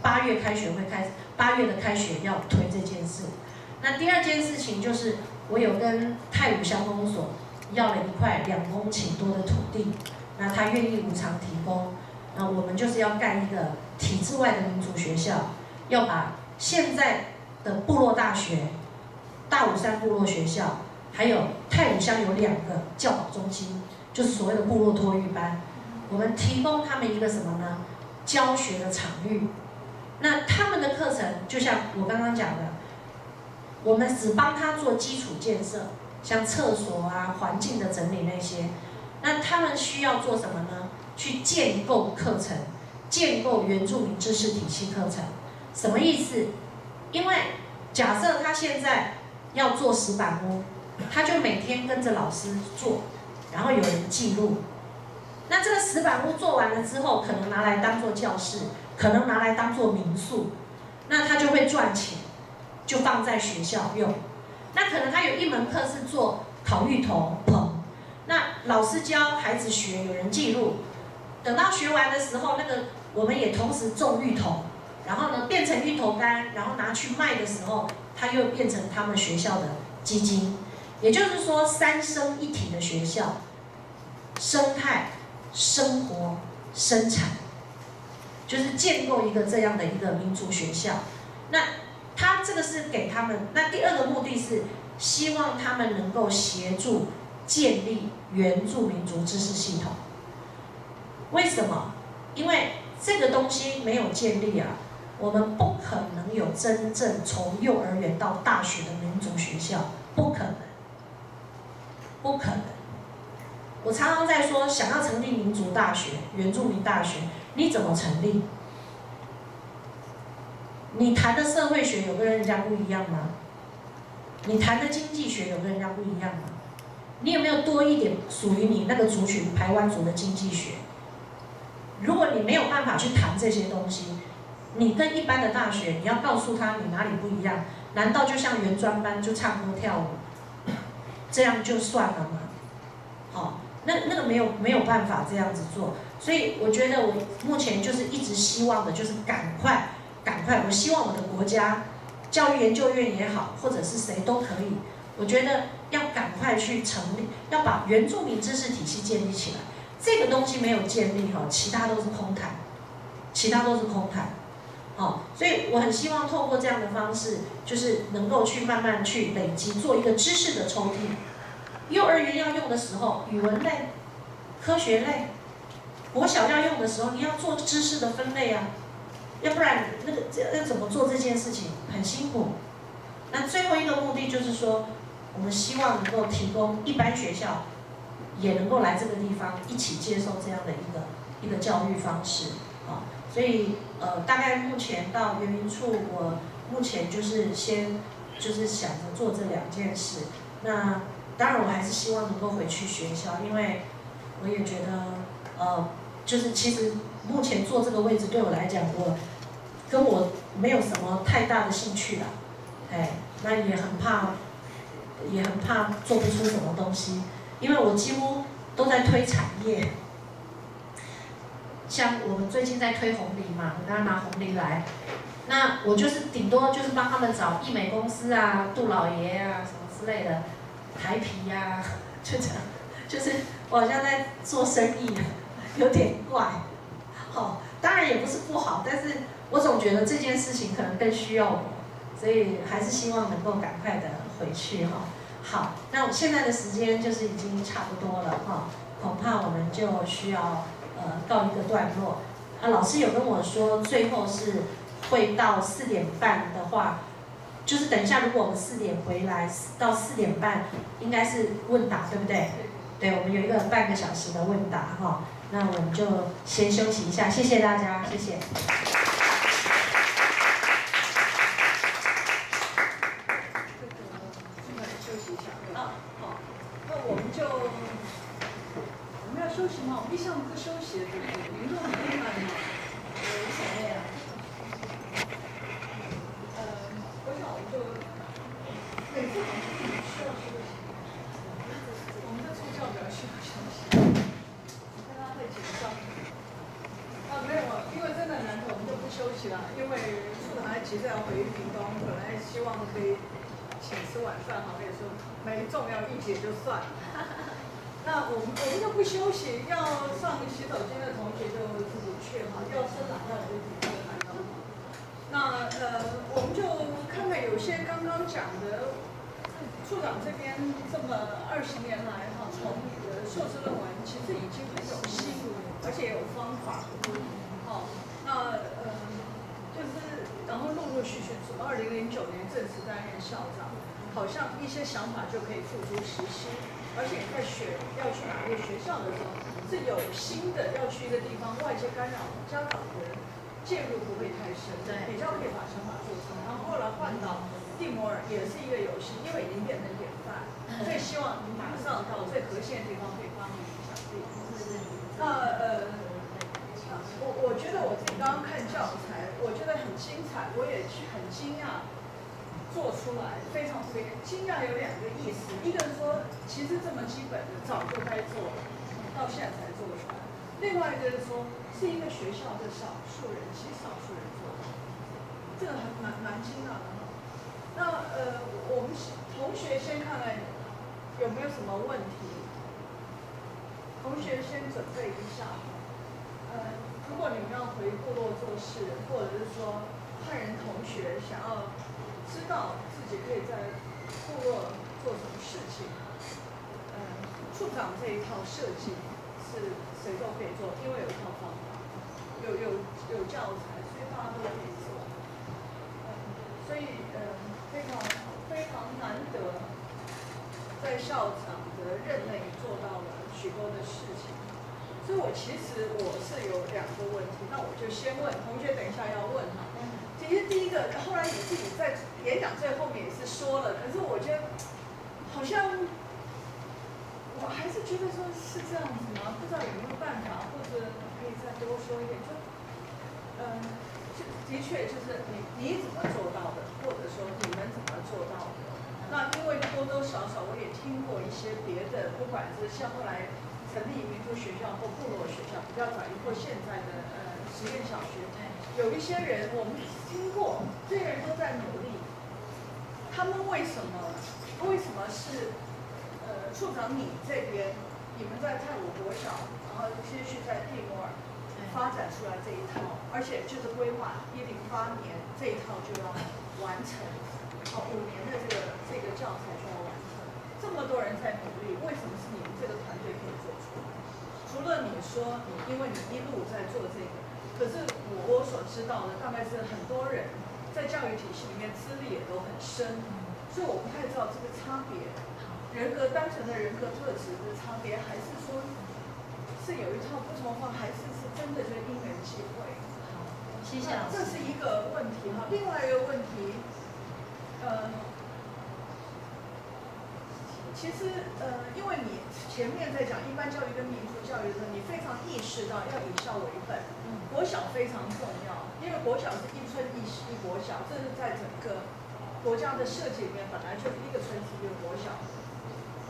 八月开学会开，八月的开学要推这件事。那第二件事情就是，我有跟泰武乡公所要了一块两公顷多的土地，那他愿意无偿提供。那我们就是要盖一个体制外的民族学校，要把现在的部落大学。大武山部落学校，还有太武乡有两个教保中心，就是所谓的部落托育班。我们提供他们一个什么呢？教学的场域。那他们的课程就像我刚刚讲的，我们只帮他做基础建设，像厕所啊、环境的整理那些。那他们需要做什么呢？去建构课程，建构原住民知识体系课程。什么意思？因为假设他现在。要做石板屋，他就每天跟着老师做，然后有人记录。那这个石板屋做完了之后，可能拿来当做教室，可能拿来当做民宿，那他就会赚钱，就放在学校用。那可能他有一门课是做烤芋头棚，那老师教孩子学，有人记录。等到学完的时候，那个我们也同时种芋头，然后呢变成芋头干，然后拿去卖的时候。它又变成他们学校的基金，也就是说三生一体的学校，生态、生活、生产，就是建构一个这样的一个民族学校。那他这个是给他们，那第二个目的是希望他们能够协助建立原住民族知识系统。为什么？因为这个东西没有建立啊。我们不可能有真正从幼儿园到大学的民族学校，不可能，不可能。我常常在说，想要成立民族大学、原住民大学，你怎么成立？你谈的社会学有跟人家不一样吗？你谈的经济学有跟人家不一样吗？你有没有多一点属于你那个族群台湾族的经济学？如果你没有办法去谈这些东西，你跟一般的大学，你要告诉他你哪里不一样？难道就像原专班就唱歌跳舞，这样就算了吗？好，那那个没有没有办法这样子做，所以我觉得我目前就是一直希望的，就是赶快赶快，我希望我的国家教育研究院也好，或者是谁都可以，我觉得要赶快去成立，要把原住民知识体系建立起来。这个东西没有建立哈，其他都是空谈，其他都是空谈。哦，所以我很希望透过这样的方式，就是能够去慢慢去累积，做一个知识的抽屉。幼儿园要用的时候，语文类、科学类；国小要用的时候，你要做知识的分类啊，要不然那个要怎么做这件事情很辛苦。那最后一个目的就是说，我们希望能够提供一般学校也能够来这个地方一起接受这样的一个一个教育方式。所以，呃，大概目前到原民处，我目前就是先就是想着做这两件事。那当然，我还是希望能够回去学校，因为我也觉得，呃，就是其实目前坐这个位置对我来讲，我跟我没有什么太大的兴趣的，哎，那也很怕，也很怕做不出什么东西，因为我几乎都在推产业。像我们最近在推红利嘛，我刚拿红利来，那我就是顶多就是帮他们找艺美公司啊、杜老爷啊什么之类的，台皮呀、啊，就这样，就是我好像在做生意，有点怪。好、哦，当然也不是不好，但是我总觉得这件事情可能更需要我，所以还是希望能够赶快的回去哈、哦。好，那我现在的时间就是已经差不多了哈、哦，恐怕我们就需要。呃，告一个段落，啊，老师有跟我说，最后是会到四点半的话，就是等一下，如果我们四点回来，到四点半，应该是问答，对不对？对，我们有一个半个小时的问答哈，那我们就先休息一下，谢谢大家，谢谢。那呃我们同学先看看有没有什么问题？同学先准备一下哈。呃如果你们要回部落做事或者是说汉人同学想要知道自己可以在部落做什么事情处长这一套设计是谁都可以做因为有一套方法有有有教材所以大家都可以所以呃，非常非常难得，在校长的任内做到了许多的事情。所以我其实我是有两个问题，那我就先问同学，等一下要问哈。其实第一个，后来你自己在演讲最后面也是说了，可是我觉得好像。我还是觉得说是这样子吗？不知道有没有办法，或者可以再多说一点，就，嗯、的确就是你你怎么做到的，或者说你们怎么做到的？那因为多多少少我也听过一些别的，不管是像后来成立民族学校或部落学校，比较早，亦或现在的呃实验小学，有一些人我们听过，这些人都在努力，他们为什么为什么是呃处长你这边，你们在泰武国小，然后先去在蒂摩尔？发展出来这一套而且就是规划一零八年这一套就要完成好五年的这个这个教材就要完成？这么多人在努力为什么是你们这个团队可以做出来？除了你说因为你一路在做这个可是我我所知道的大概是很多人在教育体系里面资历也都很深所以我不太知道这个差别人格单纯的人格特质的差别还是说是有一套不同化还是真的觉得因缘际会。好，谢谢这是一个问题哈，另外一个问题，呃，其实呃，因为你前面在讲一般教育跟民族教育的时候，你非常意识到要以校为本，国小非常重要，因为国小是一村一一国小，这是在整个国家的设计里面本来就是一个村体一个国小，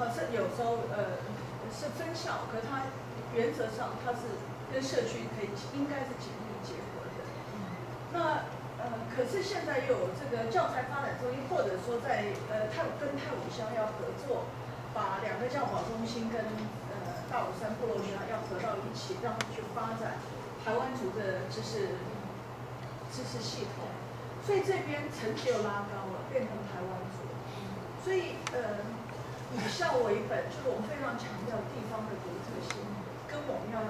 呃，是有时候呃是分校，可它原则上它是。跟社区可以应该是紧密结合的。那呃，可是现在又有这个教材发展中心，或者说在呃泰跟泰武乡要合作，把两个教保中心跟呃大武山部落学校要合到一起，让他们去发展台湾族的知识知识系统，所以这边层级又拉高了，变成台湾族。所以呃，以校为本，就是我们非常强调地方的独特性，跟我们要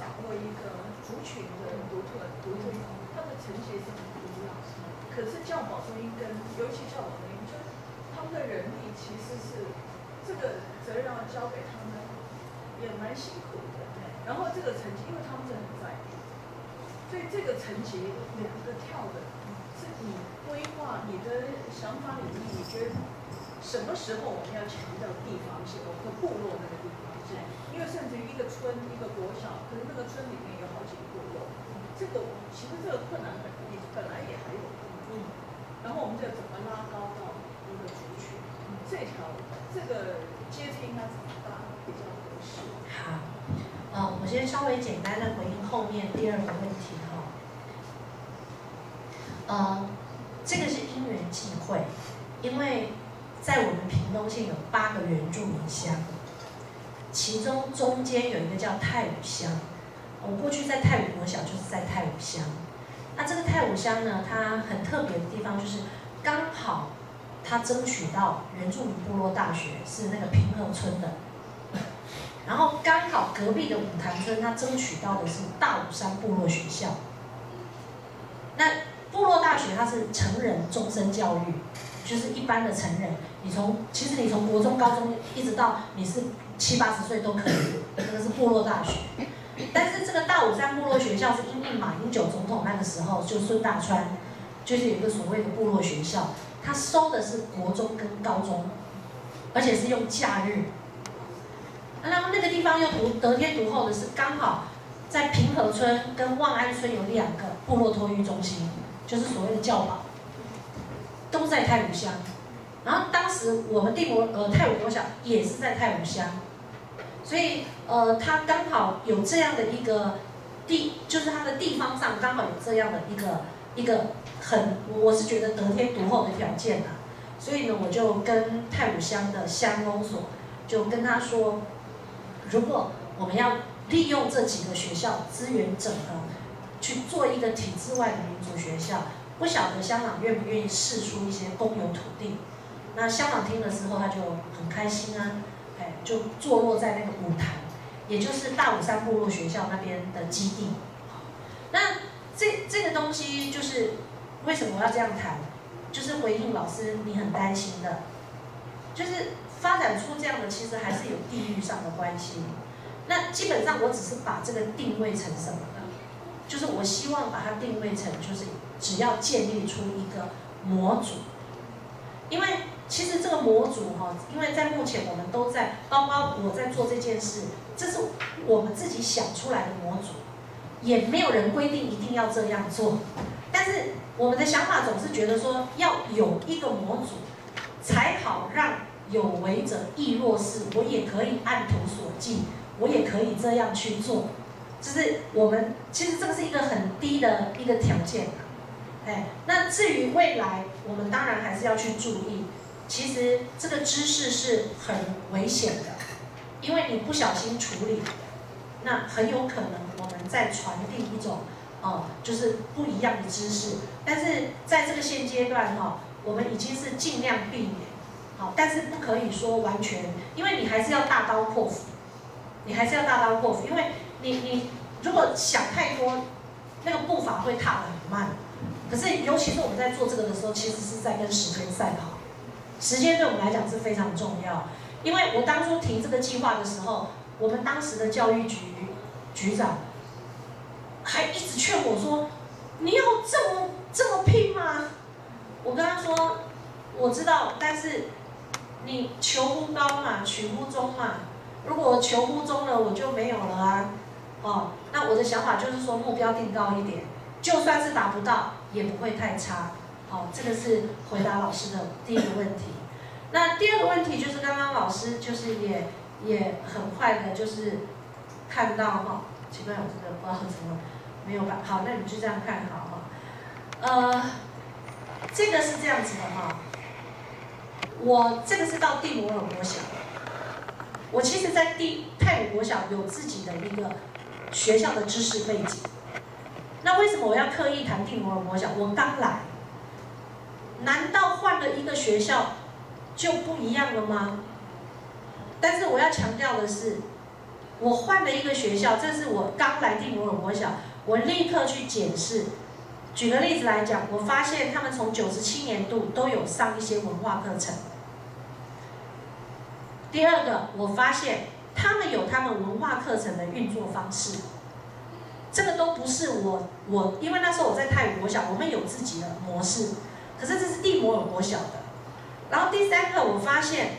掌握一个族群的独特独特性，它的层级是很不一样。可是教保中心跟尤其教保中心，就他们的人力其实是这个责任要交给他们，也蛮辛苦的。然后这个成绩，因为他们真的很在意，所以这个层级两个跳的，是你规划你的想法里面，你觉得什么时候我们要强调地方性和部落那个地方性？因为甚至于一个村一个国小，可是那个村里面有好几个部落，这个其实这个困难本也本来也还有，嗯，然后我们就怎么拉高到一个族群？这条这个阶梯应该怎么搭比较合适？好，呃，我先稍微简单的回应后面第二个问题哈。呃，这个是因缘际会，因为在我们屏东县有八个原住民乡，其中中间有一个叫太武乡。我过去在太武国小就是在太武乡。那这个太武乡呢，它很特别的地方就是刚好它争取到原住民部落大学是那个平和村的。然后刚好隔壁的五潭村，他争取到的是大武山部落学校。那部落大学它是成人终身教育，就是一般的成人，你从其实你从国中、高中一直到你是七八十岁都可以，这个是部落大学。但是这个大武山部落学校是因为马英九总统那个时候，就孙大川，就是有一个所谓的部落学校，他收的是国中跟高中，而且是用假日。然后那个地方又独得天独厚的是，刚好在平和村跟望安村有两个部落托育中心，就是所谓的教保，都在太武乡。然后当时我们地国呃太武国小也是在太武乡，所以呃它刚好有这样的一个地，就是它的地方上刚好有这样的一个一个很我是觉得得天独厚的条件呐。所以呢，我就跟太武乡的乡公所就跟他说。如果我们要利用这几个学校资源整合，去做一个体制外的民族学校，不晓得香港愿不愿意试出一些公有土地？那香港听了之后，他就很开心啊，就坐落在那个舞台，也就是大武山部落学校那边的基地。那这这个东西就是为什么我要这样谈？就是回应老师你很担心的，就是。发展出这样的，其实还是有地域上的关系。那基本上我只是把这个定位成什么呢？就是我希望把它定位成，就是只要建立出一个模组。因为其实这个模组哈，因为在目前我们都在，包括我在做这件事，这是我们自己想出来的模组，也没有人规定一定要这样做。但是我们的想法总是觉得说，要有一个模组，才好让。有为者亦若是，我也可以按图索骥，我也可以这样去做。就是我们其实这个是一个很低的一个条件哎，那至于未来，我们当然还是要去注意。其实这个知识是很危险的，因为你不小心处理，那很有可能我们在传递一种哦，就是不一样的知识。但是在这个现阶段哈，我们已经是尽量避免。好，但是不可以说完全，因为你还是要大刀阔斧，你还是要大刀阔斧，因为你你如果想太多，那个步伐会踏得很慢。可是尤其是我们在做这个的时候，其实是在跟时间赛跑，时间对我们来讲是非常重要。因为我当初提这个计划的时候，我们当时的教育局局长还一直劝我说：“你要这么这么拼吗？”我跟他说：“我知道，但是。”你求乎高嘛，取乎中嘛。如果求乎中了，我就没有了啊。哦，那我的想法就是说，目标定高一点，就算是达不到，也不会太差。好，这个是回答老师的第一个问题。那第二个问题就是刚刚老师就是也也很快的，就是看到哈，奇怪，我这个不知道怎么没有把好，那你就这样看好哈。呃，这个是这样子的哈。我这个是到蒂摩尔国小，我其实，在蒂泰武国小有自己的一个学校的知识背景。那为什么我要刻意谈蒂摩尔国小？我刚来，难道换了一个学校就不一样了吗？但是我要强调的是，我换了一个学校，这是我刚来蒂摩尔国小，我立刻去检视。举个例子来讲，我发现他们从九十七年度都有上一些文化课程。第二个，我发现他们有他们文化课程的运作方式，这个都不是我我，因为那时候我在泰国小，我们有自己的模式，可是这是蒂摩尔国小的。然后第三个，我发现，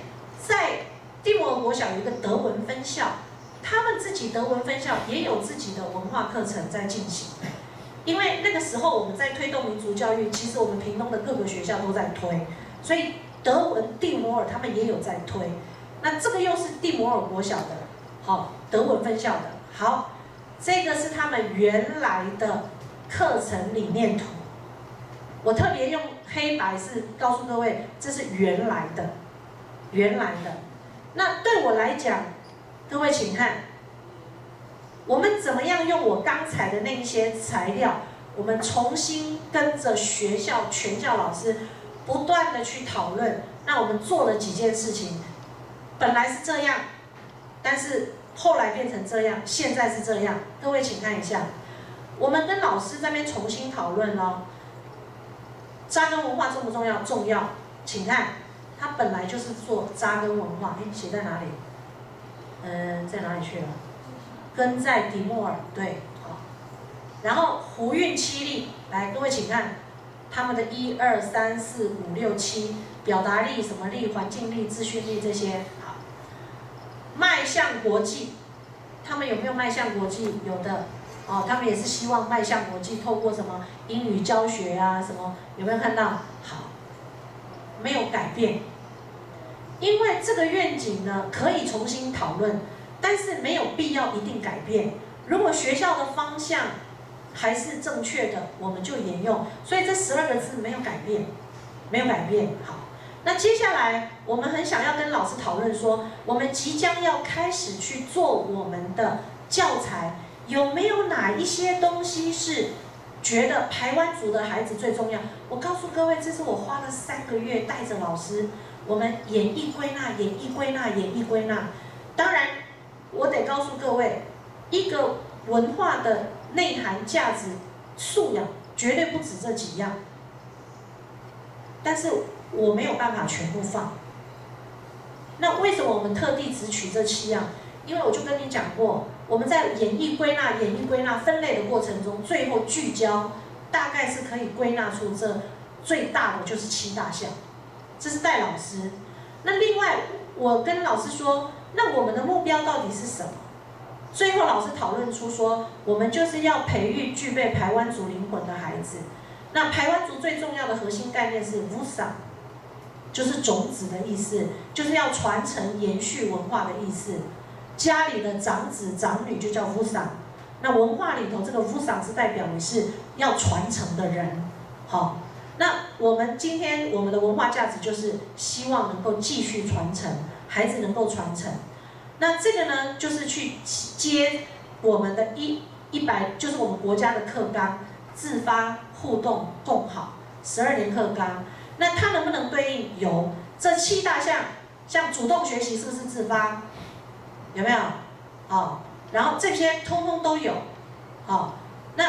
在蒂摩尔国小有一个德文分校，他们自己德文分校也有自己的文化课程在进行。因为那个时候我们在推动民族教育，其实我们屏东的各个学校都在推，所以德文蒂摩尔他们也有在推。那这个又是蒂摩尔国小的，好，德文分校的。好，这个是他们原来的课程理念图。我特别用黑白是告诉各位，这是原来的，原来的。那对我来讲，各位请看。我们怎么样用我刚才的那些材料？我们重新跟着学校全校老师不断的去讨论。那我们做了几件事情，本来是这样，但是后来变成这样，现在是这样。各位请看一下，我们跟老师这边重新讨论哦。扎根文化重不重要？重要。请看，它本来就是做扎根文化。哎，写在哪里？嗯，在哪里去了？跟在迪莫尔对，好，然后胡运七力，来各位请看，他们的一二三四五六七，表达力什么力，环境力、资讯力这些，好，迈向国际，他们有没有迈向国际？有的，哦，他们也是希望迈向国际，透过什么英语教学啊，什么有没有看到？好，没有改变，因为这个愿景呢，可以重新讨论。但是没有必要一定改变。如果学校的方向还是正确的，我们就沿用。所以这十二个字没有改变，没有改变。好，那接下来我们很想要跟老师讨论说，我们即将要开始去做我们的教材，有没有哪一些东西是觉得台湾族的孩子最重要？我告诉各位，这是我花了三个月带着老师，我们演绎归纳，演绎归纳，演绎归纳。当然。我得告诉各位，一个文化的内涵、价值、素养，绝对不止这几样。但是我没有办法全部放。那为什么我们特地只取这七样？因为我就跟你讲过，我们在演绎、归纳、演绎、归纳、分类的过程中，最后聚焦，大概是可以归纳出这最大的就是七大项。这是戴老师。那另外，我跟老师说。那我们的目标到底是什么？最后老师讨论出说，我们就是要培育具备台湾族灵魂的孩子。那台湾族最重要的核心概念是 “vusa”，就是种子的意思，就是要传承延续文化的意思。家里的长子长女就叫 “vusa”。那文化里头这个 “vusa” 是代表你是要传承的人。好，那我们今天我们的文化价值就是希望能够继续传承。孩子能够传承，那这个呢，就是去接我们的一一百，就是我们国家的课纲，自发互动共好十二年课纲，那它能不能对应有这七大项？像主动学习是不是自发？有没有？好，然后这些通通都有。好，那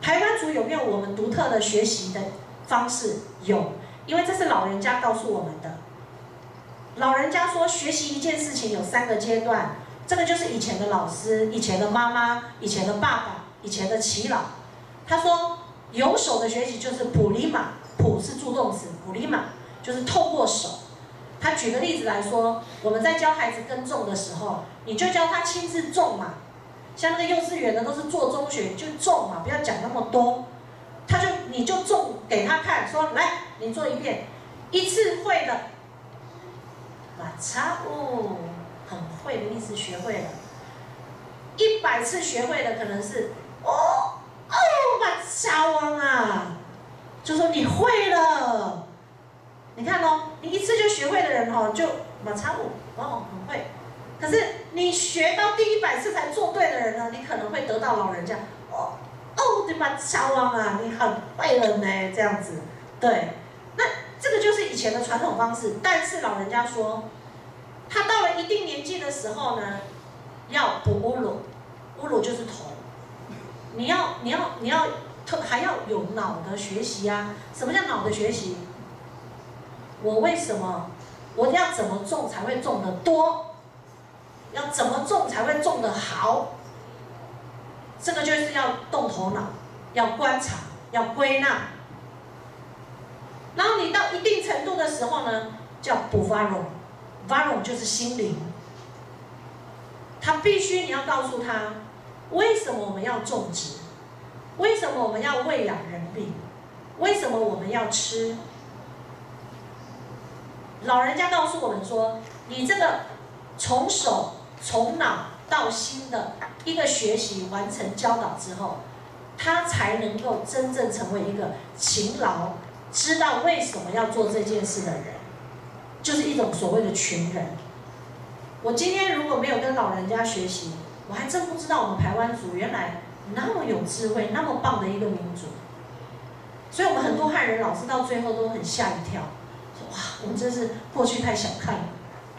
排班组有没有我们独特的学习的方式？有，因为这是老人家告诉我们的。老人家说，学习一件事情有三个阶段，这个就是以前的老师、以前的妈妈、以前的爸爸、以前的耆老。他说，有手的学习就是普利马，普是助动词，普利马就是透过手。他举个例子来说，我们在教孩子耕种的时候，你就教他亲自种嘛。像那个幼稚园的都是做中学，就种嘛，不要讲那么多。他就你就种给他看，说来你做一遍，一次会的。马差哦，很会的意思，学会了。一百次学会的可能是哦哦，把小王啊，就说你会了。你看哦，你一次就学会的人哦，就马超五哦，很会。可是你学到第一百次才做对的人呢，你可能会得到老人家哦哦，你把小王啊，你很会了呢，这样子。对，那这个就是以前的传统方式。但是老人家说，他到了一定年纪的时候呢，要补乌鲁，乌鲁就是头。你要你要你要特还要有脑的学习啊？什么叫脑的学习？我为什么我要怎么种才会种得多？要怎么种才会种得好？这个就是要动头脑，要观察，要归纳。然后你到一定程度的时候呢，叫补 v a r o v a r o 就是心灵。他必须你要告诉他，为什么我们要种植？为什么我们要喂养人民？为什么我们要吃？老人家告诉我们说，你这个从手从脑到心的一个学习完成教导之后，他才能够真正成为一个勤劳、知道为什么要做这件事的人，就是一种所谓的群人。我今天如果没有跟老人家学习，我还真不知道我们台湾族原来那么有智慧、那么棒的一个民族。所以，我们很多汉人老师到最后都很吓一跳。哇，我们真是过去太小看了，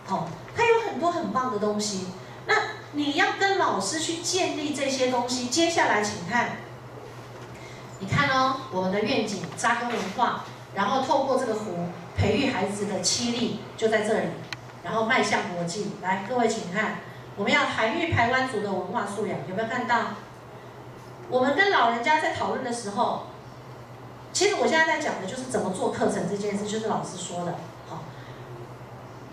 好，他有很多很棒的东西。那你要跟老师去建立这些东西。接下来，请看，你看哦，我们的愿景扎根文化，然后透过这个湖培育孩子的气力，就在这里，然后迈向国际。来，各位请看，我们要涵育台湾族的文化素养，有没有看到？我们跟老人家在讨论的时候。其实我现在在讲的就是怎么做课程这件事，就是老师说的。好，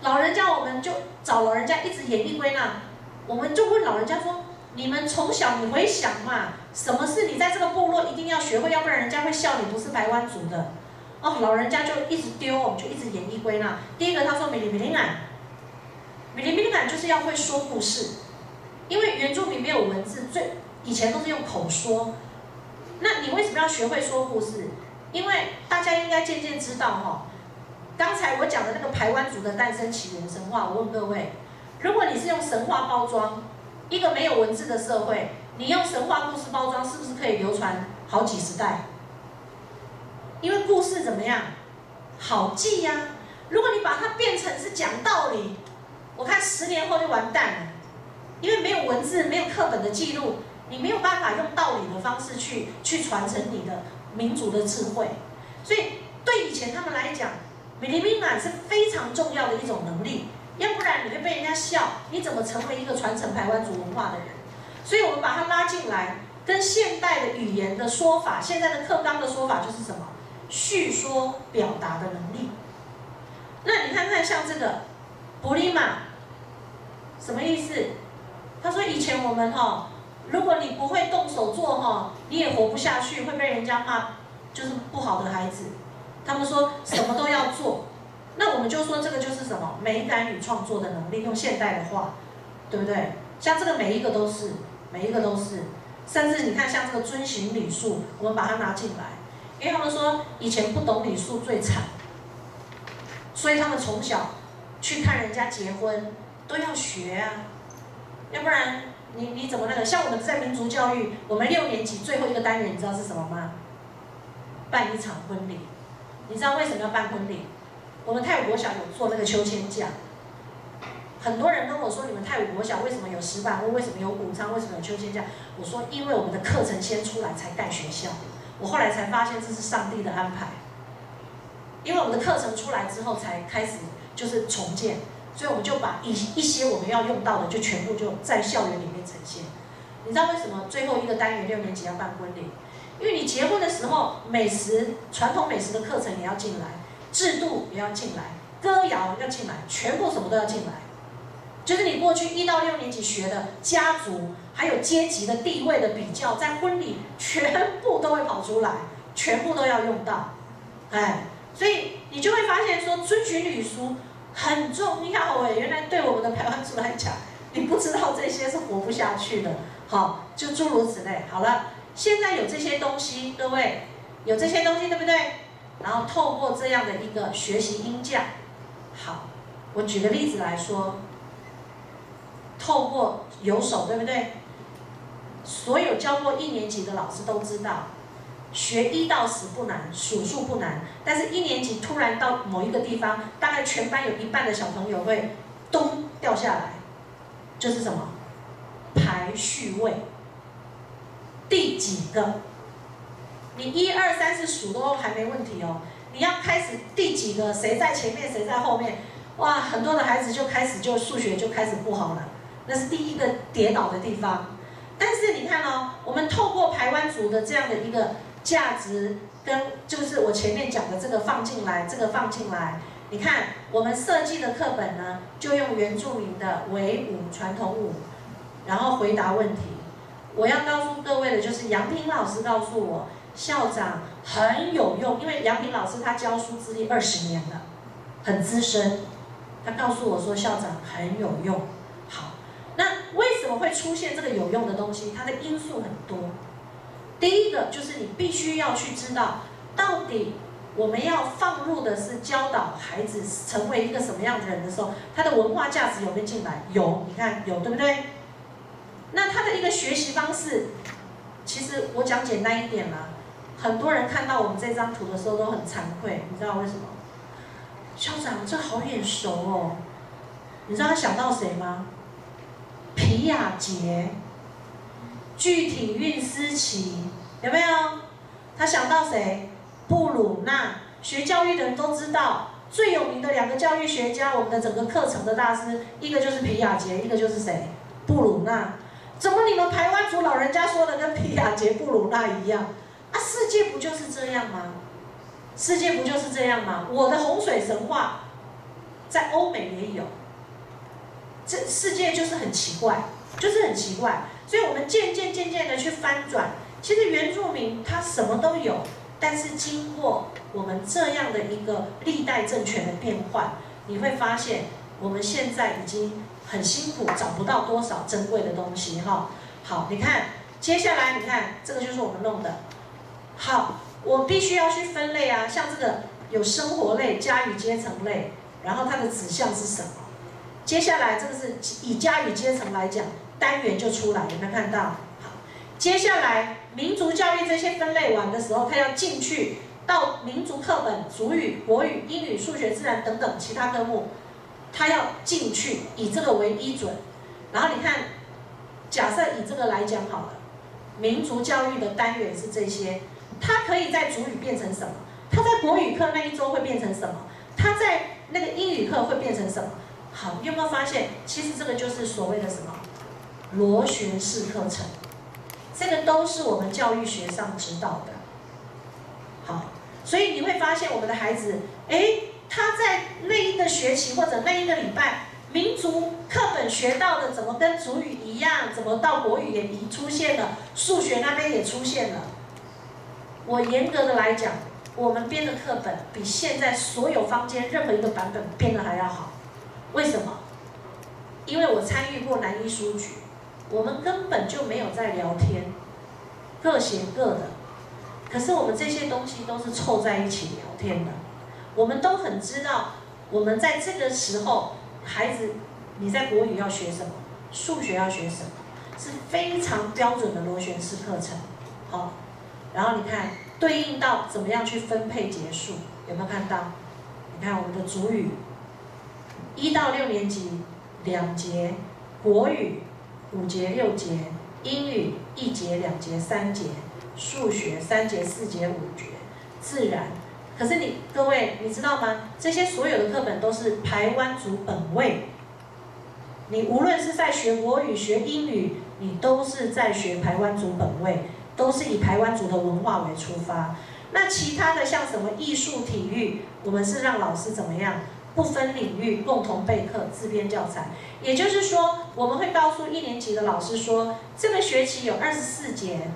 老人家我们就找老人家一直演绎归纳，我们就问老人家说：你们从小你回想嘛，什么是你在这个部落一定要学会，要不然人家会笑你不是台湾族的。哦，老人家就一直丢，我们就一直演绎归纳。第一个他说米里米林感，米里米林感就是要会说故事，因为原住民没有文字，最以前都是用口说。那你为什么要学会说故事？因为大家应该渐渐知道哈，刚才我讲的那个排湾族的诞生起源神话，我问各位，如果你是用神话包装一个没有文字的社会，你用神话故事包装，是不是可以流传好几十代？因为故事怎么样，好记呀。如果你把它变成是讲道理，我看十年后就完蛋了，因为没有文字，没有课本的记录，你没有办法用道理的方式去去传承你的。民族的智慧，所以对以前他们来讲，米利米满是非常重要的一种能力，要不然你会被人家笑，你怎么成为一个传承台湾族文化的人？所以我们把它拉进来，跟现代的语言的说法，现在的课纲的说法就是什么？叙说表达的能力。那你看看像这个布利玛，什么意思？他说以前我们哈。如果你不会动手做哈，你也活不下去，会被人家骂，就是不好的孩子。他们说什么都要做，那我们就说这个就是什么美感与创作的能力，用现代的话，对不对？像这个每一个都是，每一个都是，甚至你看像这个遵循礼数，我们把它拿进来，因为他们说以前不懂礼数最惨，所以他们从小去看人家结婚都要学啊，要不然。你你怎么那个？像我们在民族教育，我们六年级最后一个单元，你知道是什么吗？办一场婚礼。你知道为什么要办婚礼？我们泰武国小有做那个秋千架。很多人跟我说，你们泰武国小为什么有石板屋？为什么有谷仓？为什么有秋千架？我说，因为我们的课程先出来才盖学校。我后来才发现这是上帝的安排。因为我们的课程出来之后，才开始就是重建。所以我们就把一一些我们要用到的，就全部就在校园里面呈现。你知道为什么最后一个单元六年级要办婚礼？因为你结婚的时候，美食传统美食的课程也要进来，制度也要进来，歌谣要进来，全部什么都要进来。就是你过去一到六年级学的家族还有阶级的地位的比较，在婚礼全部都会跑出来，全部都要用到。哎，所以你就会发现说，遵循礼俗。很重要哎，原来对我们的台湾族来讲，你不知道这些是活不下去的。好，就诸如此类。好了，现在有这些东西，各位有这些东西，对不对？然后透过这样的一个学习音教，好，我举个例子来说，透过有手，对不对？所有教过一年级的老师都知道，学一到十不难，数数不难，但是一年级突然到某一个地方，大概全班有一半的小朋友会咚掉下来，就是什么？排序位，第几个？你一二三四数都还没问题哦，你要开始第几个？谁在前面，谁在后面？哇，很多的孩子就开始就数学就开始不好了，那是第一个跌倒的地方。但是你看哦，我们透过排湾族的这样的一个价值，跟就是我前面讲的这个放进来，这个放进来，你看我们设计的课本呢，就用原住民的维舞传统舞。然后回答问题，我要告诉各位的就是杨平老师告诉我，校长很有用，因为杨平老师他教书资历二十年了，很资深，他告诉我说校长很有用。好，那为什么会出现这个有用的东西？它的因素很多。第一个就是你必须要去知道，到底我们要放入的是教导孩子成为一个什么样的人的时候，他的文化价值有没有进来？有，你看有，对不对？那他的一个学习方式，其实我讲简单一点啦，很多人看到我们这张图的时候都很惭愧，你知道为什么？校长，这好眼熟哦，你知道他想到谁吗？皮亚杰，具体运思琪，有没有？他想到谁？布鲁纳，学教育的人都知道，最有名的两个教育学家，我们的整个课程的大师，一个就是皮亚杰，一个就是谁？布鲁纳。怎么你们台湾族老人家说的跟皮亚杰布鲁纳一样？啊，世界不就是这样吗？世界不就是这样吗？我的洪水神话在欧美也有。这世界就是很奇怪，就是很奇怪。所以我们渐渐渐渐的去翻转，其实原住民他什么都有，但是经过我们这样的一个历代政权的变换，你会发现我们现在已经。很辛苦，找不到多少珍贵的东西哈。好，你看，接下来你看，这个就是我们弄的。好，我必须要去分类啊，像这个有生活类、家与阶层类，然后它的指向是什么？接下来这个是以家与阶层来讲，单元就出来，有没有看到？好，接下来民族教育这些分类完的时候，它要进去到民族课本、族语、国语、英语、数学、自然等等其他科目。他要进去，以这个为依准，然后你看，假设以这个来讲好了，民族教育的单元是这些，它可以在主语变成什么？它在国语课那一周会变成什么？它在那个英语课会变成什么？好，你有没有发现，其实这个就是所谓的什么螺旋式课程？这个都是我们教育学上指导的。好，所以你会发现我们的孩子，哎。他在那一个学期或者那一个礼拜，民族课本学到的怎么跟主语一样？怎么到国语也已出现了？数学那边也出现了。我严格的来讲，我们编的课本比现在所有坊间任何一个版本编的还要好。为什么？因为我参与过南一书局，我们根本就没有在聊天，各写各的。可是我们这些东西都是凑在一起聊天的。我们都很知道，我们在这个时候，孩子，你在国语要学什么，数学要学什么，是非常标准的螺旋式课程，好，然后你看对应到怎么样去分配结束，有没有看到？你看我们的主语，一到六年级两节，国语五节六节，英语一节两节三节，数学三节四节五节，自然。可是你各位，你知道吗？这些所有的课本都是台湾族本位。你无论是在学国语、学英语，你都是在学台湾族本位，都是以台湾族的文化为出发。那其他的像什么艺术、体育，我们是让老师怎么样不分领域共同备课、自编教材。也就是说，我们会告诉一年级的老师说，这个学期有二十四节，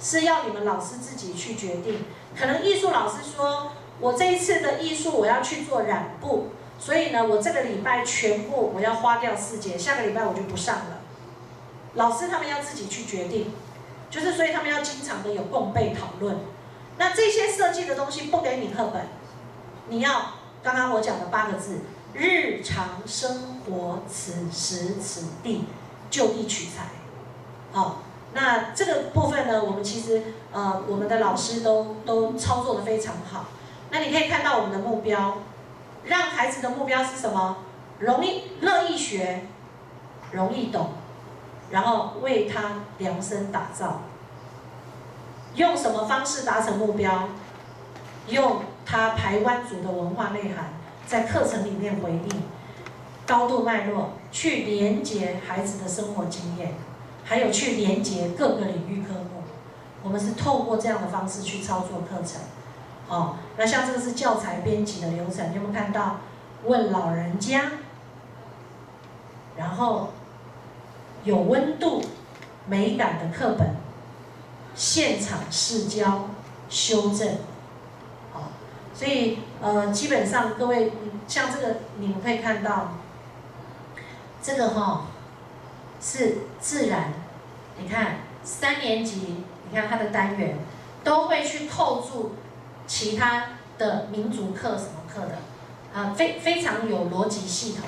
是要你们老师自己去决定。可能艺术老师说。我这一次的艺术，我要去做染布，所以呢，我这个礼拜全部我要花掉四节，下个礼拜我就不上了。老师他们要自己去决定，就是所以他们要经常的有共备讨论。那这些设计的东西不给你课本，你要刚刚我讲的八个字：日常生活，此时此地，就地取材。好，那这个部分呢，我们其实呃，我们的老师都都操作的非常好。那你可以看到我们的目标，让孩子的目标是什么？容易乐意学，容易懂，然后为他量身打造。用什么方式达成目标？用他台湾族的文化内涵，在课程里面回应，高度脉络，去连接孩子的生活经验，还有去连接各个领域科目。我们是透过这样的方式去操作课程。哦，那像这个是教材编辑的流程，你有没有看到？问老人家，然后有温度、美感的课本，现场试教、修正，所以呃，基本上各位像这个，你们可以看到，这个哈是自然，你看三年级，你看它的单元都会去扣住其他的民族课什么课的。啊，非非常有逻辑系统，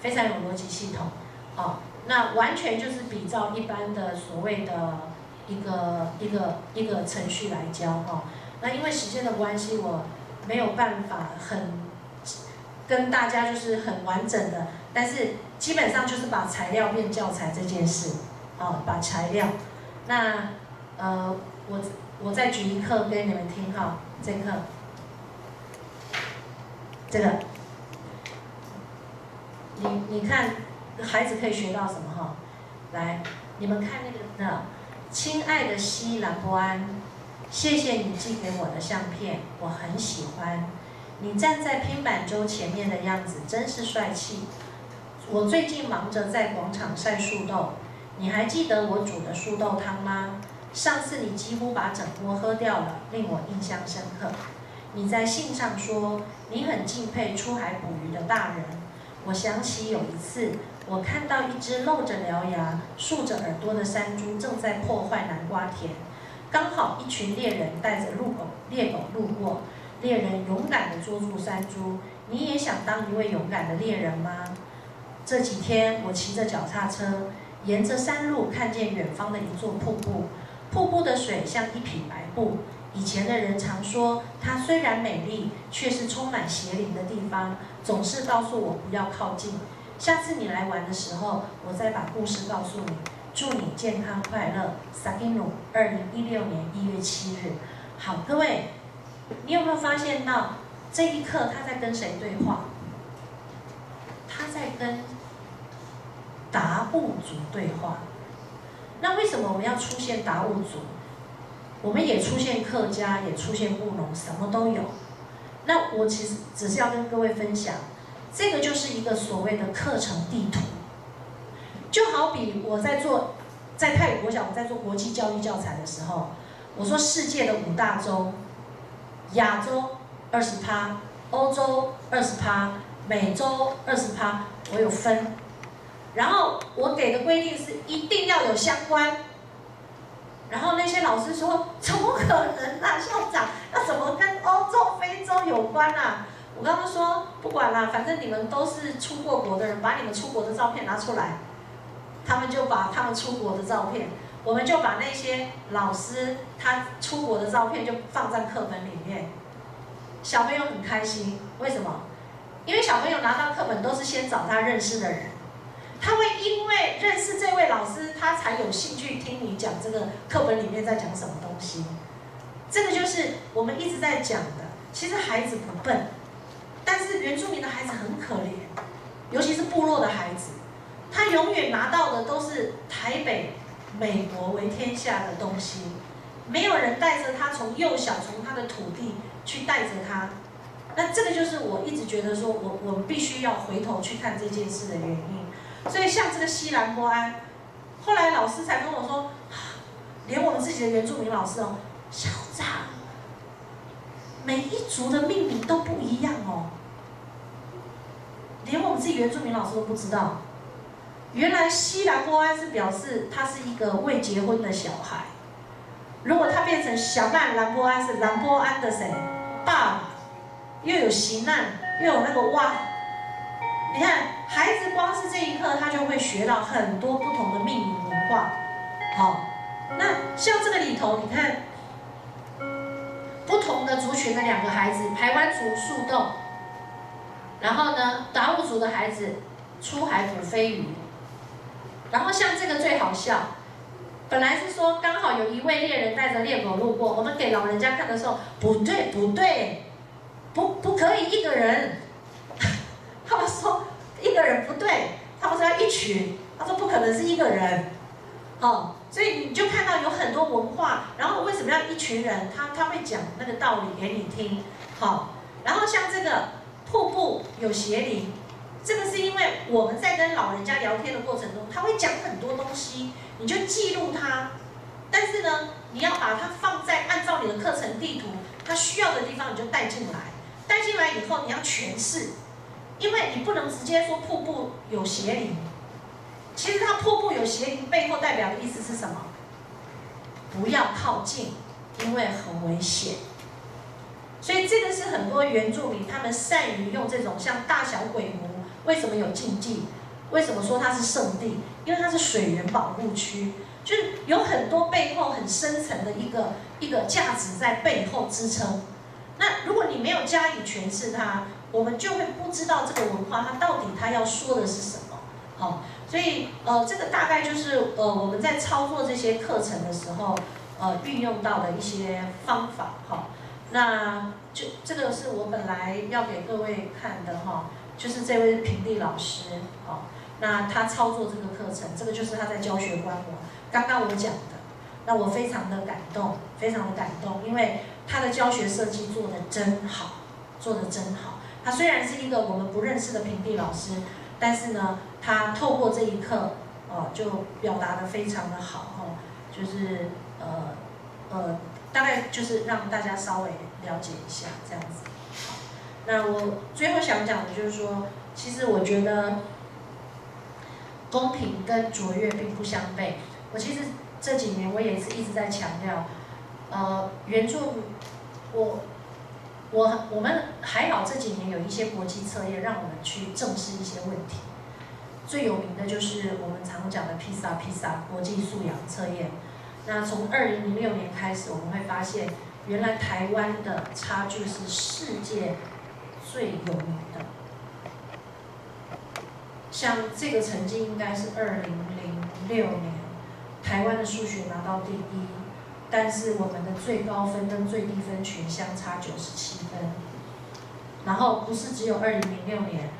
非常有逻辑系统，哦，那完全就是比照一般的所谓的一个一个一个程序来教哈。那因为时间的关系，我没有办法很跟大家就是很完整的，但是基本上就是把材料变教材这件事，哦，把材料，那呃，我我再举一课给你们听哈，这课。这个，你你看，孩子可以学到什么哈？来，你们看那个那，亲爱的西兰波安，谢谢你寄给我的相片，我很喜欢。你站在拼板舟前面的样子真是帅气。我最近忙着在广场晒树豆，你还记得我煮的树豆汤吗？上次你几乎把整锅喝掉了，令我印象深刻。你在信上说你很敬佩出海捕鱼的大人。我想起有一次，我看到一只露着獠牙、竖着耳朵的山猪正在破坏南瓜田，刚好一群猎人带着鹿狗、猎狗路过，猎人勇敢地捉住山猪。你也想当一位勇敢的猎人吗？这几天我骑着脚踏车，沿着山路看见远方的一座瀑布，瀑布的水像一匹白布。以前的人常说，它虽然美丽，却是充满邪灵的地方，总是告诉我不要靠近。下次你来玩的时候，我再把故事告诉你。祝你健康快乐。萨金努，二零一六年一月七日。好，各位，你有没有发现到这一刻他在跟谁对话？他在跟达悟族对话。那为什么我们要出现达悟族？我们也出现客家，也出现布农，什么都有。那我其实只是要跟各位分享，这个就是一个所谓的课程地图。就好比我在做，在泰国小，我在做国际教育教材的时候，我说世界的五大洲，亚洲二十趴，欧洲二十趴，美洲二十趴，我有分。然后我给的规定是一定要有相关。然后那些老师说：“怎么可能啊，校长？那怎么跟欧洲、非洲有关啊？”我刚刚说：“不管了，反正你们都是出过国的人，把你们出国的照片拿出来。”他们就把他们出国的照片，我们就把那些老师他出国的照片就放在课本里面。小朋友很开心，为什么？因为小朋友拿到课本都是先找他认识的人。他会因为认识这位老师，他才有兴趣听你讲这个课本里面在讲什么东西。这个就是我们一直在讲的。其实孩子不笨，但是原住民的孩子很可怜，尤其是部落的孩子，他永远拿到的都是台北、美国为天下的东西，没有人带着他从幼小从他的土地去带着他。那这个就是我一直觉得说我我们必须要回头去看这件事的原因。所以像这个西兰波安，后来老师才跟我说，连我们自己的原住民老师哦，校长，每一族的命名都不一样哦，连我们自己原住民老师都不知道。原来西兰波安是表示他是一个未结婚的小孩。如果他变成小曼兰波安是兰波安的谁？爸，又有喜难，又有那个哇。你看，孩子光是这一刻，他就会学到很多不同的命名文化。好，那像这个里头，你看，不同的族群的两个孩子，台湾族树洞，然后呢，达悟族的孩子出海捕飞鱼。然后像这个最好笑，本来是说刚好有一位猎人带着猎狗路过，我们给老人家看的时候，不对不对，不不可以一个人，他们说一个人不对，他们说要一群，他说不可能是一个人，哦，所以你就看到有很多文化，然后为什么要一群人？他他会讲那个道理给你听，好，然后像这个瀑布有邪灵。这个是因为我们在跟老人家聊天的过程中，他会讲很多东西，你就记录他。但是呢，你要把它放在按照你的课程地图，他需要的地方你就带进来。带进来以后，你要诠释，因为你不能直接说瀑布有邪灵。其实它瀑布有邪灵背后代表的意思是什么？不要靠近，因为很危险。所以这个是很多原住民他们善于用这种像大小鬼魔。为什么有禁忌？为什么说它是圣地？因为它是水源保护区，就是有很多背后很深层的一个一个价值在背后支撑。那如果你没有加以诠释它，我们就会不知道这个文化它到底它要说的是什么。好，所以呃，这个大概就是呃我们在操作这些课程的时候呃运用到的一些方法。好，那就这个是我本来要给各位看的哈。就是这位平地老师，哦，那他操作这个课程，这个就是他在教学观摩。刚刚我讲的，那我非常的感动，非常的感动，因为他的教学设计做的真好，做的真好。他虽然是一个我们不认识的平地老师，但是呢，他透过这一课，哦，就表达的非常的好，哈，就是呃呃，大概就是让大家稍微了解一下这样子。那我最后想讲的就是说，其实我觉得公平跟卓越并不相悖。我其实这几年我也是一直在强调，呃，原著我我我们还好这几年有一些国际测验让我们去正视一些问题。最有名的就是我们常讲的披萨披萨国际素养测验。那从二零零六年开始，我们会发现原来台湾的差距是世界。最有名的，像这个成绩应该是二零零六年，台湾的数学拿到第一，但是我们的最高分跟最低分全相差九十七分。然后不是只有二零零六年，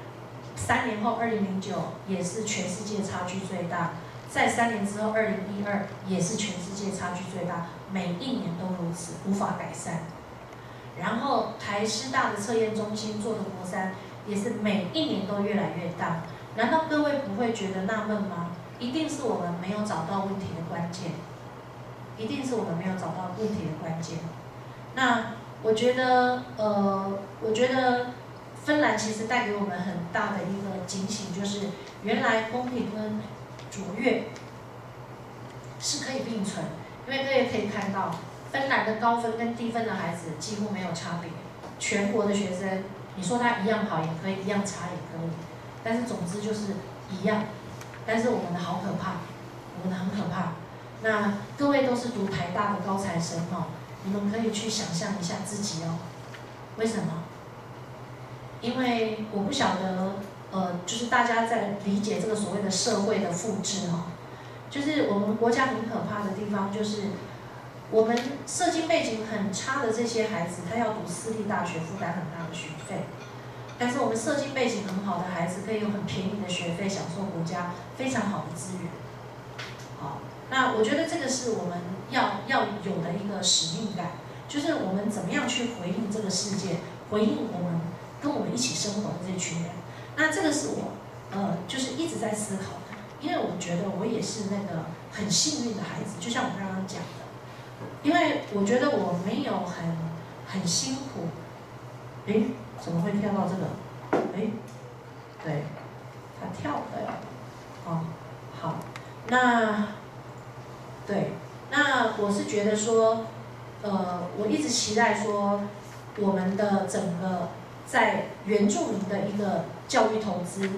三年后二零零九也是全世界差距最大，在三年之后二零一二也是全世界差距最大，每一年都如此，无法改善。然后台师大的测验中心做的国三也是每一年都越来越大，难道各位不会觉得纳闷吗？一定是我们没有找到问题的关键，一定是我们没有找到问题的关键。那我觉得，呃，我觉得芬兰其实带给我们很大的一个警醒，就是原来公平跟卓越是可以并存，因为各位可以看到。芬兰的高分跟低分的孩子几乎没有差别，全国的学生，你说他一样好也可以，一样差也可以，但是总之就是一样。但是我们的好可怕，我们的很可怕。那各位都是读台大的高材生哦，你们可以去想象一下自己哦。为什么？因为我不晓得，呃，就是大家在理解这个所谓的社会的复制哦，就是我们国家很可怕的地方就是。我们社经背景很差的这些孩子，他要读私立大学，负担很大的学费。但是我们社经背景很好的孩子，可以用很便宜的学费享受国家非常好的资源。好，那我觉得这个是我们要要有的一个使命感，就是我们怎么样去回应这个世界，回应我们跟我们一起生活的这群人。那这个是我呃，就是一直在思考的，因为我觉得我也是那个很幸运的孩子，就像我刚刚讲。因为我觉得我没有很很辛苦，哎，怎么会跳到这个？哎，对，他跳的，哦。好，那对，那我是觉得说，呃，我一直期待说，我们的整个在原住民的一个教育投资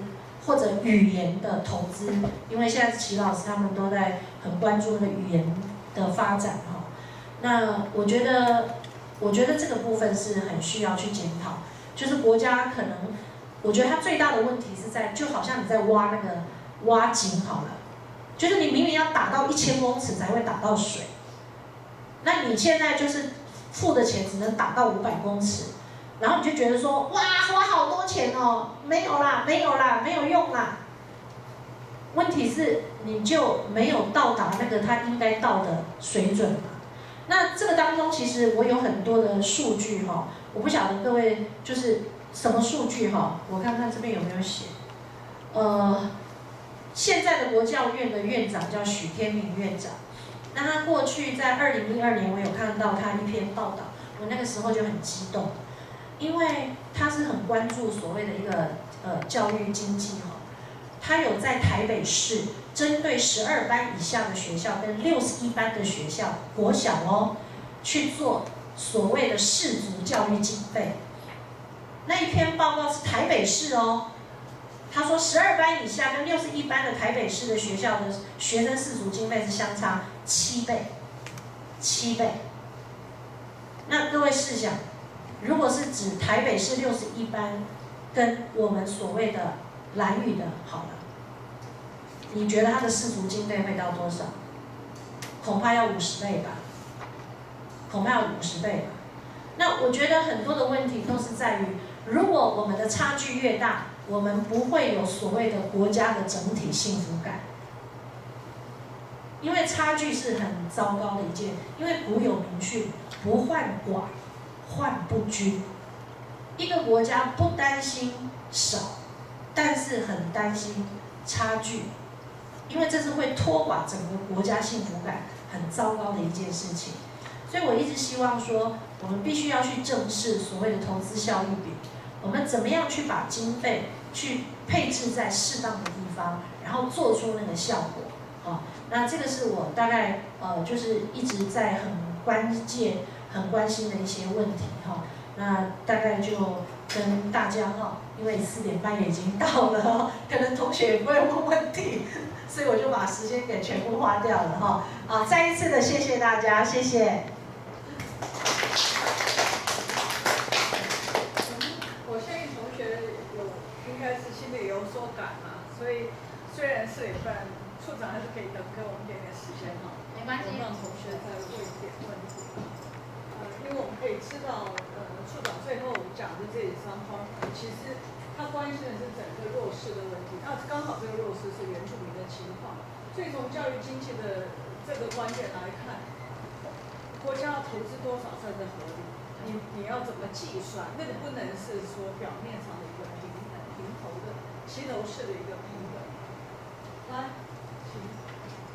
或者语言的投资，因为现在齐老师他们都在很关注那个语言的发展哈。那我觉得，我觉得这个部分是很需要去检讨，就是国家可能，我觉得它最大的问题是在，就好像你在挖那个挖井好了，就是你明明要打到一千公尺才会打到水，那你现在就是付的钱只能打到五百公尺，然后你就觉得说，哇，花好多钱哦，没有啦，没有啦，没有用啦。问题是你就没有到达那个它应该到的水准？那这个当中其实我有很多的数据哈，我不晓得各位就是什么数据哈，我看看这边有没有写。呃，现在的国教院的院长叫许天明院长，那他过去在二零一二年我有看到他一篇报道，我那个时候就很激动，因为他是很关注所谓的一个呃教育经济哈，他有在台北市。针对十二班以下的学校跟六十一班的学校国小哦，去做所谓的市足教育经费。那一篇报告是台北市哦，他说十二班以下跟六十一班的台北市的学校的学生市足经费是相差七倍，七倍。那各位试想，如果是指台北市六十一班跟我们所谓的蓝语的，好了。你觉得他的世俗经费会到多少？恐怕要五十倍吧，恐怕要五十倍。那我觉得很多的问题都是在于，如果我们的差距越大，我们不会有所谓的国家的整体幸福感。因为差距是很糟糕的一件，因为古有名训，不患寡，患不均。一个国家不担心少，但是很担心差距。因为这是会拖垮整个国家幸福感很糟糕的一件事情，所以我一直希望说，我们必须要去正视所谓的投资效益比，我们怎么样去把经费去配置在适当的地方，然后做出那个效果。好，那这个是我大概呃就是一直在很关键、很关心的一些问题哈。那大概就跟大家哈，因为四点半已经到了，可能同学也不会问问题。所以我就把时间给全部花掉了哈啊！再一次的谢谢大家，谢谢。我相信同学有应该是心里有所感嘛，所以虽然四点半，处长还是可以等给我们点点时间哈。没关系。让同学再问一点问题。呃，因为我们可以知道，呃，处长最后讲的这三方面，其实。他关心的是整个弱势的问题，那刚好这个弱势是原住民的情况，所以从教育经济的这个观点来看，国家要投资多少才是合理？你你要怎么计算？那个不能是说表面上的一个平衡平头的齐头式的一个平等。来，请。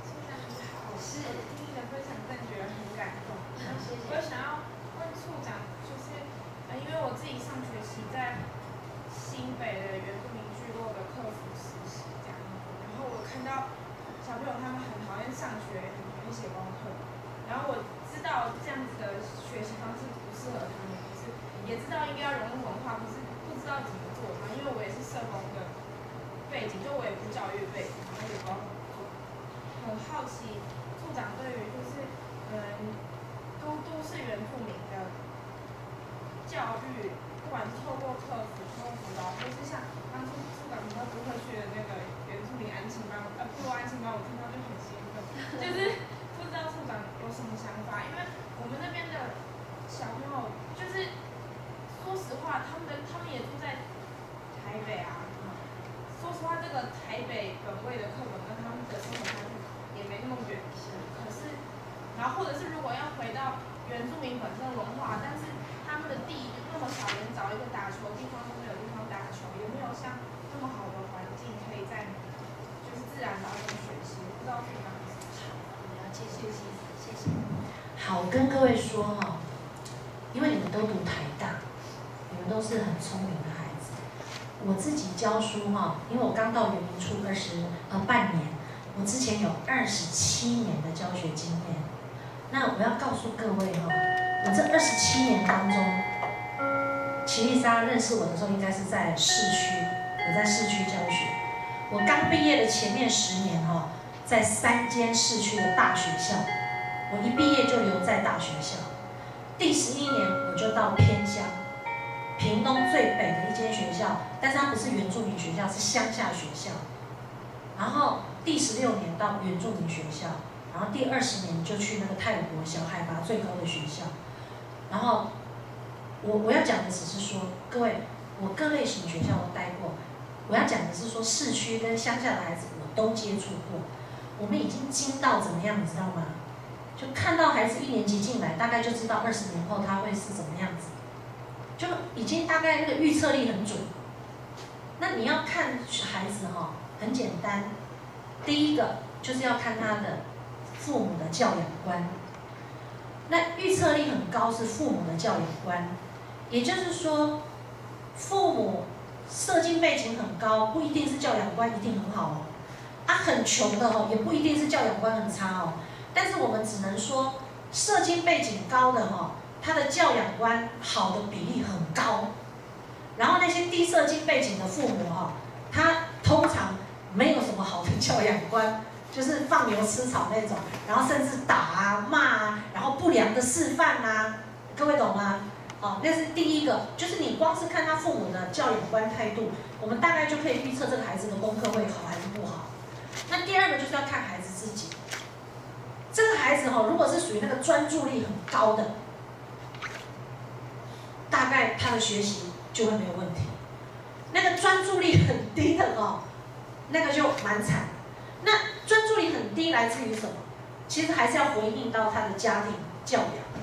现在你好，是听的非常正确，很感动。谢谢。我想要问处长，就是呃，因为我自己上学期在。新北的原住民聚落的客服实习这样，然后我看到小朋友他们很讨厌上学，很讨厌写功课，然后我知道这样子的学习方式不适合他们，可是也知道应该要融入文化，可是不知道怎么做嘛，因为我也是社工的背景，就我也不教育背景，然后也不知道怎么做，很好奇处长对于就是嗯都都市原住民的教育，不管是透过客服。就是像当初处长说如何去的那个原住民安亲班，呃，部落安亲班，我听到就很兴奋，就是不知道处长有什么想法，因为我们那边的小朋友，就是说实他们的他们也住在台北啊，说实话，这个台北本位的课本跟他们的生活差距也没那么远，可是，然后或者是如果要回到原住民本身的文化，但是他们的地那么小，连找一个打球的地方都没有。地方打球，也没有像这么好的环境，可以在就是自然当中学习？不知道可以吗？好，我要谢谢谢谢。好，跟各位说哈，因为你们都读台大，都是很聪明的孩子。我自己教书哈，因为我刚到原民处二十呃半年，我之前有二十七年的教学经验。那我要告诉各位哈，我这二十七年当中，齐丽莎认识我的时候应该是在市区，我在市区教学。我刚毕业的前面十年哈，在三间市区的大学校，我一毕业就留在大学校。第十一年我就到偏乡，屏东最北的一间学校，但是它不是原住民学校，是乡下学校。然后第十六年到原住民学校。然后第二十年就去那个泰国小海拔最高的学校，然后我我要讲的只是说，各位，我各类型学校都待过，我要讲的是说市区跟乡下的孩子我都接触过，我们已经精到怎么样，你知道吗？就看到孩子一年级进来，大概就知道二十年后他会是怎么样子，就已经大概那个预测力很准。那你要看孩子哈，很简单，第一个就是要看他的。父母的教养观，那预测力很高是父母的教养观，也就是说，父母社经背景很高，不一定是教养观一定很好哦。啊，很穷的哦，也不一定是教养观很差哦。但是我们只能说，社经背景高的哈，他的教养观好的比例很高。然后那些低社经背景的父母哈，他通常没有什么好的教养观。就是放牛吃草那种，然后甚至打啊、骂啊，然后不良的示范呐，各位懂吗？哦，那是第一个，就是你光是看他父母的教养观态度，我们大概就可以预测这个孩子的功课会好还是不好。那第二个就是要看孩子自己，这个孩子哈，如果是属于那个专注力很高的，大概他的学习就会没有问题。那个专注力很低的哦，那个就蛮惨。那专注力很低来自于什么？其实还是要回应到他的家庭教养，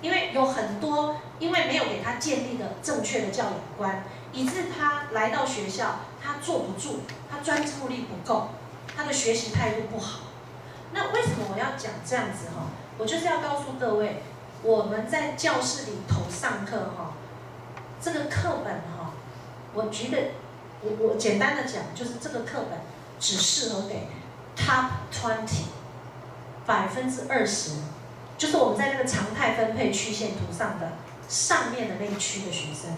因为有很多因为没有给他建立的正确的教养观，以致他来到学校他坐不住，他专注力不够，他的学习态度不好。那为什么我要讲这样子哈？我就是要告诉各位，我们在教室里头上课哈，这个课本哈，我觉得我我简单的讲，就是这个课本。只适合给 top twenty 百分之二十，就是我们在那个常态分配曲线图上的上面的那一区的学生。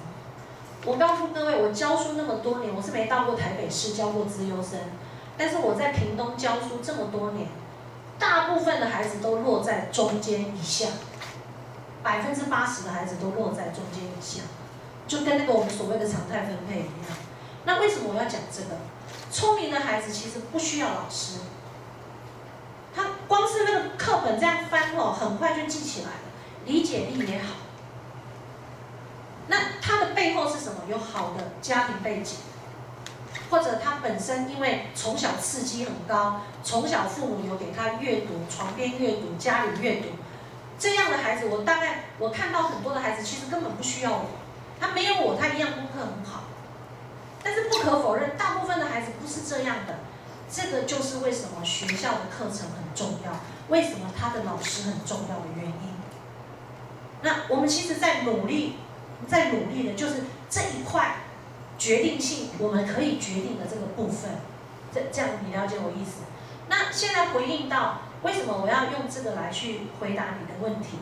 我告诉各位，我教书那么多年，我是没到过台北市教过资优生，但是我在屏东教书这么多年，大部分的孩子都落在中间以下，百分之八十的孩子都落在中间以下，就跟那个我们所谓的常态分配一样。那为什么我要讲这个？聪明的孩子其实不需要老师，他光是那个课本这样翻哦，很快就记起来了，理解力也好。那他的背后是什么？有好的家庭背景，或者他本身因为从小刺激很高，从小父母有给他阅读，床边阅读，家里阅读，这样的孩子，我大概我看到很多的孩子其实根本不需要我，他没有我，他一样功课很好。但是不可否认，大部分的孩子不是这样的。这个就是为什么学校的课程很重要，为什么他的老师很重要的原因。那我们其实，在努力，在努力的就是这一块决定性，我们可以决定的这个部分。这这样你了解我意思？那现在回应到为什么我要用这个来去回答你的问题？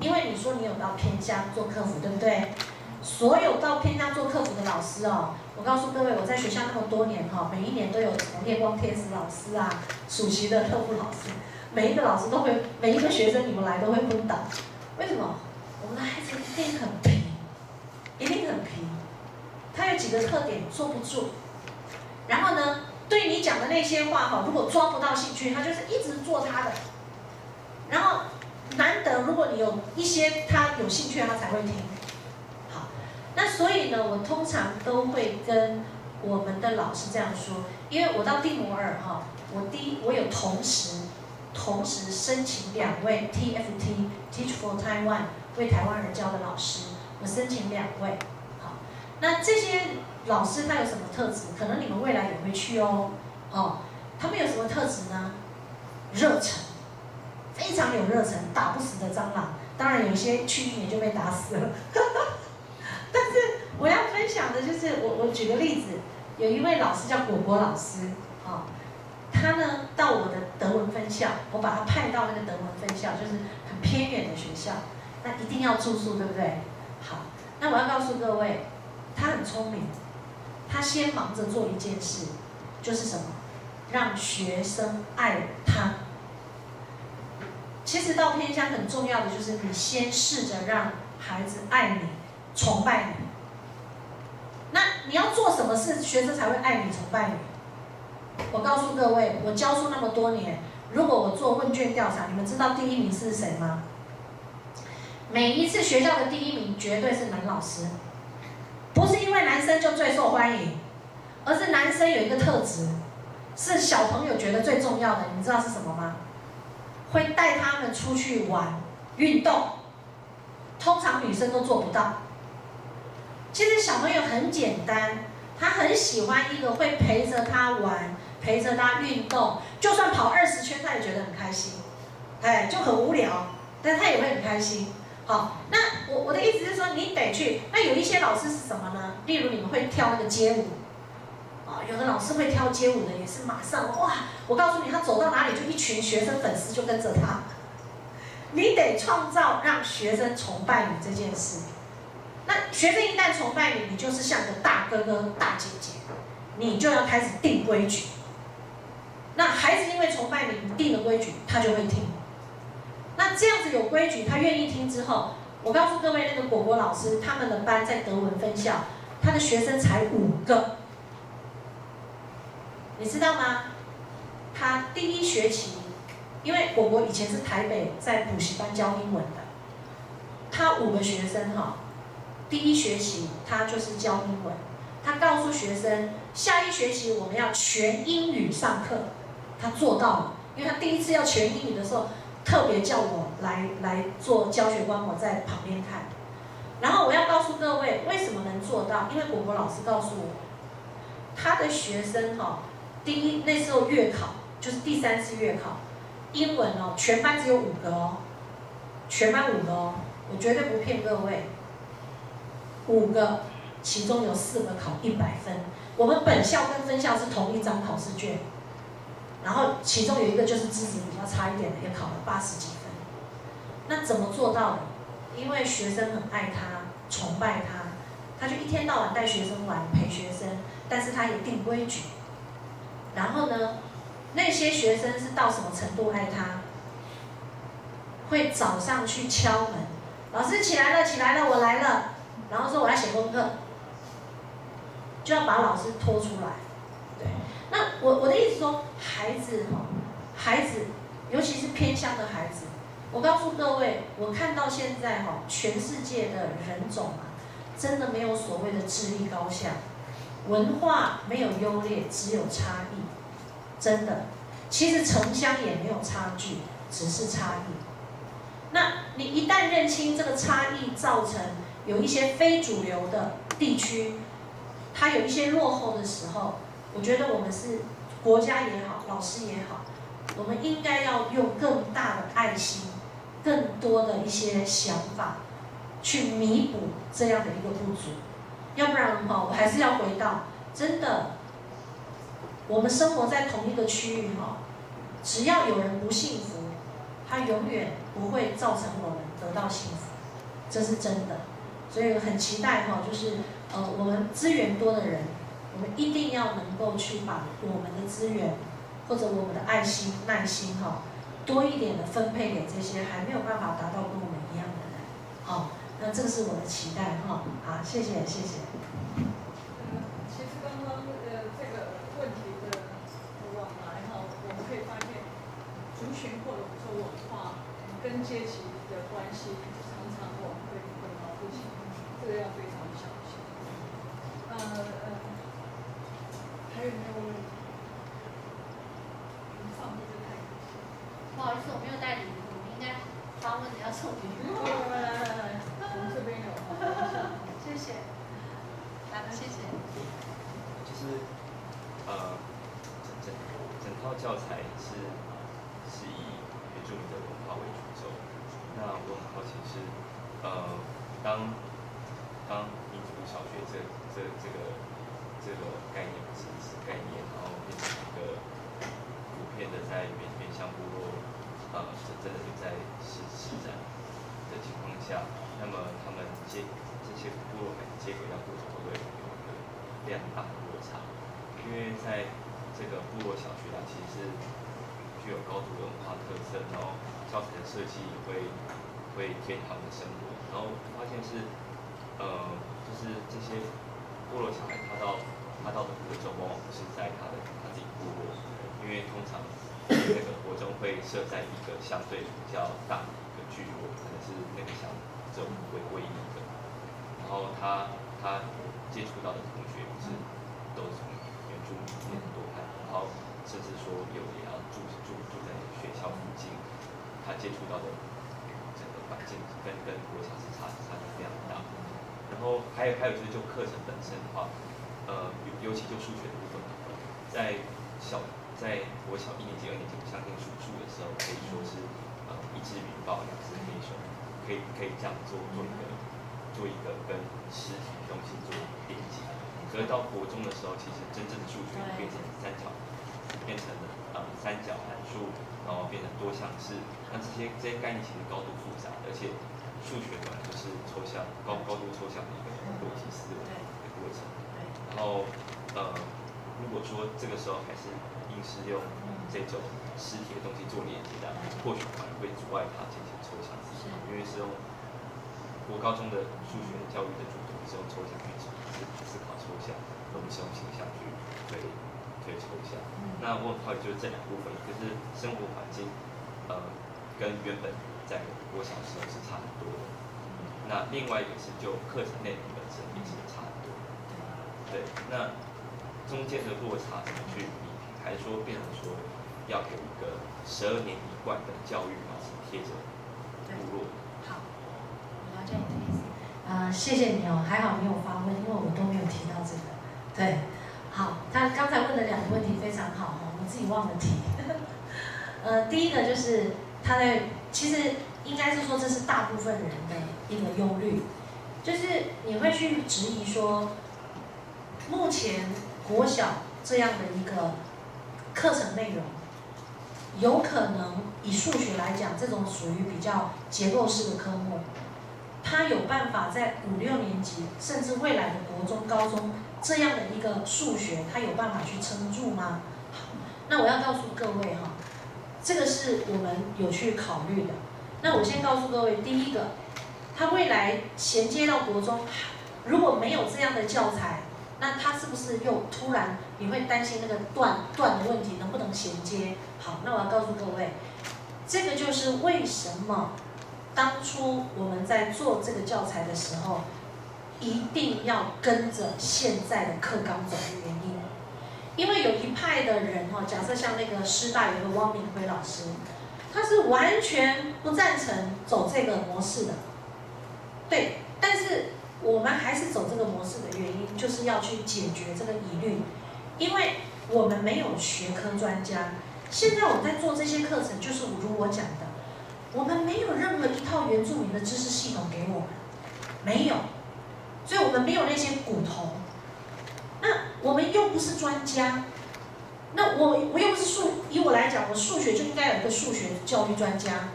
因为你说你有到偏乡做客服，对不对？所有到偏乡做客服的老师哦。我告诉各位，我在学校那么多年哈，每一年都有什么夜光天使老师啊，暑期的特服老师，每一个老师都会，每一个学生你们来都会昏倒。为什么？我们的孩子一定很皮，一定很皮。他有几个特点坐不住，然后呢，对你讲的那些话哈，如果抓不到兴趣，他就是一直做他的。然后难得如果你有一些他有兴趣，他才会听。好那所以呢，我通常都会跟我们的老师这样说，因为我到蒂摩尔哈，我第一我有同时同时申请两位 TFT Teach for Taiwan 为台湾人教的老师，我申请两位，好，那这些老师他有什么特质？可能你们未来也会去哦，哦，他们有什么特质呢？热忱，非常有热忱，打不死的蟑螂，当然有些去一年就被打死了。但是我要分享的就是，我我举个例子，有一位老师叫果果老师，哦，他呢到我的德文分校，我把他派到那个德文分校，就是很偏远的学校，那一定要住宿，对不对？好，那我要告诉各位，他很聪明，他先忙着做一件事，就是什么？让学生爱他。其实到偏乡很重要的就是你先试着让孩子爱你、崇拜你。那你要做什么事，学生才会爱你、崇拜你？我告诉各位，我教书那么多年，如果我做问卷调查，你们知道第一名是谁吗？每一次学校的第一名绝对是男老师，不是因为男生就最受欢迎，而是男生有一个特质，是小朋友觉得最重要的，你知道是什么吗？会带他们出去玩、运动，通常女生都做不到。其实小朋友很简单，他很喜欢一个会陪着他玩、陪着他运动，就算跑二十圈，他也觉得很开心。哎，就很无聊，但他也会很开心。好，那我我的意思是说，你得去。那有一些老师是什么呢？例如你们会跳那个街舞，啊，有的老师会跳街舞的，也是马上哇！我告诉你，他走到哪里，就一群学生粉丝就跟着他。你得创造让学生崇拜你这件事。那学生一旦崇拜你，你就是像个大哥哥、大姐姐，你就要开始定规矩。那孩子因为崇拜你，你定了规矩，他就会听。那这样子有规矩，他愿意听之后，我告诉各位，那个果果老师他们的班在德文分校，他的学生才五个，你知道吗？他第一学期，因为果果以前是台北在补习班教英文的，他五个学生哈。第一学期他就是教英文，他告诉学生下一学期我们要全英语上课，他做到了，因为他第一次要全英语的时候，特别叫我来来做教学官，我在旁边看。然后我要告诉各位为什么能做到，因为果果老师告诉我，他的学生哈，第一那时候月考就是第三次月考，英文哦全班只有五个哦，全班五个哦，我绝对不骗各位。五个，其中有四个考一百分。我们本校跟分校是同一张考试卷，然后其中有一个就是资质比较差一点的，也考了八十几分。那怎么做到的？因为学生很爱他，崇拜他，他就一天到晚带学生玩，陪学生，但是他也定规矩。然后呢，那些学生是到什么程度爱他？会早上去敲门，老师起来了，起来了，我来了。然后说我要写功课，就要把老师拖出来。那我我的意思说，孩子哈，孩子，尤其是偏乡的孩子，我告诉各位，我看到现在哈，全世界的人种啊，真的没有所谓的智力高下，文化没有优劣，只有差异。真的，其实城乡也没有差距，只是差异。那你一旦认清这个差异，造成有一些非主流的地区，它有一些落后的时候，我觉得我们是国家也好，老师也好，我们应该要用更大的爱心，更多的一些想法，去弥补这样的一个不足。要不然哈，我还是要回到，真的，我们生活在同一个区域哈，只要有人不幸福，他永远不会造成我们得到幸福，这是真的。所以很期待哈，就是呃，我们资源多的人，我们一定要能够去把我们的资源或者我们的爱心、耐心哈，多一点的分配给这些还没有办法达到跟我们一样的人。好，那这个是我的期待哈。好，谢谢，谢谢。其实刚刚呃这个问题的往来哈，我们可以发现，族群或者说文化跟阶级的关系，常常我们会混淆不清。这个要非常小心。还有没有问题？不好意思，我没有带礼物，我应该发问的要送礼物。来来来来，我们这边有啊。谢谢。来，谢谢。就是呃，整整整套教材是是以原住民的文化为主轴。那我很好奇是，呃，当当民族小学这这这个这个概念是是概念，然后变成一个遍的在原原乡部落，呃，真的就在施施展的情况下，那么他们接这些部落们接轨到部落会有一个非常大的落差，因为在这个部落小学啊，其实是具有高度文化特色，然后教材的设计也会会贴他们的生活，然后发现是，呃，就是这些部落小孩他到他到的国中，往往不是在他的他自己部落，因为通常那个国中会设在一个相对比较大的一个聚落，可能是那个小这种唯唯一的，然后他他接触到的同学不是都从原住民这边多派，然后甚至说有也要住住住在学校附近，他接触到的整个环境跟跟国小是差差距非常大，然后还有还有就是就课程本身的话。呃，尤尤其就数学的部分，在小在国小一年级、二年级相信数数的时候，可以说是一只云豹，两只黑熊，可以可以这样做做一个做一个跟实体东西做连接。可是到国中的时候，其实真正的数学变成三角，变成了呃三角函数，然后变成多项式，那这些这些概念其实高度复杂，而且数学本来就是抽象高高度抽象的一个逻辑思维的过程。然后，呃，如果说这个时候还是硬是用这种实体的东西做连接的，或许反而会阻碍他进行抽象思考，因为是用国高中的数学教育的主轴是用抽象去思思考抽象，而不是用形象去推推抽象。那我很好奇就是这两部分，一个是生活环境，呃，跟原本在国小时候是差很多的，那另外一个是就课程内容本身也是差很多。对，那中间的落差怎么去比拼？还是说变成说要有一个十二年一贯的教育方式贴着部落？好，我了解你的意思。呃，谢谢你哦，还好没有发问，因为我都没有提到这个。对，好，他刚才问的两个问题非常好哦，我自己忘了提。呃，第一个就是他在，其实应该是说这是大部分人的一个忧虑，就是你会去质疑说。目前国小这样的一个课程内容，有可能以数学来讲，这种属于比较结构式的科目，它有办法在五六年级，甚至未来的国中、高中这样的一个数学，它有办法去撑住吗？那我要告诉各位哈，这个是我们有去考虑的。那我先告诉各位，第一个，它未来衔接到国中，如果没有这样的教材。那他是不是又突然你会担心那个断断的问题能不能衔接？好，那我要告诉各位，这个就是为什么当初我们在做这个教材的时候，一定要跟着现在的课纲走的原因。因为有一派的人哈，假设像那个师大有个汪明辉老师，他是完全不赞成走这个模式的，对，但是。我们还是走这个模式的原因，就是要去解决这个疑虑，因为我们没有学科专家。现在我们在做这些课程，就是如我讲的，我们没有任何一套原住民的知识系统给我们，没有，所以我们没有那些骨头。那我们又不是专家，那我我又不是数，以我来讲，我数学就应该有一个数学教育专家，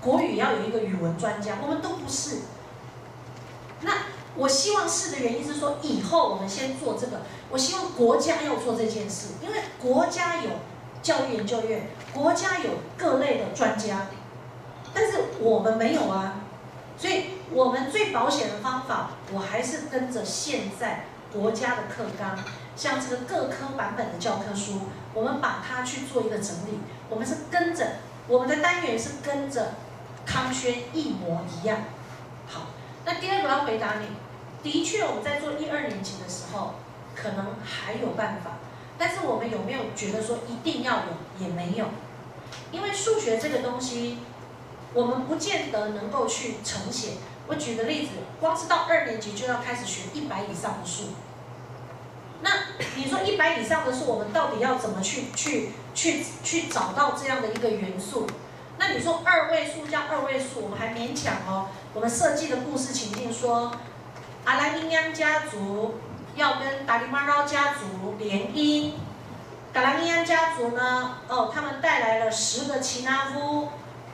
国语要有一个语文专家，我们都不是。那。我希望是的原因是说，以后我们先做这个。我希望国家要做这件事，因为国家有教育研究院，国家有各类的专家，但是我们没有啊。所以，我们最保险的方法，我还是跟着现在国家的课纲，像这个各科版本的教科书，我们把它去做一个整理。我们是跟着我们的单元是跟着康轩一模一样。那第二个要回答你，的确我们在做一二年级的时候，可能还有办法，但是我们有没有觉得说一定要有？也没有，因为数学这个东西，我们不见得能够去呈现。我举个例子，光是到二年级就要开始学一百以上的数，那你说一百以上的数，我们到底要怎么去去去去找到这样的一个元素？那你说二位数加二位数，我们还勉强哦。我们设计的故事情境说，阿拉尼安家族要跟达利马劳家族联姻，嘎拉尼安家族呢，哦，他们带来了十个奇纳夫，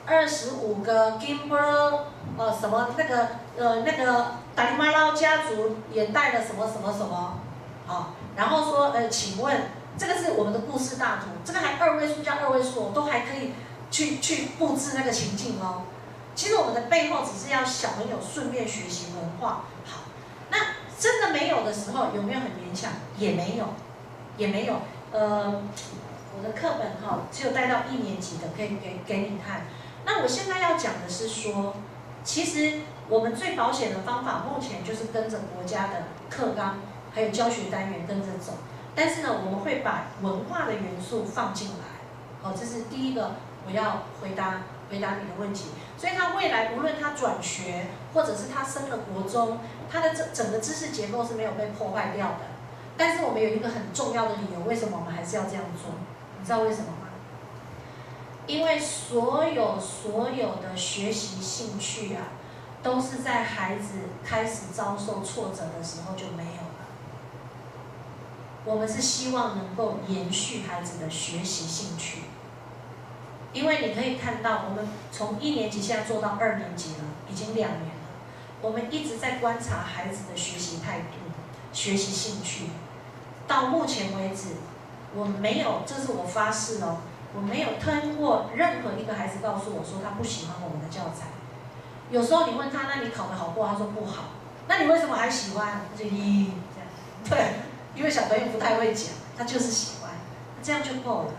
二十五个 Gimber，呃，什么那个呃那个达利马拉家族也带了什么什么什么，啊，然后说呃，请问这个是我们的故事大图，这个还二位数加二位数，都还可以去去布置那个情境哦。其实我们的背后只是要小朋友顺便学习文化。好，那真的没有的时候，有没有很勉强？也没有，也没有。呃，我的课本哈，只有带到一年级的，可以给给你看。那我现在要讲的是说，其实我们最保险的方法，目前就是跟着国家的课纲还有教学单元跟着走。但是呢，我们会把文化的元素放进来。好，这是第一个我要回答回答你的问题。所以他未来无论他转学，或者是他升了国中，他的整整个知识结构是没有被破坏掉的。但是我们有一个很重要的理由，为什么我们还是要这样做？你知道为什么吗？因为所有所有的学习兴趣啊，都是在孩子开始遭受挫折的时候就没有了。我们是希望能够延续孩子的学习兴趣，因为你可以看到，我们从一年级现在做到二年级了，已经两年了，我们一直在观察孩子的学习态度、学习兴趣。到目前为止，我没有，这是我发誓哦，我没有听过任何一个孩子告诉我说他不喜欢我们的教材。有时候你问他，那你考得好不好？他说不好。那你为什么还喜欢？就咦这样，对，因为小朋友不太会讲，他就是喜欢，这样就够了。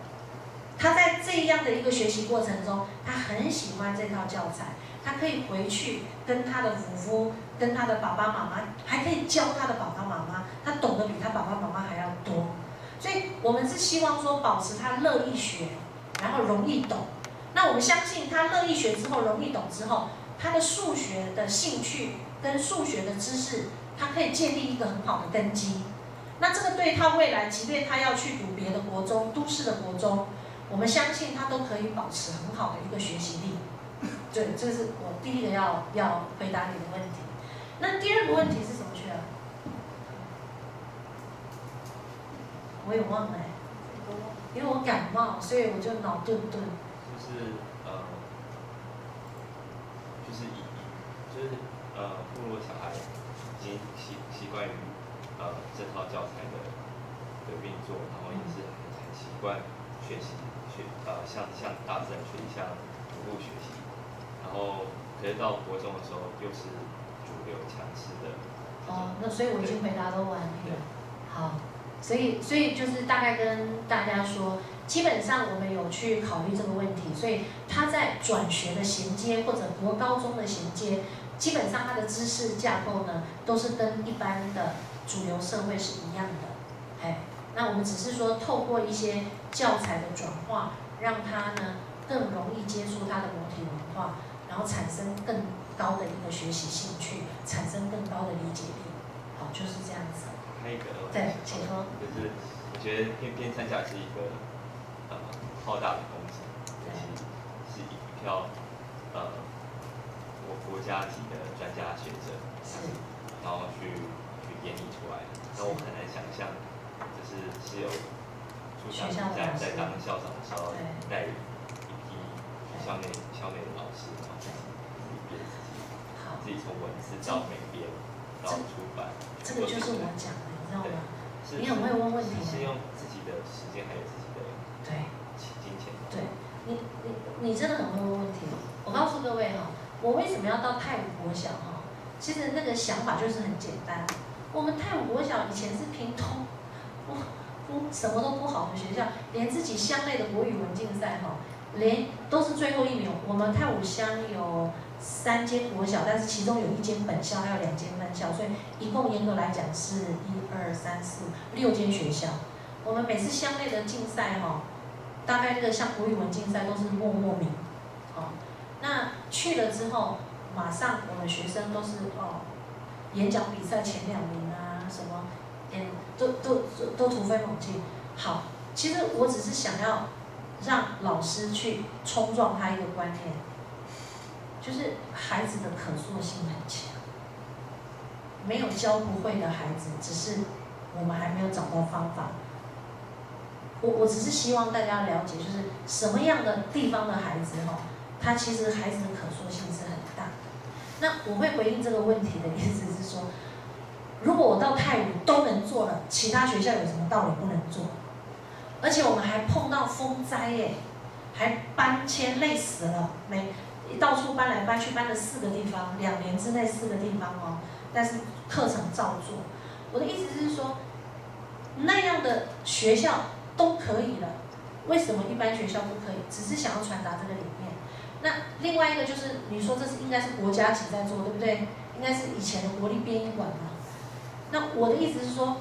他在这样的一个学习过程中，他很喜欢这套教材，他可以回去跟他的夫妇。跟他的爸爸妈妈，还可以教他的爸爸妈妈，他懂得比他爸爸妈妈还要多，所以我们是希望说保持他乐意学，然后容易懂。那我们相信他乐意学之后，容易懂之后，他的数学的兴趣跟数学的知识，他可以建立一个很好的根基。那这个对他未来，即便他要去读别的国中，都市的国中，我们相信他都可以保持很好的一个学习力。对，这是我第一个要要回答你的问题。那第二个问题是什么去了？我也忘了，因为我感冒，所以我就脑顿顿。就是呃，就是以就是呃，部落小孩已经习习惯于呃这套教材的的运作，然后也是很习惯学习呃向向大自然学习，像独路学习，然后可是到国中的时候又是。主流强势的哦，那所以我已经回答都完了。好，所以所以就是大概跟大家说，基本上我们有去考虑这个问题，所以他在转学的衔接或者国高中的衔接，基本上他的知识架构呢，都是跟一般的主流社会是一样的。哎，那我们只是说透过一些教材的转化，让他呢更容易接触他的母体文化，然后产生更。高的一个学习兴趣，产生更高的理解力，好，就是这样子。还有一个，对，请说。就是我觉得偏偏参加是一个呃浩大的工程，就是是一票呃我国家级的专家学者，是，然后去去演绎出来。那我很难想象，就是是有初校在在当校长的时候带一批校内校内的老师。自己编自己，自己从文字到美编到出版，这个就是我讲的，你知道吗？你很会问问题。是用自己的时间还有自己的对金钱。对，你你你真的很会问问题。我告诉各位哈，我为什么要到泰武国小哈？其实那个想法就是很简单。我们泰武国小以前是平通，不不什么都不好的学校，连自己乡内的国语文竞赛哈，连都是最后一名。我们太武乡有。三间国小，但是其中有一间本校，还有两间分校，所以一共严格来讲是一二三四六间学校。我们每次乡内的竞赛哈，大概这个像国语文竞赛都是默默名，哦，那去了之后，马上我们学生都是哦，演讲比赛前两名啊，什么，嗯，都都都突飞猛进。好，其实我只是想要让老师去冲撞他一个观念。就是孩子的可塑性很强，没有教不会的孩子，只是我们还没有找到方法。我我只是希望大家了解，就是什么样的地方的孩子哈，他其实孩子的可塑性是很大的。那我会回应这个问题的意思是说，如果我到泰武都能做了，其他学校有什么道理不能做？而且我们还碰到风灾耶，还搬迁累死了，没到处搬来搬去，搬了四个地方，两年之内四个地方哦，但是课程照做。我的意思是说，那样的学校都可以了，为什么一般学校不可以？只是想要传达这个理念。那另外一个就是，你说这是应该是国家级在做，对不对？应该是以前的国立编译馆嘛。那我的意思是说，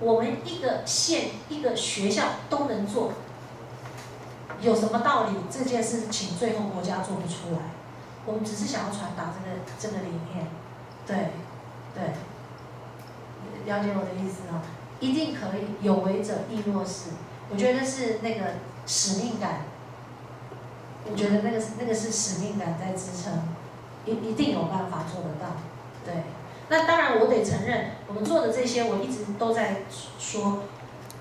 我们一个县一个学校都能做，有什么道理？这件事情最后国家做不出来，我们只是想要传达这个这个理念，对，对。了解我的意思哦，一定可以，有为者亦若是。我觉得是那个使命感，我觉得那个那个是使命感在支撑，一一定有办法做得到。对，那当然我得承认，我们做的这些，我一直都在说，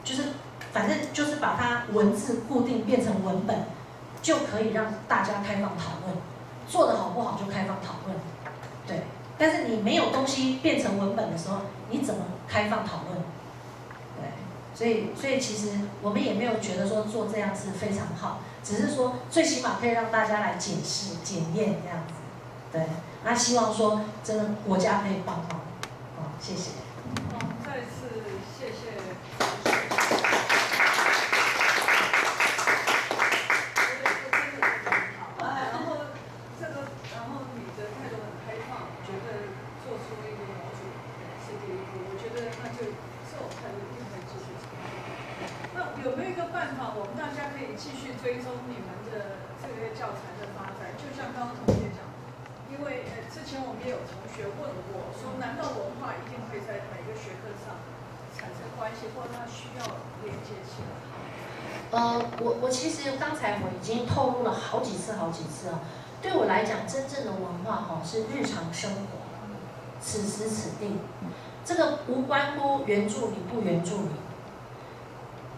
就是反正就是把它文字固定变成文本，就可以让大家开放讨论，做得好不好就开放讨论，对。但是你没有东西变成文本的时候，你怎么开放讨论？对，所以所以其实我们也没有觉得说做这样是非常好，只是说最起码可以让大家来检视、检验这样子。对，那希望说真的，国家可以帮忙。好，谢谢。好，再次谢谢。我觉得这真的是很好。哎，然后这个，然后你的态度很开放，觉得做出一个毛主席，是第一步。我觉得那就瘦，她一定会继续。那有没有一个办法？我们大家可以继续追踪你们的这些教材的发展，就像刚刚同学讲，因为呃之前我们也有同学问我说，难道文化一定会在每个学科上产生关系，或者它需要连接起来？呃，我我其实刚才我已经透露了好几次好几次啊，对我来讲，真正的文化哈是日常生活，此时此地，这个无关乎原住民不原住民。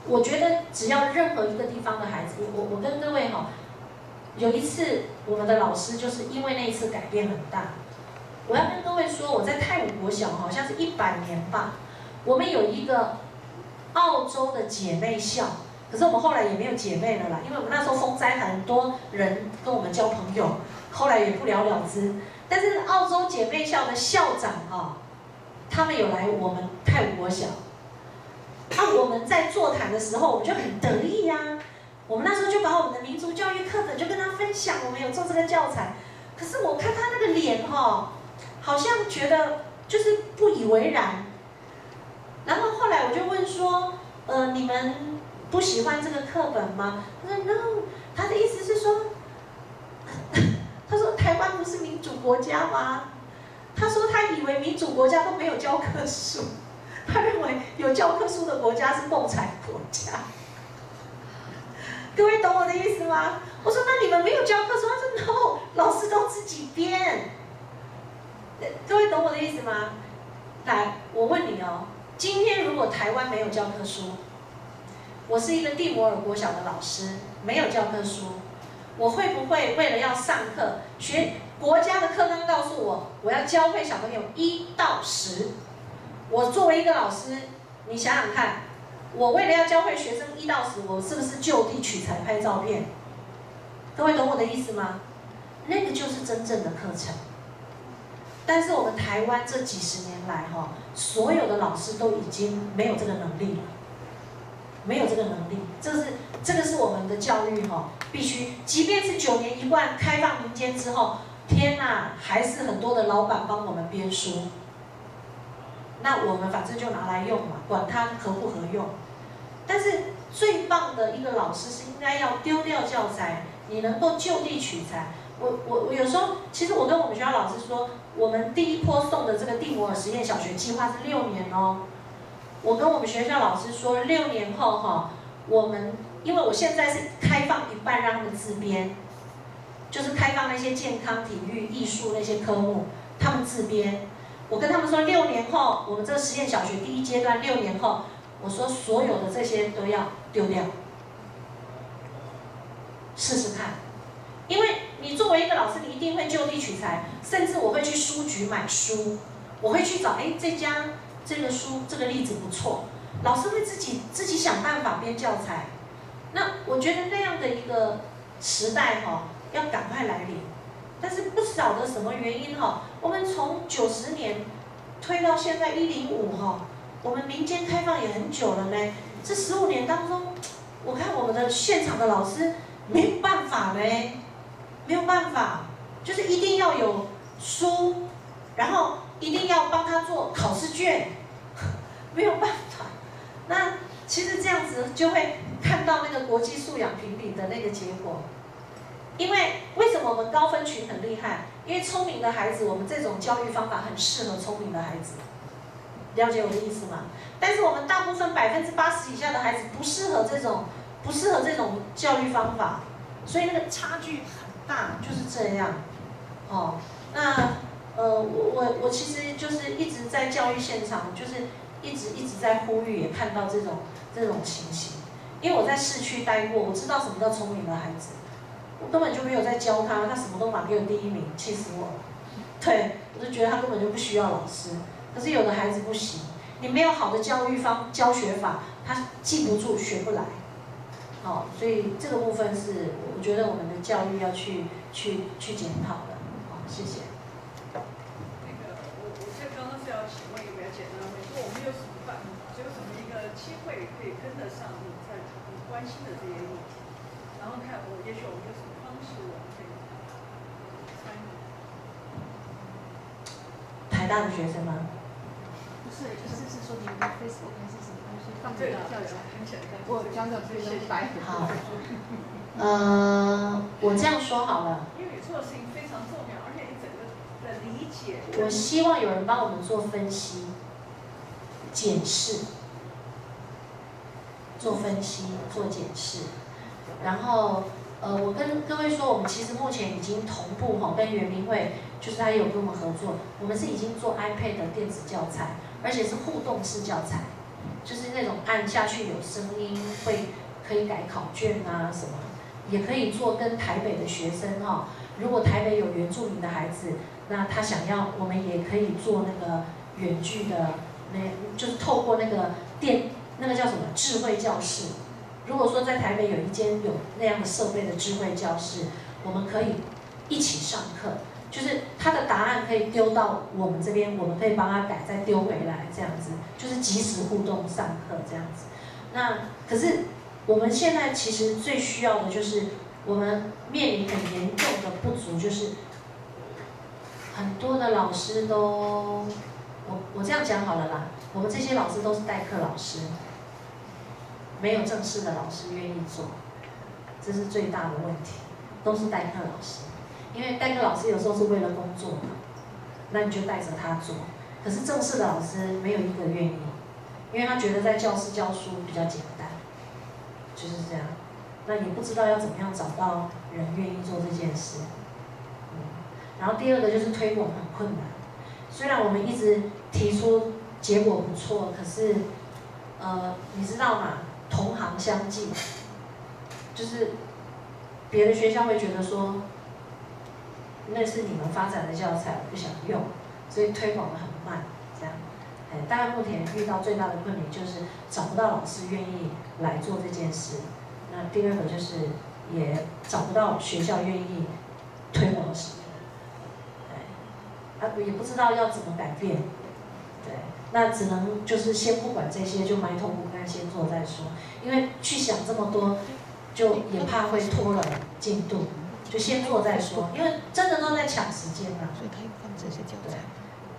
我觉得只要任何一个地方的孩子，我我跟各位哈，有一次我们的老师就是因为那一次改变很大。我要跟各位说，我在泰武国小好像是一百年吧，我们有一个澳洲的姐妹校，可是我们后来也没有姐妹了啦，因为我们那时候风灾很多人跟我们交朋友，后来也不了了之。但是澳洲姐妹校的校长啊，他们有来我们泰国小。那我们在座谈的时候，我们就很得意呀。我们那时候就把我们的民族教育课本就跟他分享，我们有做这个教材。可是我看他那个脸哈，好像觉得就是不以为然。然后后来我就问说：“呃，你们不喜欢这个课本吗？”他说：“No。”他的意思是说，他说台湾不是民主国家吗？他说他以为民主国家都没有教科书。他认为有教科书的国家是共产国家，各位懂我的意思吗？我说那你们没有教科书，他说 no，老师都自己编。各位懂我的意思吗？来，我问你哦，今天如果台湾没有教科书，我是一个蒂摩尔国小的老师，没有教科书，我会不会为了要上课学国家的课纲告诉我，我要教会小朋友一到十？我作为一个老师，你想想看，我为了要教会学生一到十，我是不是就地取材拍照片？各位懂我的意思吗？那个就是真正的课程。但是我们台湾这几十年来，哈，所有的老师都已经没有这个能力了，没有这个能力。这是这个是我们的教育，哈，必须，即便是九年一贯开放民间之后，天呐，还是很多的老板帮我们编书。那我们反正就拿来用嘛，管它合不合用。但是最棒的一个老师是应该要丢掉教材，你能够就地取材。我我我有时候，其实我跟我们学校老师说，我们第一波送的这个蒂摩尔实验小学计划是六年哦。我跟我们学校老师说，六年后哈，我们因为我现在是开放一半让他们自编，就是开放那些健康、体育、艺术那些科目，他们自编。我跟他们说，六年后我们这个实验小学第一阶段，六年后，我说所有的这些都要丢掉，试试看。因为你作为一个老师，你一定会就地取材，甚至我会去书局买书，我会去找，哎，这家这个书这个例子不错，老师会自己自己想办法编教材。那我觉得那样的一个时代哈，要赶快来临。但是不晓得什么原因哈，我们从九十年推到现在一零五哈，我们民间开放也很久了呢。这十五年当中，我看我们的现场的老师没有办法嘞。没有办法，就是一定要有书，然后一定要帮他做考试卷，没有办法。那其实这样子就会看到那个国际素养评比的那个结果。因为为什么我们高分群很厉害？因为聪明的孩子，我们这种教育方法很适合聪明的孩子。了解我的意思吗？但是我们大部分百分之八十以下的孩子不适合这种，不适合这种教育方法，所以那个差距很。大就是这样，哦，那呃，我我我其实就是一直在教育现场，就是一直一直在呼吁，也看到这种这种情形。因为我在市区待过，我知道什么叫聪明的孩子，我根本就没有在教他，他什么都拿给我第一名，气死我了。对，我就觉得他根本就不需要老师。可是有的孩子不行，你没有好的教育方教学法，他记不住，学不来。好，所以这个部分是我觉得我们的教育要去去去检讨的。好，谢谢。那个我我这刚刚是要请问一个比较简单的问题，说我们有什么办法，有什么一个可以跟得上你在你关心的这些议题，然后看我也许我们有什么方式我们可以参与。台大的学生吗？不是，就是是说你们的 Facebook 还是什么东西放不了教材。我讲的非常白。好，呃，我这样说好了。因为你做的事情非常重要，而且你整个的理解。我希望有人帮我们做分析、检视，做分析、做检视。然后，呃，我跟各位说，我们其实目前已经同步哈，跟圆明会，就是他有跟我们合作，我们是已经做 iPad 的电子教材，而且是互动式教材。就是那种按下去有声音，会可以改考卷啊什么，也可以做跟台北的学生哈。如果台北有原住民的孩子，那他想要，我们也可以做那个远距的，那就是透过那个电，那个叫什么智慧教室。如果说在台北有一间有那样的设备的智慧教室，我们可以一起上课。就是他的答案可以丢到我们这边，我们可以帮他改，再丢回来，这样子就是即时互动上课这样子。那可是我们现在其实最需要的就是我们面临很严重的不足，就是很多的老师都，我我这样讲好了啦，我们这些老师都是代课老师，没有正式的老师愿意做，这是最大的问题，都是代课老师。因为代课老师有时候是为了工作嘛，那你就带着他做。可是正式的老师没有一个愿意，因为他觉得在教室教书比较简单，就是这样。那也不知道要怎么样找到人愿意做这件事。嗯，然后第二个就是推广很困难。虽然我们一直提出结果不错，可是，呃，你知道吗？同行相忌，就是别的学校会觉得说。那是你们发展的教材，我不想用，所以推广的很慢，这样。哎，大概目前遇到最大的困难就是找不到老师愿意来做这件事。那第二个就是也找不到学校愿意推广使用。哎，啊，也不知道要怎么改变。对，那只能就是先不管这些，就埋头苦干，先做再说。因为去想这么多，就也怕会拖了进度。就先做再说，因为真的都在抢时间嘛。所以他放这些教材。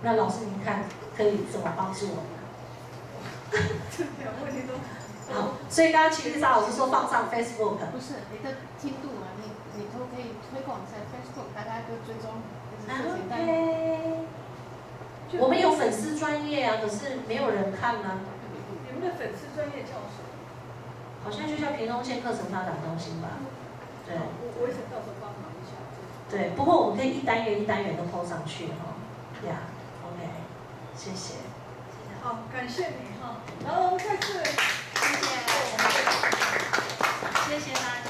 那老师您看可以怎么帮助我们？这两个问题都好，所以刚刚其实张老师说放上 Facebook。不是你的进度啊，你你都可以推广在 Facebook，大家都追踪。OK。我们有粉丝专业啊，可是没有人看呢。们的粉丝专业教什？好像就叫屏东县课程发展中心吧。对。我我也想到时候帮忙一下。对，不过我们可以一单元一单元都抛上去哈。呀、，OK，谢谢。谢谢。好，感谢你哈。然后再次，谢谢，谢谢大家。